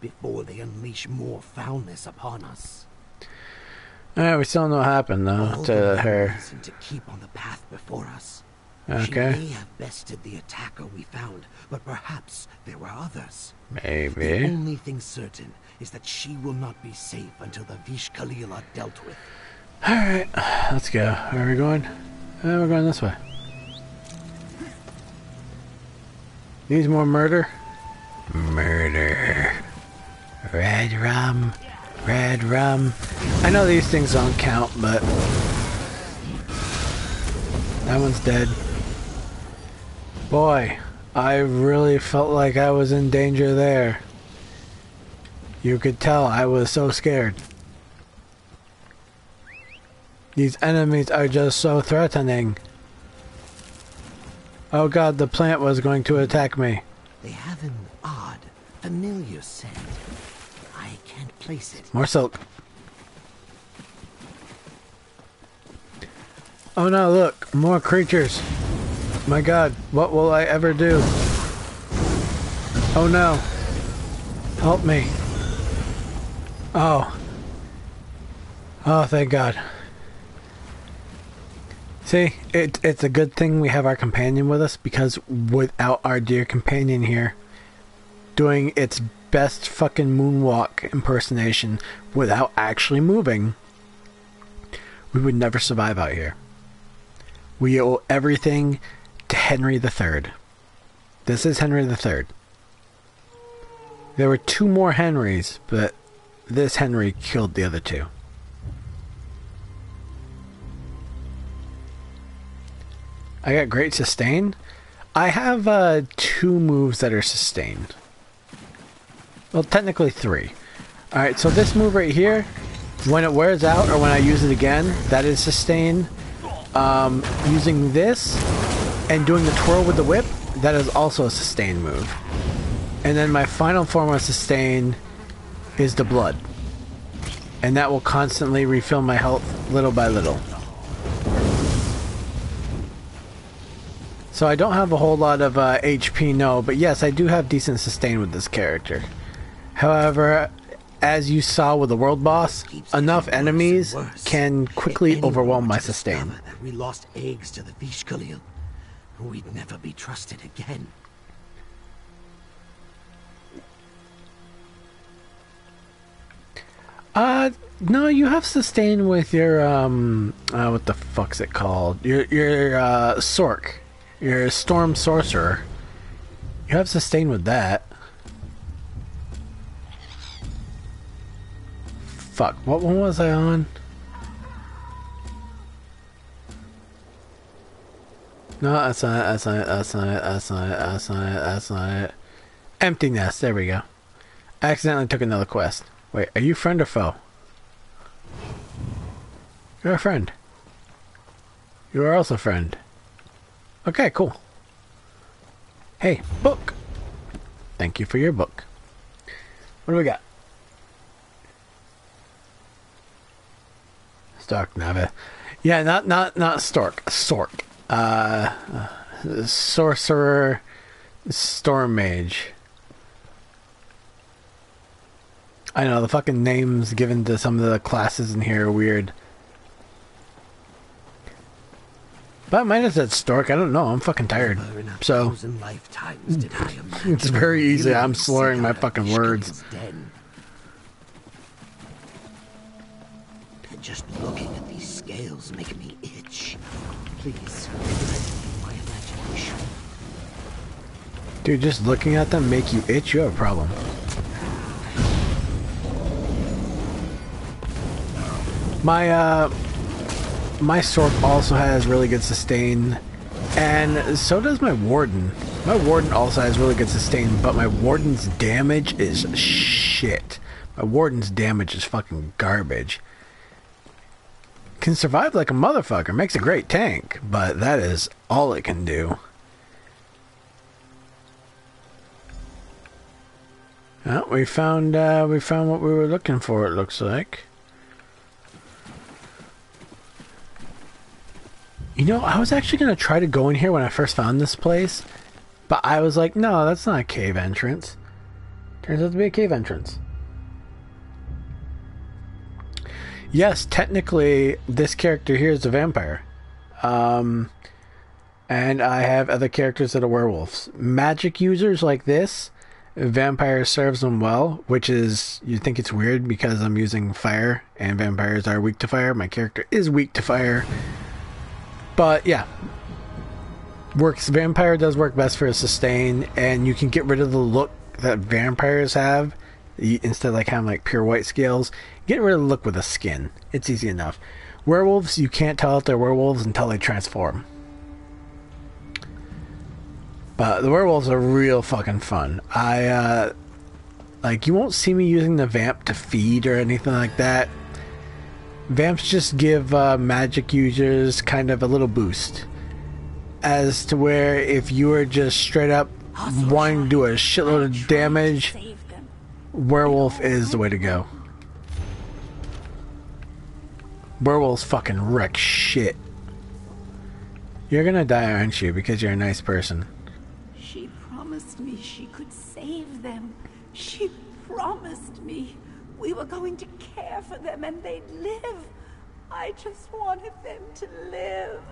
Before they unleash more foulness upon us. Alright, we still know what happened though All to her. to keep on the path before us. She Okay. may have bested the attacker we found, but perhaps there were others. The only thing certain is that she will not be safe until the Vishkalil are dealt with. Alright, let's go. Where are we going? Uh, we're going this way. Needs more murder? Murder. Red rum. Red rum. I know these things don't count, but. That one's dead. Boy, I really felt like I was in danger there. You could tell I was so scared. These enemies are just so threatening. Oh god, the plant was going to attack me. They have an odd, familiar scent. I can't place it. More silk. Oh no, look, more creatures. My god, what will I ever do? Oh no. Help me. Oh. Oh, thank god. See, it, it's a good thing we have our companion with us because without our dear companion here, doing its best fucking moonwalk impersonation without actually moving, we would never survive out here. We owe everything to Henry III. This is Henry III. There were two more Henrys, but this Henry killed the other two. I got great sustain. I have uh, two moves that are sustained. Well, technically three. Alright, so this move right here, when it wears out or when I use it again, that is sustained. Um, using this and doing the twirl with the whip, that is also a sustain move. And then my final form of sustain is the blood. And that will constantly refill my health little by little. So I don't have a whole lot of uh, HP, no, but yes, I do have decent sustain with this character. However, as you saw with the world boss, enough enemies can quickly overwhelm my sustain. We lost eggs to the Vishkalil. We'd never be trusted again. Uh, no, you have sustain with your, um, uh, what the fuck's it called? Your, your, uh, Sork. Your Storm Sorcerer. You have sustain with that. Fuck, what one was I on? No, that's not it, that's not it, that's not it, that's not it, that's not it, that's not it. Empty nest, there we go. I accidentally took another quest. Wait, are you friend or foe? You're a friend. You are also a friend. Okay, cool. Hey, book! Thank you for your book. What do we got? Stark Nava. Yeah, not not not Stork. Sork. Uh, sorcerer, storm mage. I know the fucking names given to some of the classes in here are weird. But mine is that Stork. I don't know. I'm fucking tired. So *laughs* it's very easy. I'm slurring my fucking words. Just looking at these scales make me itch. Please, my imagination. Dude, just looking at them make you itch. You have a problem. My uh, my sword also has really good sustain, and so does my warden. My warden also has really good sustain, but my warden's damage is shit. My warden's damage is fucking garbage. Can survive like a motherfucker, makes a great tank, but that is all it can do. Well, we found uh, we found what we were looking for. It looks like. You know, I was actually going to try to go in here when I first found this place, but I was like, no, that's not a cave entrance. Turns out to be a cave entrance. Yes, technically, this character here is a vampire. Um, and I have other characters that are werewolves. Magic users like this, vampire serves them well, which is, you think it's weird because I'm using fire, and vampires are weak to fire. My character is weak to fire. But yeah, works. Vampire does work best for a sustain, and you can get rid of the look that vampires have instead of like having like pure white scales. Get rid of the look with a skin. It's easy enough. Werewolves, you can't tell if they're werewolves until they transform. But the werewolves are real fucking fun. I uh like you won't see me using the vamp to feed or anything like that. Vamps just give uh, magic users kind of a little boost. As to where if you are just straight up wanting to do a shitload of damage, Werewolf is the way to go. Werewolves fucking wreck shit. You're gonna die, aren't you? Because you're a nice person. She promised me she could save them. She promised me we were going to care for them and they'd live. I just wanted them to live.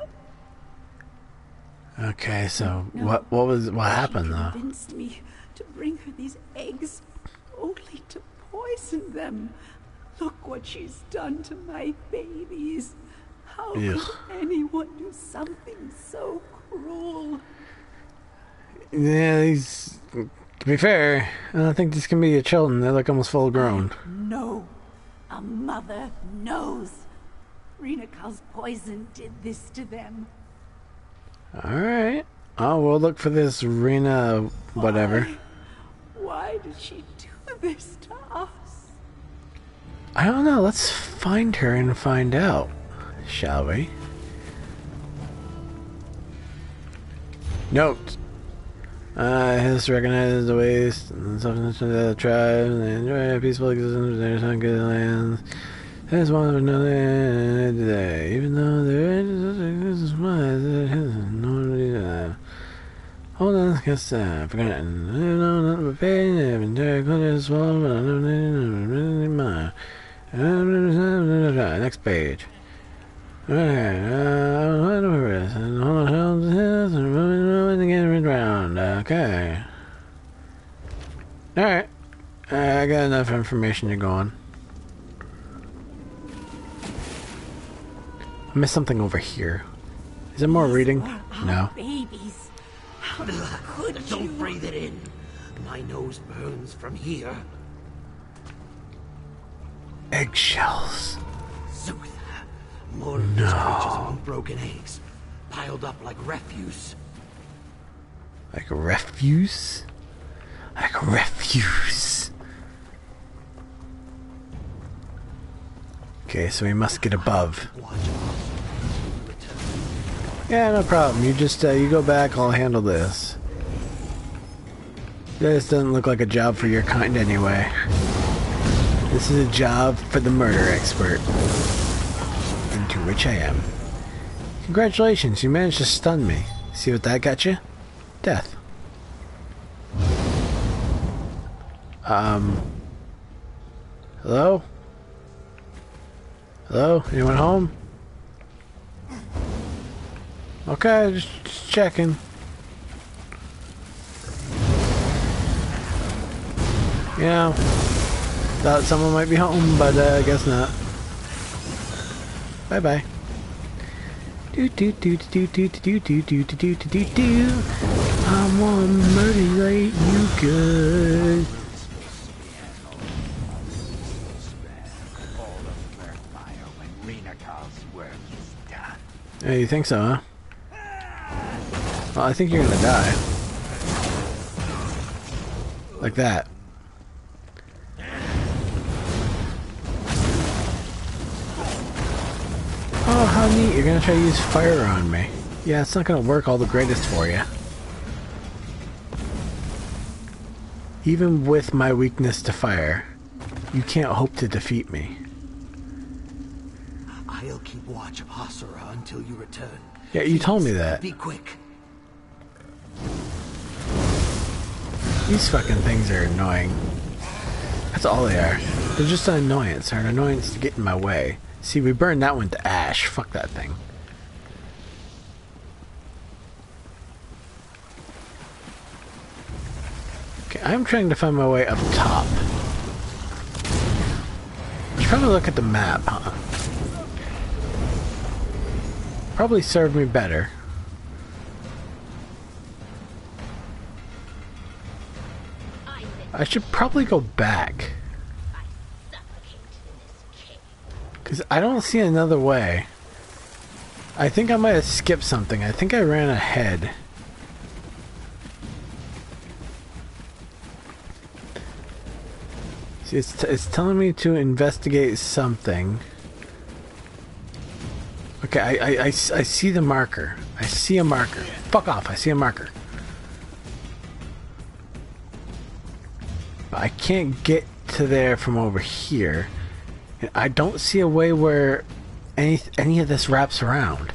Okay, so no, what what was what happened though? She convinced me to bring her these eggs, only to poison them. Look what she's done to my babies. How Ugh. could anyone do something so cruel? Yeah, these. To be fair, I don't think this can be your children. They look almost full grown. No, a mother knows. Rinakal's poison did this to them. Alright. Oh, we'll look for this Rena whatever. Why did she do this? I don't know. Let's find her and find out, shall we? Note. Uh, his recognizes the waste and substance of the tribe. They enjoy a peaceful existence. There's some good lands. There's one of another today. Even though there is no Hold on, guess uh, forgotten. I know not pain, I've been very close to swallow, but I don't really mind. Next page. Alright, uh, what over this? And hold on, hold this, and moving, moving. Okay. Alright. I got enough information to go on. I missed something over here. Is it more reading? No. Babies. How could Don't breathe it in. My nose burns from here. Eggshells. Zutha. More of these creatures among broken eggs. Piled up like refuse. Like refuse? Like refuse. Okay, so we must get above. Yeah, no problem. You just, uh, you go back, I'll handle this. This doesn't look like a job for your kind anyway. This is a job for the murder expert. Into which I am. Congratulations, you managed to stun me. See what that got you? Death. Um. Hello? Hello? Anyone home? Okay, just, just checking. Yeah. Thought someone might be home, but uh, I guess not. Bye bye. Do do do do do do do do do do do do do. I wanna murder you good. Yeah, you think so, huh? Well, I think you're gonna die. Like that. Oh, how neat. You're gonna try to use fire on me. Yeah, it's not gonna work all the greatest for you. Even with my weakness to fire, you can't hope to defeat me. I'll keep watch of Hasura until you return. Yeah, you told me that. Be quick. These fucking things are annoying. That's all they are. They're just an annoyance. They're an annoyance to get in my way. See, we burned that one to ash. Fuck that thing. Okay, I'm trying to find my way up top. Should probably look at the map, huh? Probably served me better. I should probably go back. Because I don't see another way. I think I might have skipped something. I think I ran ahead. See, it's, it's telling me to investigate something. Okay, I, I, I, I see the marker. I see a marker. Fuck off, I see a marker. But I can't get to there from over here. I don't see a way where any any of this wraps around.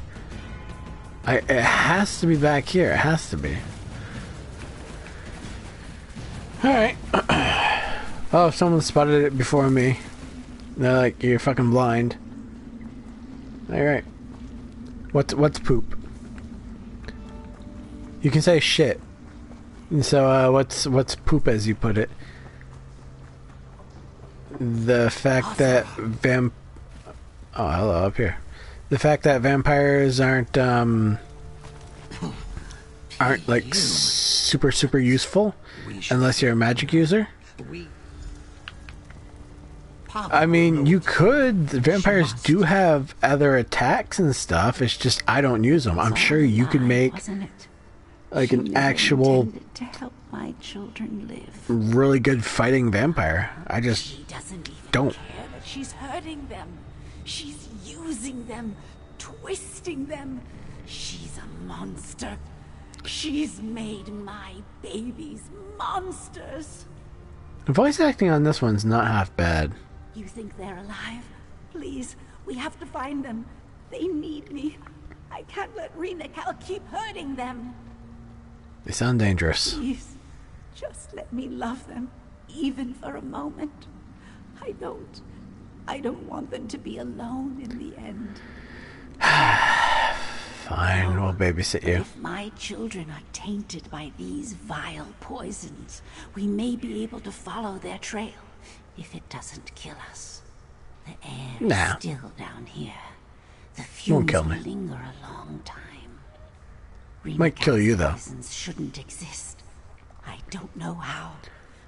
I it has to be back here. It has to be. All right. *clears throat* oh, someone spotted it before me. They're like, "You're fucking blind." All right. What's what's poop? You can say shit. And so, uh, what's what's poop as you put it? The fact that vamp oh hello up here. The fact that vampires aren't um aren't like super super useful unless you're a magic user. I mean you could. The vampires do have other attacks and stuff. It's just I don't use them I'm sure you could make like She an actual, to help my children live. really good fighting vampire. I just don't. care that she's hurting them. She's using them, twisting them. She's a monster. She's made my babies monsters. The voice acting on this one's not half bad. You think they're alive? Please, we have to find them. They need me. I can't let Rena Cal keep hurting them. They sound dangerous. Please, just let me love them, even for a moment. I don't. I don't want them to be alone in the end. *sighs* Fine, we'll oh, babysit you. If my children are tainted by these vile poisons, we may be able to follow their trail if it doesn't kill us. The air Nah. is still down here. The fumes will linger a long time. Might kill you though. poisons shouldn't exist. I don't know how,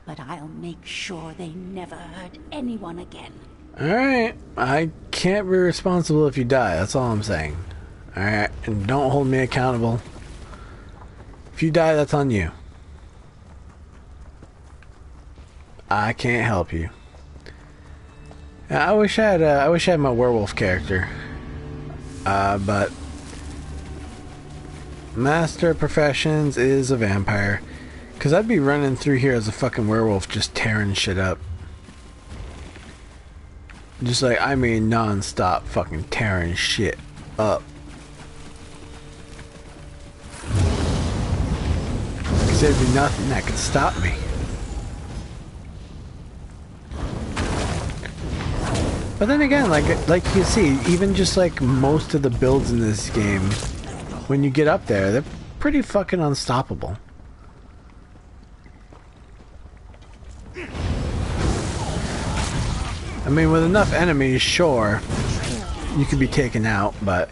but I'll make sure they never hurt anyone again. Alright, I can't be responsible if you die, that's all I'm saying. Alright, and don't hold me accountable. If you die, that's on you. I can't help you. I wish I had, uh, I wish I had my werewolf character. Uh, but Master of Professions is a vampire. Cause I'd be running through here as a fucking werewolf just tearing shit up. Just like, I mean, non-stop fucking tearing shit up. Because there'd be nothing that could stop me. But then again, like like you see, even just like most of the builds in this game, when you get up there, they're pretty fucking unstoppable. I mean, with enough enemies, sure, you could be taken out, but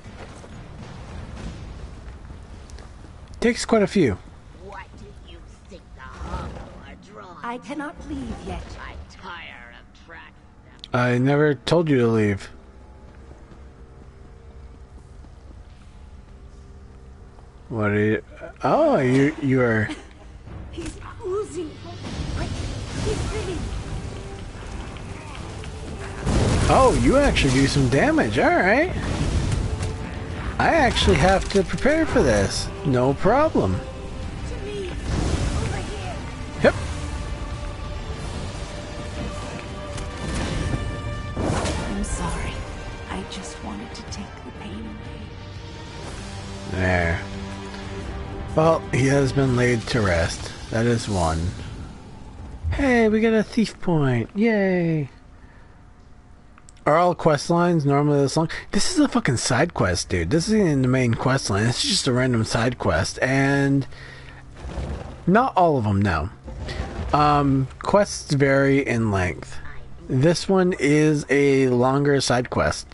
takes quite a few. What do you think the are drawn? I cannot leave yet. I tire of tracking them. I never told you to leave. What are you? Oh, you you are. He's oozing. Quick, he's Oh, you actually do some damage. All right. I actually have to prepare for this. No problem. Yep. I'm sorry. I just wanted to take the pain away. There. Well, he has been laid to rest. That is one. Hey, we got a thief point. Yay. Are all quest lines normally this long? This is a fucking side quest, dude. This isn't in the main quest line. It's just a random side quest. And not all of them, no. Um, quests vary in length. This one is a longer side quest.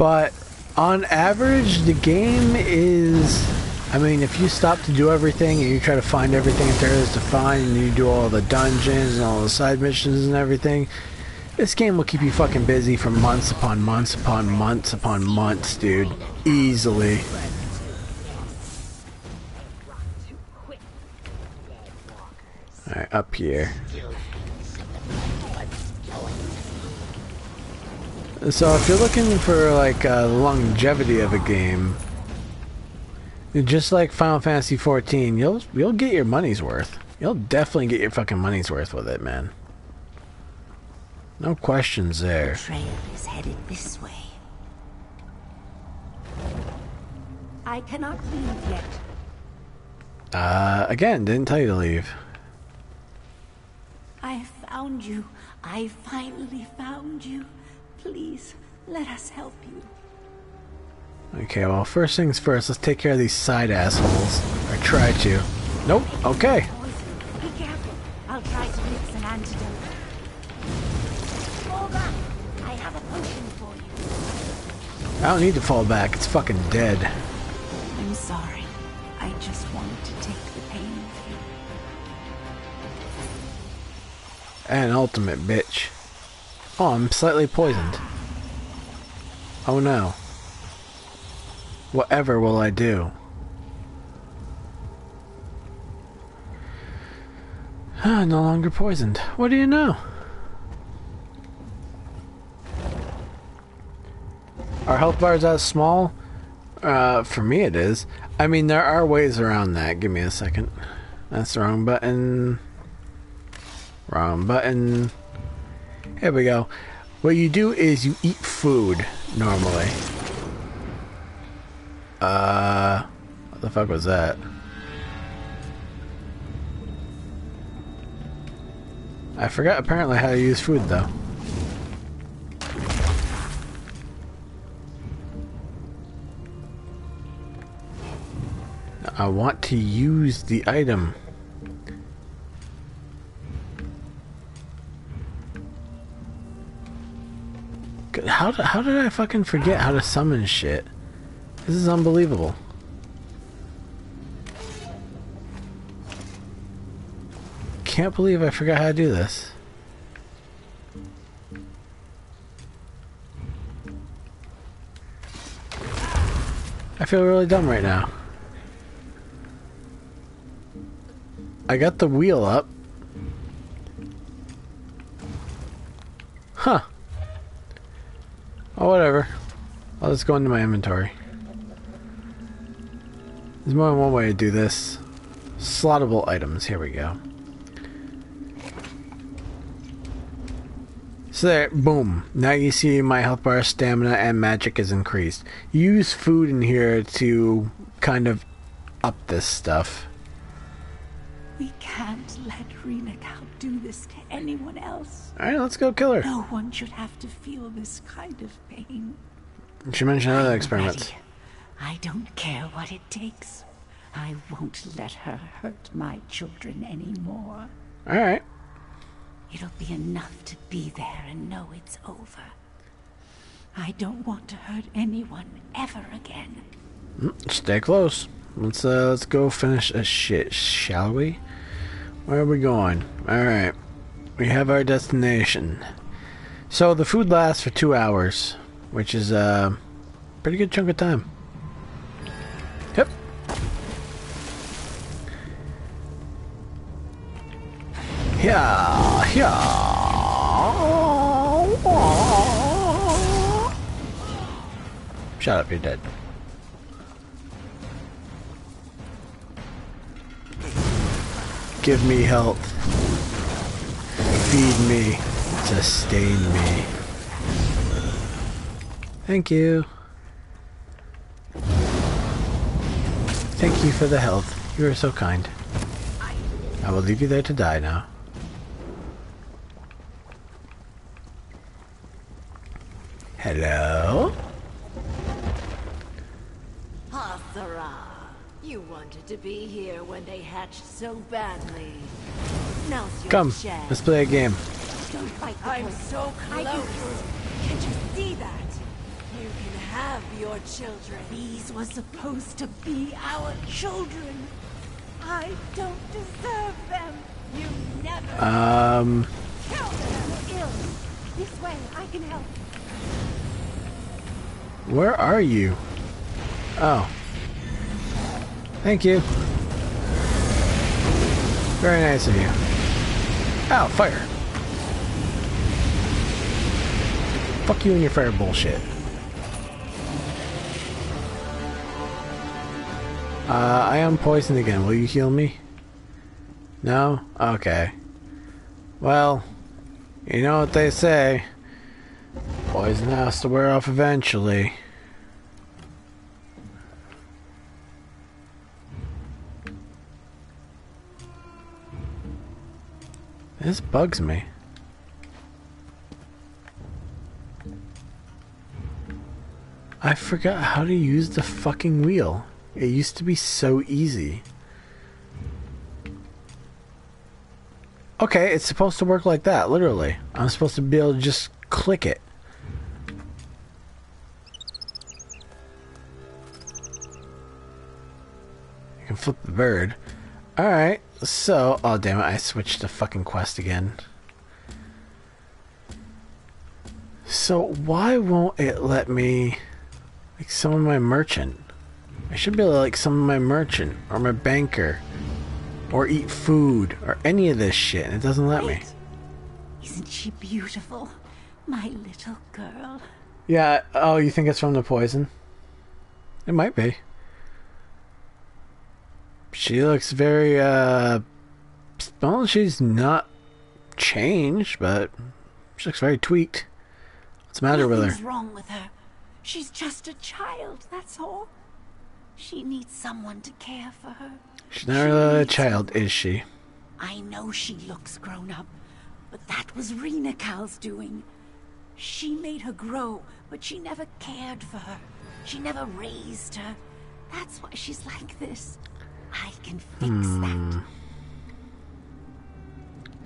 But on average, the game is. I mean, if you stop to do everything and you try to find everything that there is to find, and you do all the dungeons and all the side missions and everything, this game will keep you fucking busy for months upon months upon months upon months, dude. Easily. Alright, up here. So if you're looking for like uh, longevity of a game, just like Final Fantasy 14, you'll you'll get your money's worth. You'll definitely get your fucking money's worth with it, man. No questions there. The Trail is headed this way. I cannot leave yet. Uh, again, didn't tell you to leave. I found you. I finally found you. Please, let us help you. Okay, well, first things first, let's take care of these side assholes. Or try to. Nope, okay. Be careful. I'll try to mix an antidote. Fall back. I have a potion for you. I don't need to fall back, it's fucking dead. I'm sorry. I just wanted to take the pain of you. And ultimate bitch. Oh, I'm slightly poisoned. Oh no. Whatever will I do? no longer poisoned. What do you know? Our health bar is that small? Uh, for me it is. I mean, there are ways around that. Give me a second. That's the wrong button. Wrong button. Here we go. What you do is you eat food normally. Uh, what the fuck was that? I forgot apparently how to use food though. I want to use the item. How, how did I fucking forget how to summon shit? This is unbelievable. Can't believe I forgot how to do this. I feel really dumb right now. I got the wheel up. Huh. Oh, whatever. I'll just go into my inventory. There's more than one way to do this. Slottable items. Here we go. So there, boom. Now you see my health bar, stamina, and magic is increased. Use food in here to kind of up this stuff. We can't let Renakal do this to anyone else. Alright, let's go kill her. No one should have to feel this kind of pain. She mentioned other experiments. I don't care what it takes. I won't let her hurt my children anymore. Alright. It'll be enough to be there and know it's over. I don't want to hurt anyone ever again. Mm, stay close. Let's uh, let's go finish a shit, shall we? Where are we going? Alright. We have our destination. So the food lasts for two hours, which is a pretty good chunk of time. Yep. Yeah, yeah. Shut up, you're dead. Give me health. Feed me. Sustain me. Thank you. Thank you for the health. You are so kind. I will leave you there to die now. Hello? Hathara, you wanted to be here when they hatched so badly. Now's your Come, chance. let's play a game. Don't fight I'm so close. Can't you see that? You can have your children. These were supposed to be our children. I don't deserve them. You never Um, kill them. Ill. This way, I can help. where are you? Oh. Thank you. Very nice of you. Oh, fire. Fuck you and your fire bullshit. Uh, I am poisoned again. Will you heal me? No? Okay. Well, you know what they say. Poison has to wear off eventually. This bugs me. I forgot how to use the fucking wheel. It used to be so easy. Okay, it's supposed to work like that, literally. I'm supposed to be able to just click it. You can flip the bird. Alright, so... Oh, damn it, I switched to fucking quest again. So why won't it let me like some of my merchant? I should be able to like some of my merchant or my banker or eat food or any of this shit and it doesn't let me. Isn't she beautiful? My little girl. Yeah, oh you think it's from the poison? It might be. She looks very uh well she's not changed, but she looks very tweaked. What's the matter with Nothing's her? wrong with her. She's just a child, that's all. She needs someone to care for her. She's not really a child, is she? I know she looks grown up, but that was Renakal's doing. She made her grow, but she never cared for her. She never raised her. That's why she's like this. I can fix Hmm.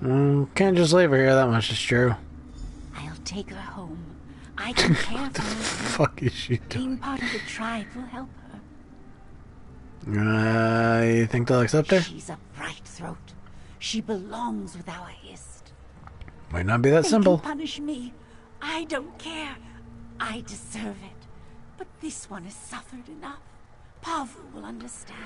Mm, can't just leave her here, that much is true. I'll take her home. I *laughs* can care for her. Fuck is she doing? Being part of the tribe will help her. Uh, you think they'll accept her? She's a Bright-Throat. She belongs with our Hist. Might not be that they simple. Punish me. I don't care. I deserve it. But this one has suffered enough. Pavu will understand.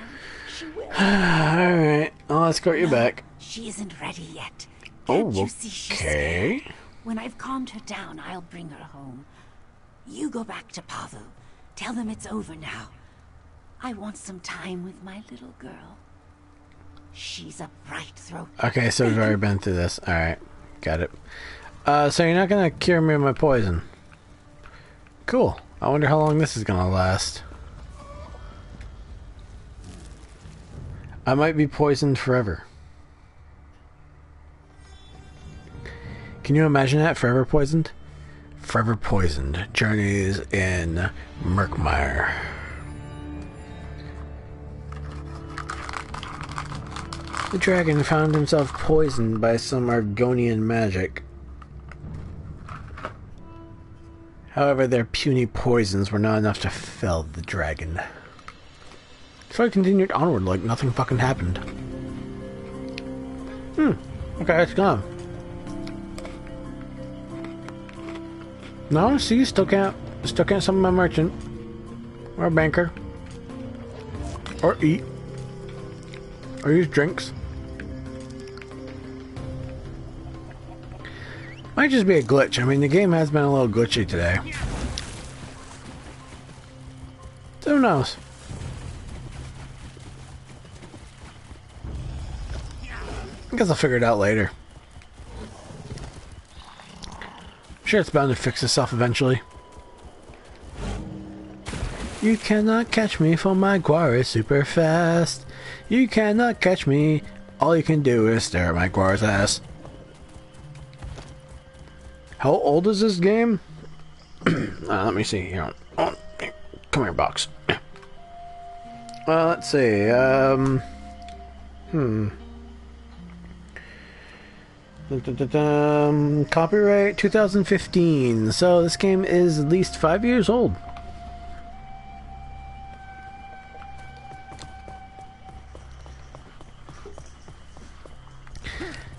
She will. *sighs* Alright, I'll escort you back. She isn't ready yet. Oh, Can't you see she's okay. When I've calmed her down, I'll bring her home. You go back to Pavu. Tell them it's over now. I want some time with my little girl. She's a Bright-Throat. Okay, so we've already been through this. Alright, got it. Uh, so you're not gonna cure me of my poison. Cool. I wonder how long this is gonna last. I might be poisoned forever. Can you imagine that? Forever poisoned? Forever poisoned. Journeys in Murkmire. The dragon found himself poisoned by some Argonian magic. However, their puny poisons were not enough to fell the dragon. So I continued onward like nothing fucking happened. Hmm. Okay, it's gone. No, see, still can't, still can't summon my merchant, or a banker, or eat, or use drinks. Might just be a glitch. I mean, the game has been a little glitchy today. Who knows? I guess I'll figure it out later. I'm sure it's bound to fix itself eventually. You cannot catch me for my guar is super fast. You cannot catch me. All you can do is stare at my guar's ass. How old is this game? *clears throat* uh, let me see here. Oh, come here, box. Well, *clears throat* let's see. Um, hmm. Copyright 2015. So this game is at least five years old.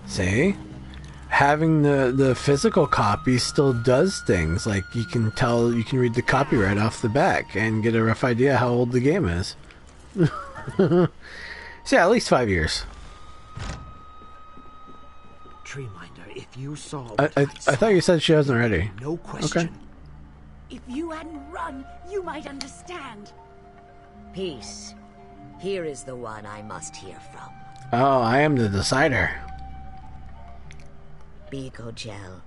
See? Having the, the physical copy still does things. Like you can tell, you can read the copyright off the back and get a rough idea how old the game is. *laughs* so yeah, at least five years. If you saw I, what I, I thought you said she wasn't ready. No question. Okay. If you hadn't run, you might understand. Peace. Here is the one I must hear from. Oh, I am the decider. Biko Gel,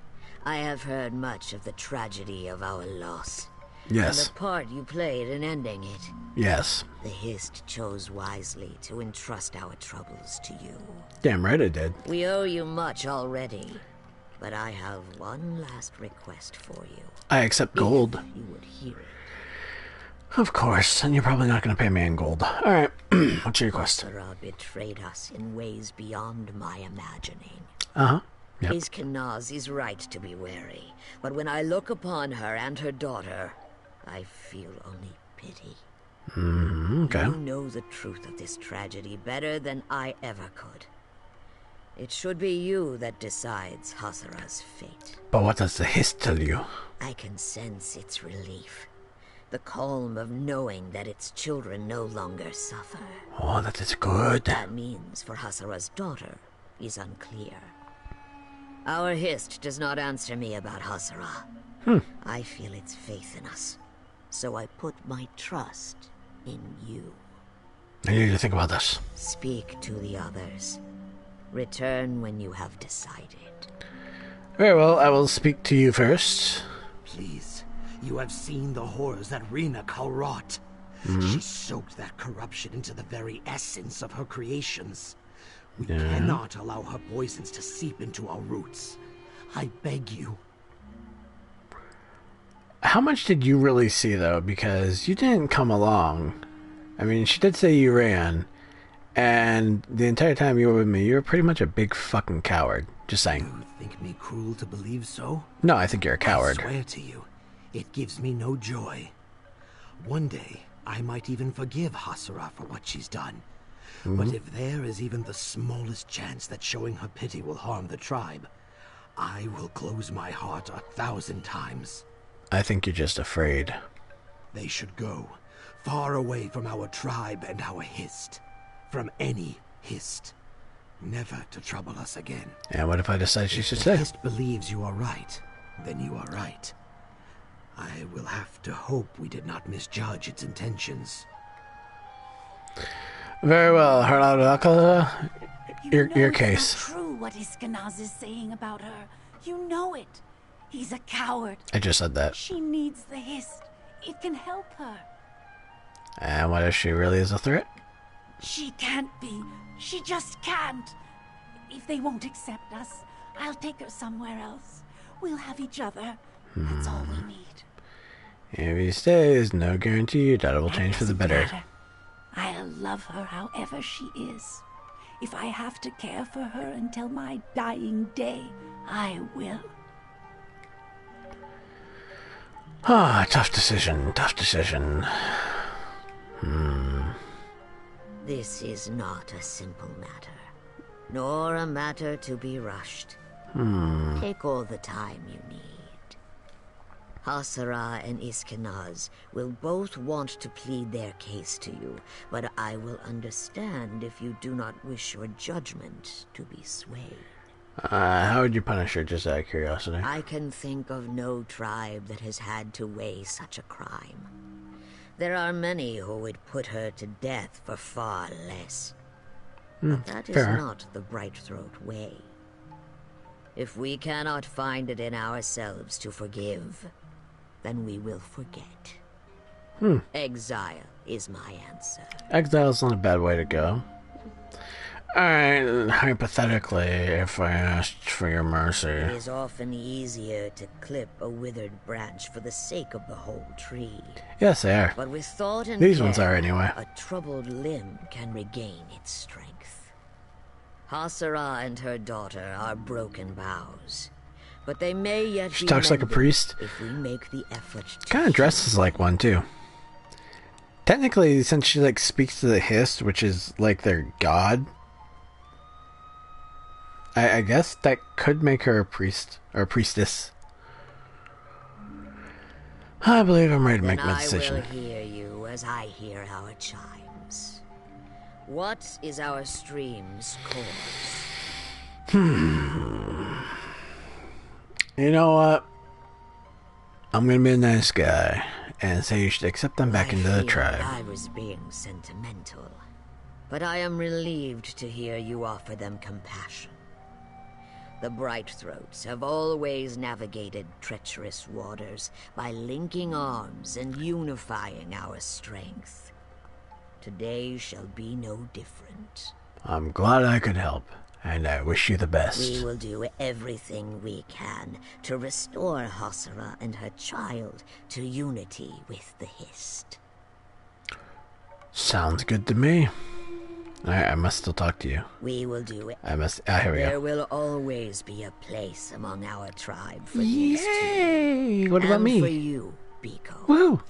I have heard much of the tragedy of our loss. Yes. And the part you played in ending it. Yes. The Hist chose wisely to entrust our troubles to you. Damn right I did. We owe you much already, but I have one last request for you. I accept gold. If you would hear it. Of course, and you're probably not going to pay me in gold. Alright, *clears throat* what's your request? Sarah betrayed us in ways beyond my imagining. Uh huh. Yep. His Kenaz is right to be wary, but when I look upon her and her daughter, I feel only pity. Mm, okay. You know the truth of this tragedy better than I ever could. It should be you that decides Hasara's fate. But what does the hist tell you? I can sense its relief. The calm of knowing that its children no longer suffer. Oh, that is good. That means for Hasara's daughter is unclear. Our Hist does not answer me about Hasara. Hmm. I feel its faith in us. So I put my trust in you. I need to think about this. Speak to the others. Return when you have decided. Very well, I will speak to you first. Please, you have seen the horrors that Renakal wrought. Mhm. She soaked that corruption into the very essence of her creations. We Yeah. cannot allow her poisons to seep into our roots. I beg you. How much did you really see, though? Because you didn't come along. I mean, she did say you ran, and the entire time you were with me, you were pretty much a big fucking coward. Just saying. You Think me cruel to believe so? No, I think you're a coward. I swear to you, it gives me no joy. One day, I might even forgive Hasara for what she's done. But Mhm. if there is even the smallest chance that showing her pity will harm the tribe, I will close my heart a thousand times. I think you're just afraid. They should go far away from our tribe and our hist. From any hist. Never to trouble us again. And what if I decide she If should the stay? Hist believes you are right, then you are right. I will have to hope we did not misjudge its intentions. Very well, Harada, your, know your it's case. Not true what Iskanaz is saying about her. You know it. He's a coward. I just said that. She needs the hist. It can help her. And what if she really is a threat? She can't be. She just can't. If they won't accept us, I'll take her somewhere else. We'll have each other. That's all we hmm. need. If he stays, no guarantee that it will change for the better. Matter. I'll love her however she is. If I have to care for her until my dying day, I will. Ah, tough decision, tough decision. Hmm. This is not a simple matter, nor a matter to be rushed. Hmm. Take all the time you need. Hasara and Iskanaz will both want to plead their case to you, but I will understand if you do not wish your judgment to be swayed. Uh, how would you punish her, just out of curiosity? I can think of no tribe that has had to weigh such a crime. There are many who would put her to death for far less. Hmm, But that is fair. not the Bright-Throat way. If we cannot find it in ourselves to forgive, then we will forget. Hmm. Exile is my answer. Exile is not a bad way to go. Alright, hypothetically, if I asked for your mercy. It is often easier to clip a withered branch for the sake of the whole tree. Yes, they are. But with thought and These ones are anyway. A troubled limb can regain its strength. Hasara and her daughter are broken boughs, but they may yet She talks like a priest. if we make the effort. To Kind of dresses like one, too. Technically, since she, like, speaks to the Hist, which is, like, their god, I, I guess that could make her a priest, or a priestess. I believe I'm ready to Then make my I decision. will hear you as I hear our chimes. What is our stream's course? Hmm. You know what? I'm gonna be a nice guy and say you should accept them back I into the tribe. I was being sentimental, but I am relieved to hear you offer them compassion. The Bright-Throats have always navigated treacherous waters by linking arms and unifying our strength. Today shall be no different. I'm glad I could help, and I wish you the best. We will do everything we can to restore Hasara and her child to unity with the Hist. Sounds good to me. Alright, I must still talk to you. We will do it. I must. Ah, here we there go. will always be a place among our tribe for these Yay! two. What about and me? for you, Biko. Woo!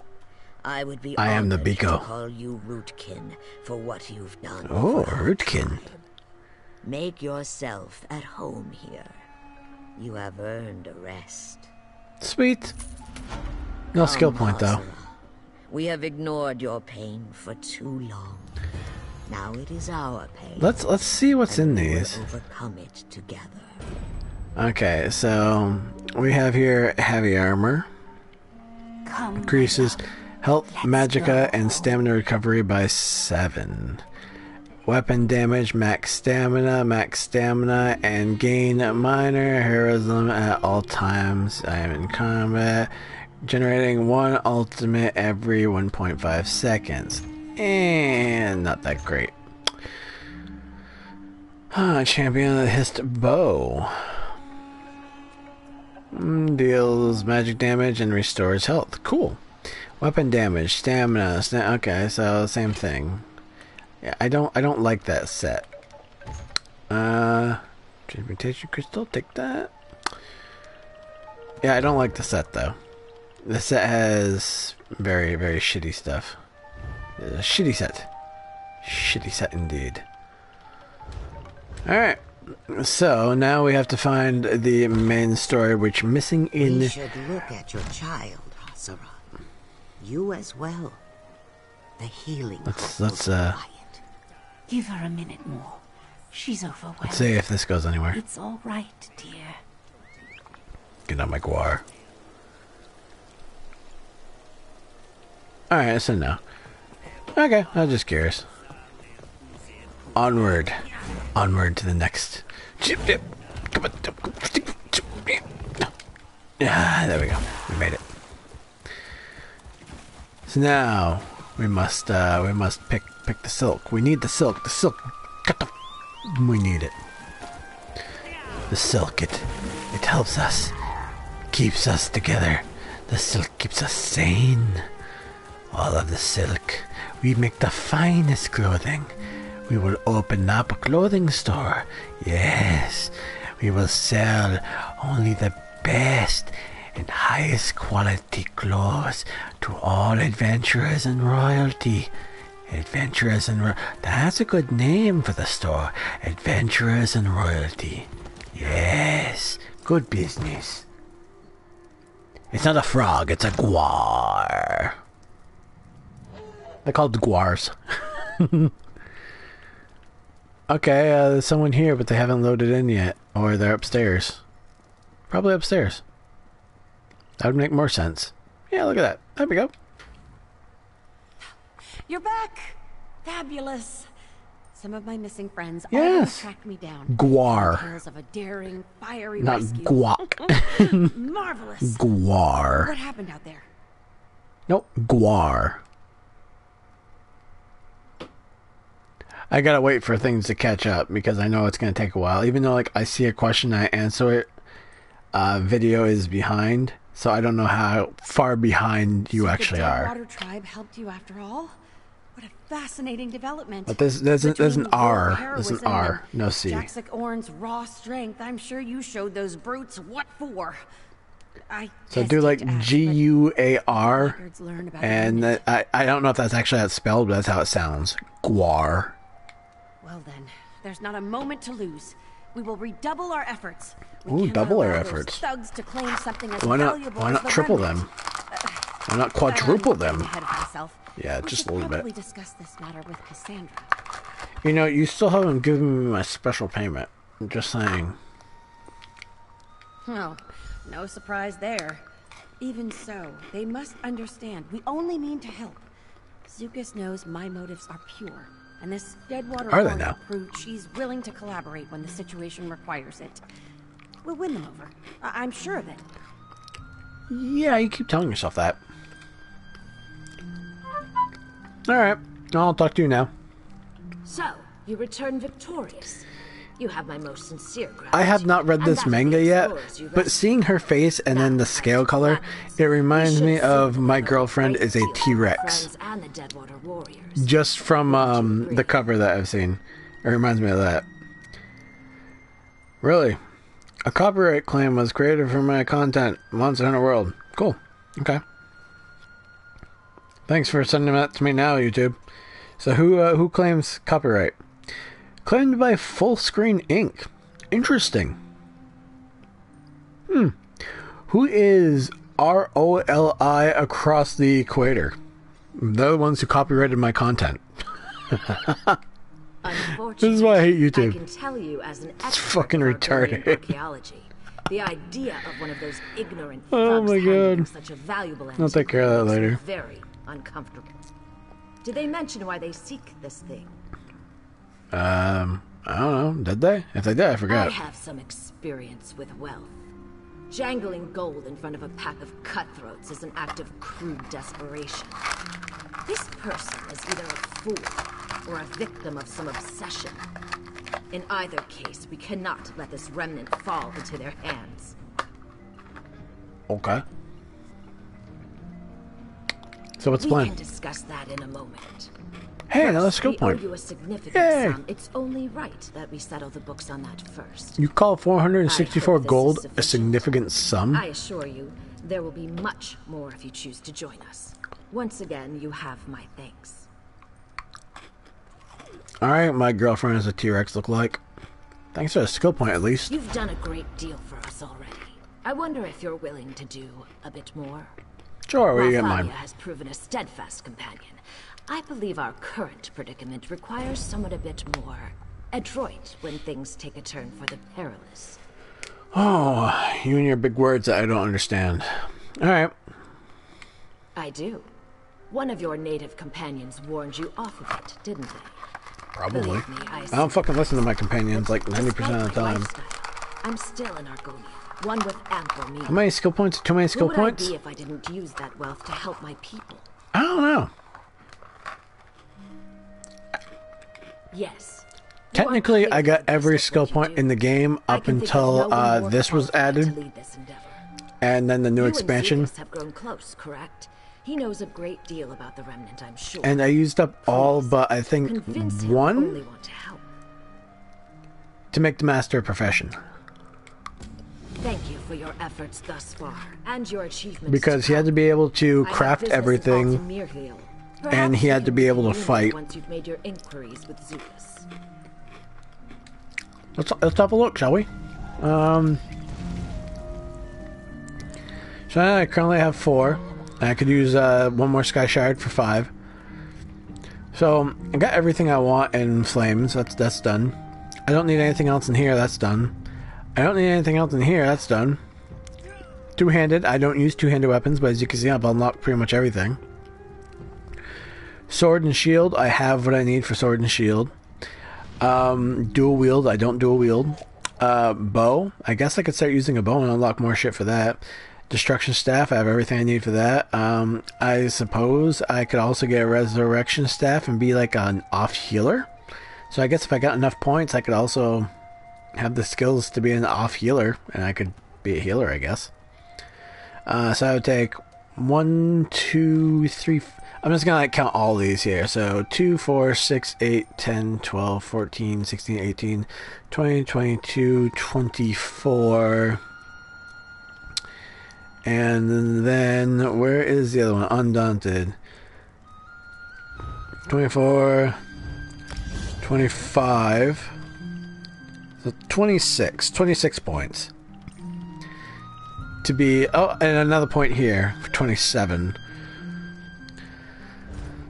I would be I am the Biko. to call you Rootkin for what you've done. Oh, Rootkin. Make yourself at home here. You have earned a rest. Sweet. No skill point though. We have ignored your pain for too long. Now it is our pain. Let's let's see what's in these. overcome it together. Okay, so we have here heavy armor. Increases health, magicka, and stamina recovery by seven. Weapon damage, max stamina, max stamina, and gain minor heroism at all times. I am in combat, generating one ultimate every 1.5 seconds. And not that great. Ah, champion of the hissed bow. Mm, Deals magic damage and restores health. Cool. Weapon damage, stamina. Sta- okay, so same thing. Yeah, I don't. I don't like that set. Uh, transmutation crystal. Take that. Yeah, I don't like the set though. The set has very, very shitty stuff. It's a shitty set. Shitty set indeed. Alright. So now we have to find the main story which missing in We should look at your child, Hasara. You as well. The healing. Let's let's uh Give her a minute more. She's overwhelmed. let's see if this goes anywhere. It's all right, dear. Get on my guar. Alright, so no. Okay, I'm just curious. Onward. Onward to the next. Ah, there we go. We made it. So now we must uh we must pick pick the silk. We need the silk. The silk. We need it. The silk it it helps us. Keeps us together. The silk keeps us sane. All of the silk. We make the finest clothing. We will open up a clothing store. Yes. We will sell only the best and highest quality clothes to all adventurers and royalty. Adventurers and ro- that's a good name for the store. Adventurers and royalty. Yes, good business. It's not a frog, it's a guar. They're called guars. okay, uh, there's someone here, but they haven't loaded in yet. Or they're upstairs. Probably upstairs. That would make more sense. Yeah, look at that. There we go. You're back! Fabulous! Some of my missing friends Yes. tracked me down. Guar. Tales of a daring, fiery Not rescue. guac. *laughs* Marvelous! Guar. What happened out there? Nope, guar. I gotta wait for things to catch up because I know it's gonna take a while. Even though like I see a question, I answer it. Uh, video is behind, so I don't know how far behind you actually the are. Deadwater tribe helped you after all? What a fascinating development. But there's there's, a, there's an R. There's an R. No C. Jaxsik-Orrn's raw strength. I'm sure you showed those brutes what for. I So do like G U A R, records learn about and I I don't know if that's actually how it's spelled, but that's how it sounds. Guar. Well then, there's not a moment to lose. We will redouble our efforts. We Ooh, double our efforts. Thugs to claim something as Why not? Why not the triple remnant. them? Why not uh, quadruple them? ahead of myself. Yeah, We just a little bit. discuss this matter with Cassandra. You know, you still haven't given me my special payment. I'm just saying. Oh, no surprise there. Even so, they must understand we only mean to help. Xukas knows my motives are pure, and this Deadwater Are they warrior now? proved she's willing to collaborate when the situation requires it. We'll win them over. I- I'm sure of it. Yeah, you keep telling yourself that. Alright, I'll talk to you now. So, you return victorious. You have my most sincere gratitude. I have not read this manga yet, but seeing her face and then the scale color, it reminds me of my girlfriend is a T-Rex. Friends and the Deadwater warriors. Just from um, the cover that I've seen. It reminds me of that. Really? A copyright claim was created for my content, Monster Hunter World. Cool. Okay. Thanks for sending that to me now, YouTube. So who uh, who claims copyright? Claimed by Full Screen Inc. Interesting. Hmm. Who is R O L I across the equator? They're the ones who copyrighted my content. *laughs* *laughs* this is why I hate YouTube. I can tell you as an It's fucking retarded. archaeology. The idea of one of those ignorant Oh my god. such a valuable I'll take care of that later. Very uncomfortable. Did they mention why they seek this thing? Um, I don't know. Did they? If they did, I forgot. I have some experience with wealth. Jangling gold in front of a pack of cutthroats is an act of crude desperation. This person is either a fool or a victim of some obsession. In either case, we cannot let this remnant fall into their hands. Okay. So what's we plan? can discuss that in a moment. Hey, another First, skill we point. you a significant Yay. sum. It's only right that we settle the books on that first. You call 464 I hope this is gold a significant sum? I assure you, there will be much more if you choose to join us. Once again, you have my thanks. Alright, my girlfriend is a T-Rex look like. Thanks for a skill point at least. You've done a great deal for us already. I wonder if you're willing to do a bit more. Sure, where you get mine? has proven a steadfast companion. I believe our current predicament requires someone a bit more adroit when things take a turn for the perilous. Oh, you and your big words I don't understand. Alright. I do. One of your native companions warned you off of it, didn't they? Probably. Me, I I don't fucking listen to my companions like 90% of the time. I'm still an Argonian, one with ample means. How many skill points? Too many skill Who would points? I be if I didn't use that wealth to help my people? I don't know. Yes. Technically, I got every skill point in the game up until uh, this was added, this and then the new you expansion. and have grown close, correct? He knows a great deal about the remnant, I'm sure. And I used up all but I think Convince one to help. to make the master a profession. Thank you for your efforts thus far and your achievements. Because he had to be able to craft everything, Mirghiel. and he had to be able to fight. Once you've made your inquiries with Zephyrus. Let's let's have a look, shall we? Um, so I currently have four. I could use uh, one more Skyshard for five. So I got everything I want in flames. That's that's done. I don't need anything else in here. That's done. I don't need anything else in here. That's done. Two-handed. I don't use two-handed weapons, but as you can see, I've unlocked pretty much everything. Sword and shield. I have what I need for sword and shield. Um, dual wield. I don't dual wield. Uh, bow. I guess I could start using a bow and unlock more shit for that. Destruction staff. I have everything I need for that. Um, I suppose I could also get a resurrection staff and be like an off healer. So I guess if I got enough points, I could also have the skills to be an off healer, and I could be a healer, I guess. Uh, so I would take one, two, three. I'm just gonna like count all these here. So 2, 4, 6, 8, 10, 12, 14, 16, 18, 20, 22, 24. And then where is the other one? Undaunted. 24, 25. So 26. 26 points. To be. Oh, and another point here for 27.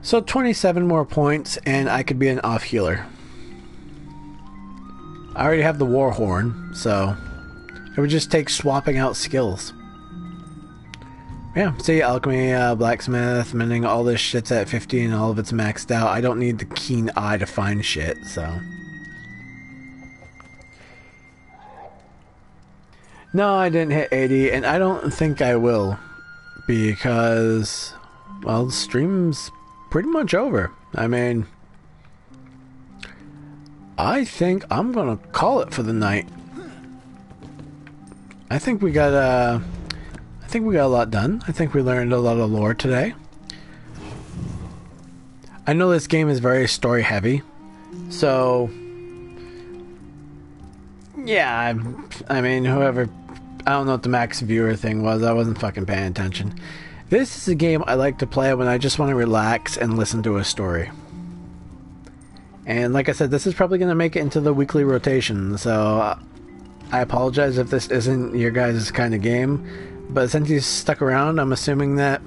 So 27 more points, and I could be an off healer. I already have the war horn, so it would just take swapping out skills. Yeah, see, alchemy, uh, blacksmith, mending, all this shit's at 50 and all of it's maxed out. I don't need the keen eye to find shit, so. No, I didn't hit 80, and I don't think I will. Because, well, the stream's pretty much over. I mean, I think I'm gonna call it for the night. I think we got uh, I think we got a lot done. I think we learned a lot of lore today. I know this game is very story heavy, so yeah. I, I mean, whoever I don't know what the max viewer thing was. I wasn't fucking paying attention. This is a game I like to play when I just want to relax and listen to a story. And like I said, this is probably going to make it into the weekly rotation. So I apologize if this isn't your guys' kind of game. But since you stuck around, I'm assuming that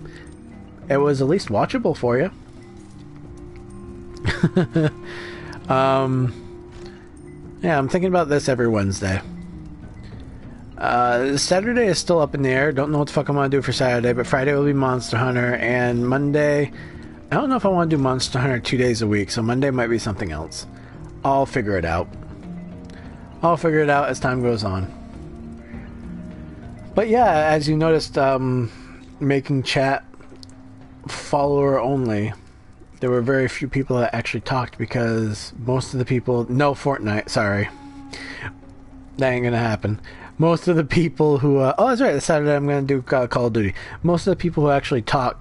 it was at least watchable for you. *laughs* um, yeah, I'm thinking about this every Wednesday. Uh, Saturday is still up in the air. Don't know what the fuck I'm gonna do for Saturday, but Friday will be Monster Hunter, and Monday, I don't know if I want to do Monster Hunter two days a week, so Monday might be something else. I'll figure it out. I'll figure it out as time goes on. But yeah, as you noticed, um, making chat follower only, there were very few people that actually talked because most of the people, no Fortnite, sorry, that ain't gonna happen most of the people who uh, oh that's right Saturday I'm gonna do uh, Call of Duty. Most of the people who actually talk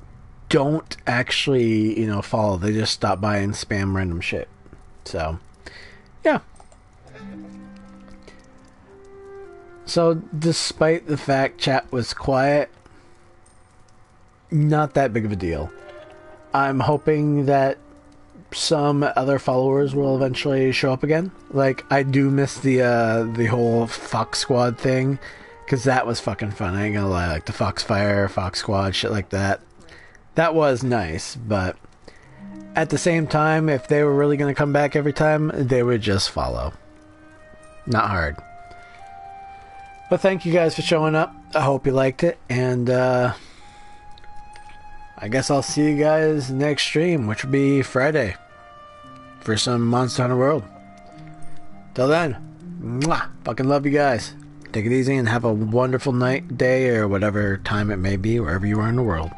don't actually you know follow. They just stop by and spam random shit. So yeah. So despite the fact chat was quiet, not that big of a deal. I'm hoping that some other followers will eventually show up again. Like I do miss the uh the whole Fox Squad thing because that was fucking fun. I ain't gonna lie, like the Foxfire, Fox Squad, shit like that. That was nice, but at the same time, if they were really gonna come back every time, they would just follow. Not hard. But thank you guys for showing up. I hope you liked it, and uh I guess I'll see you guys next stream, which will be Friday, for some Monster Hunter World. Till then, mwah, fucking love you guys. Take it easy and have a wonderful night, day, or whatever time it may be, wherever you are in the world.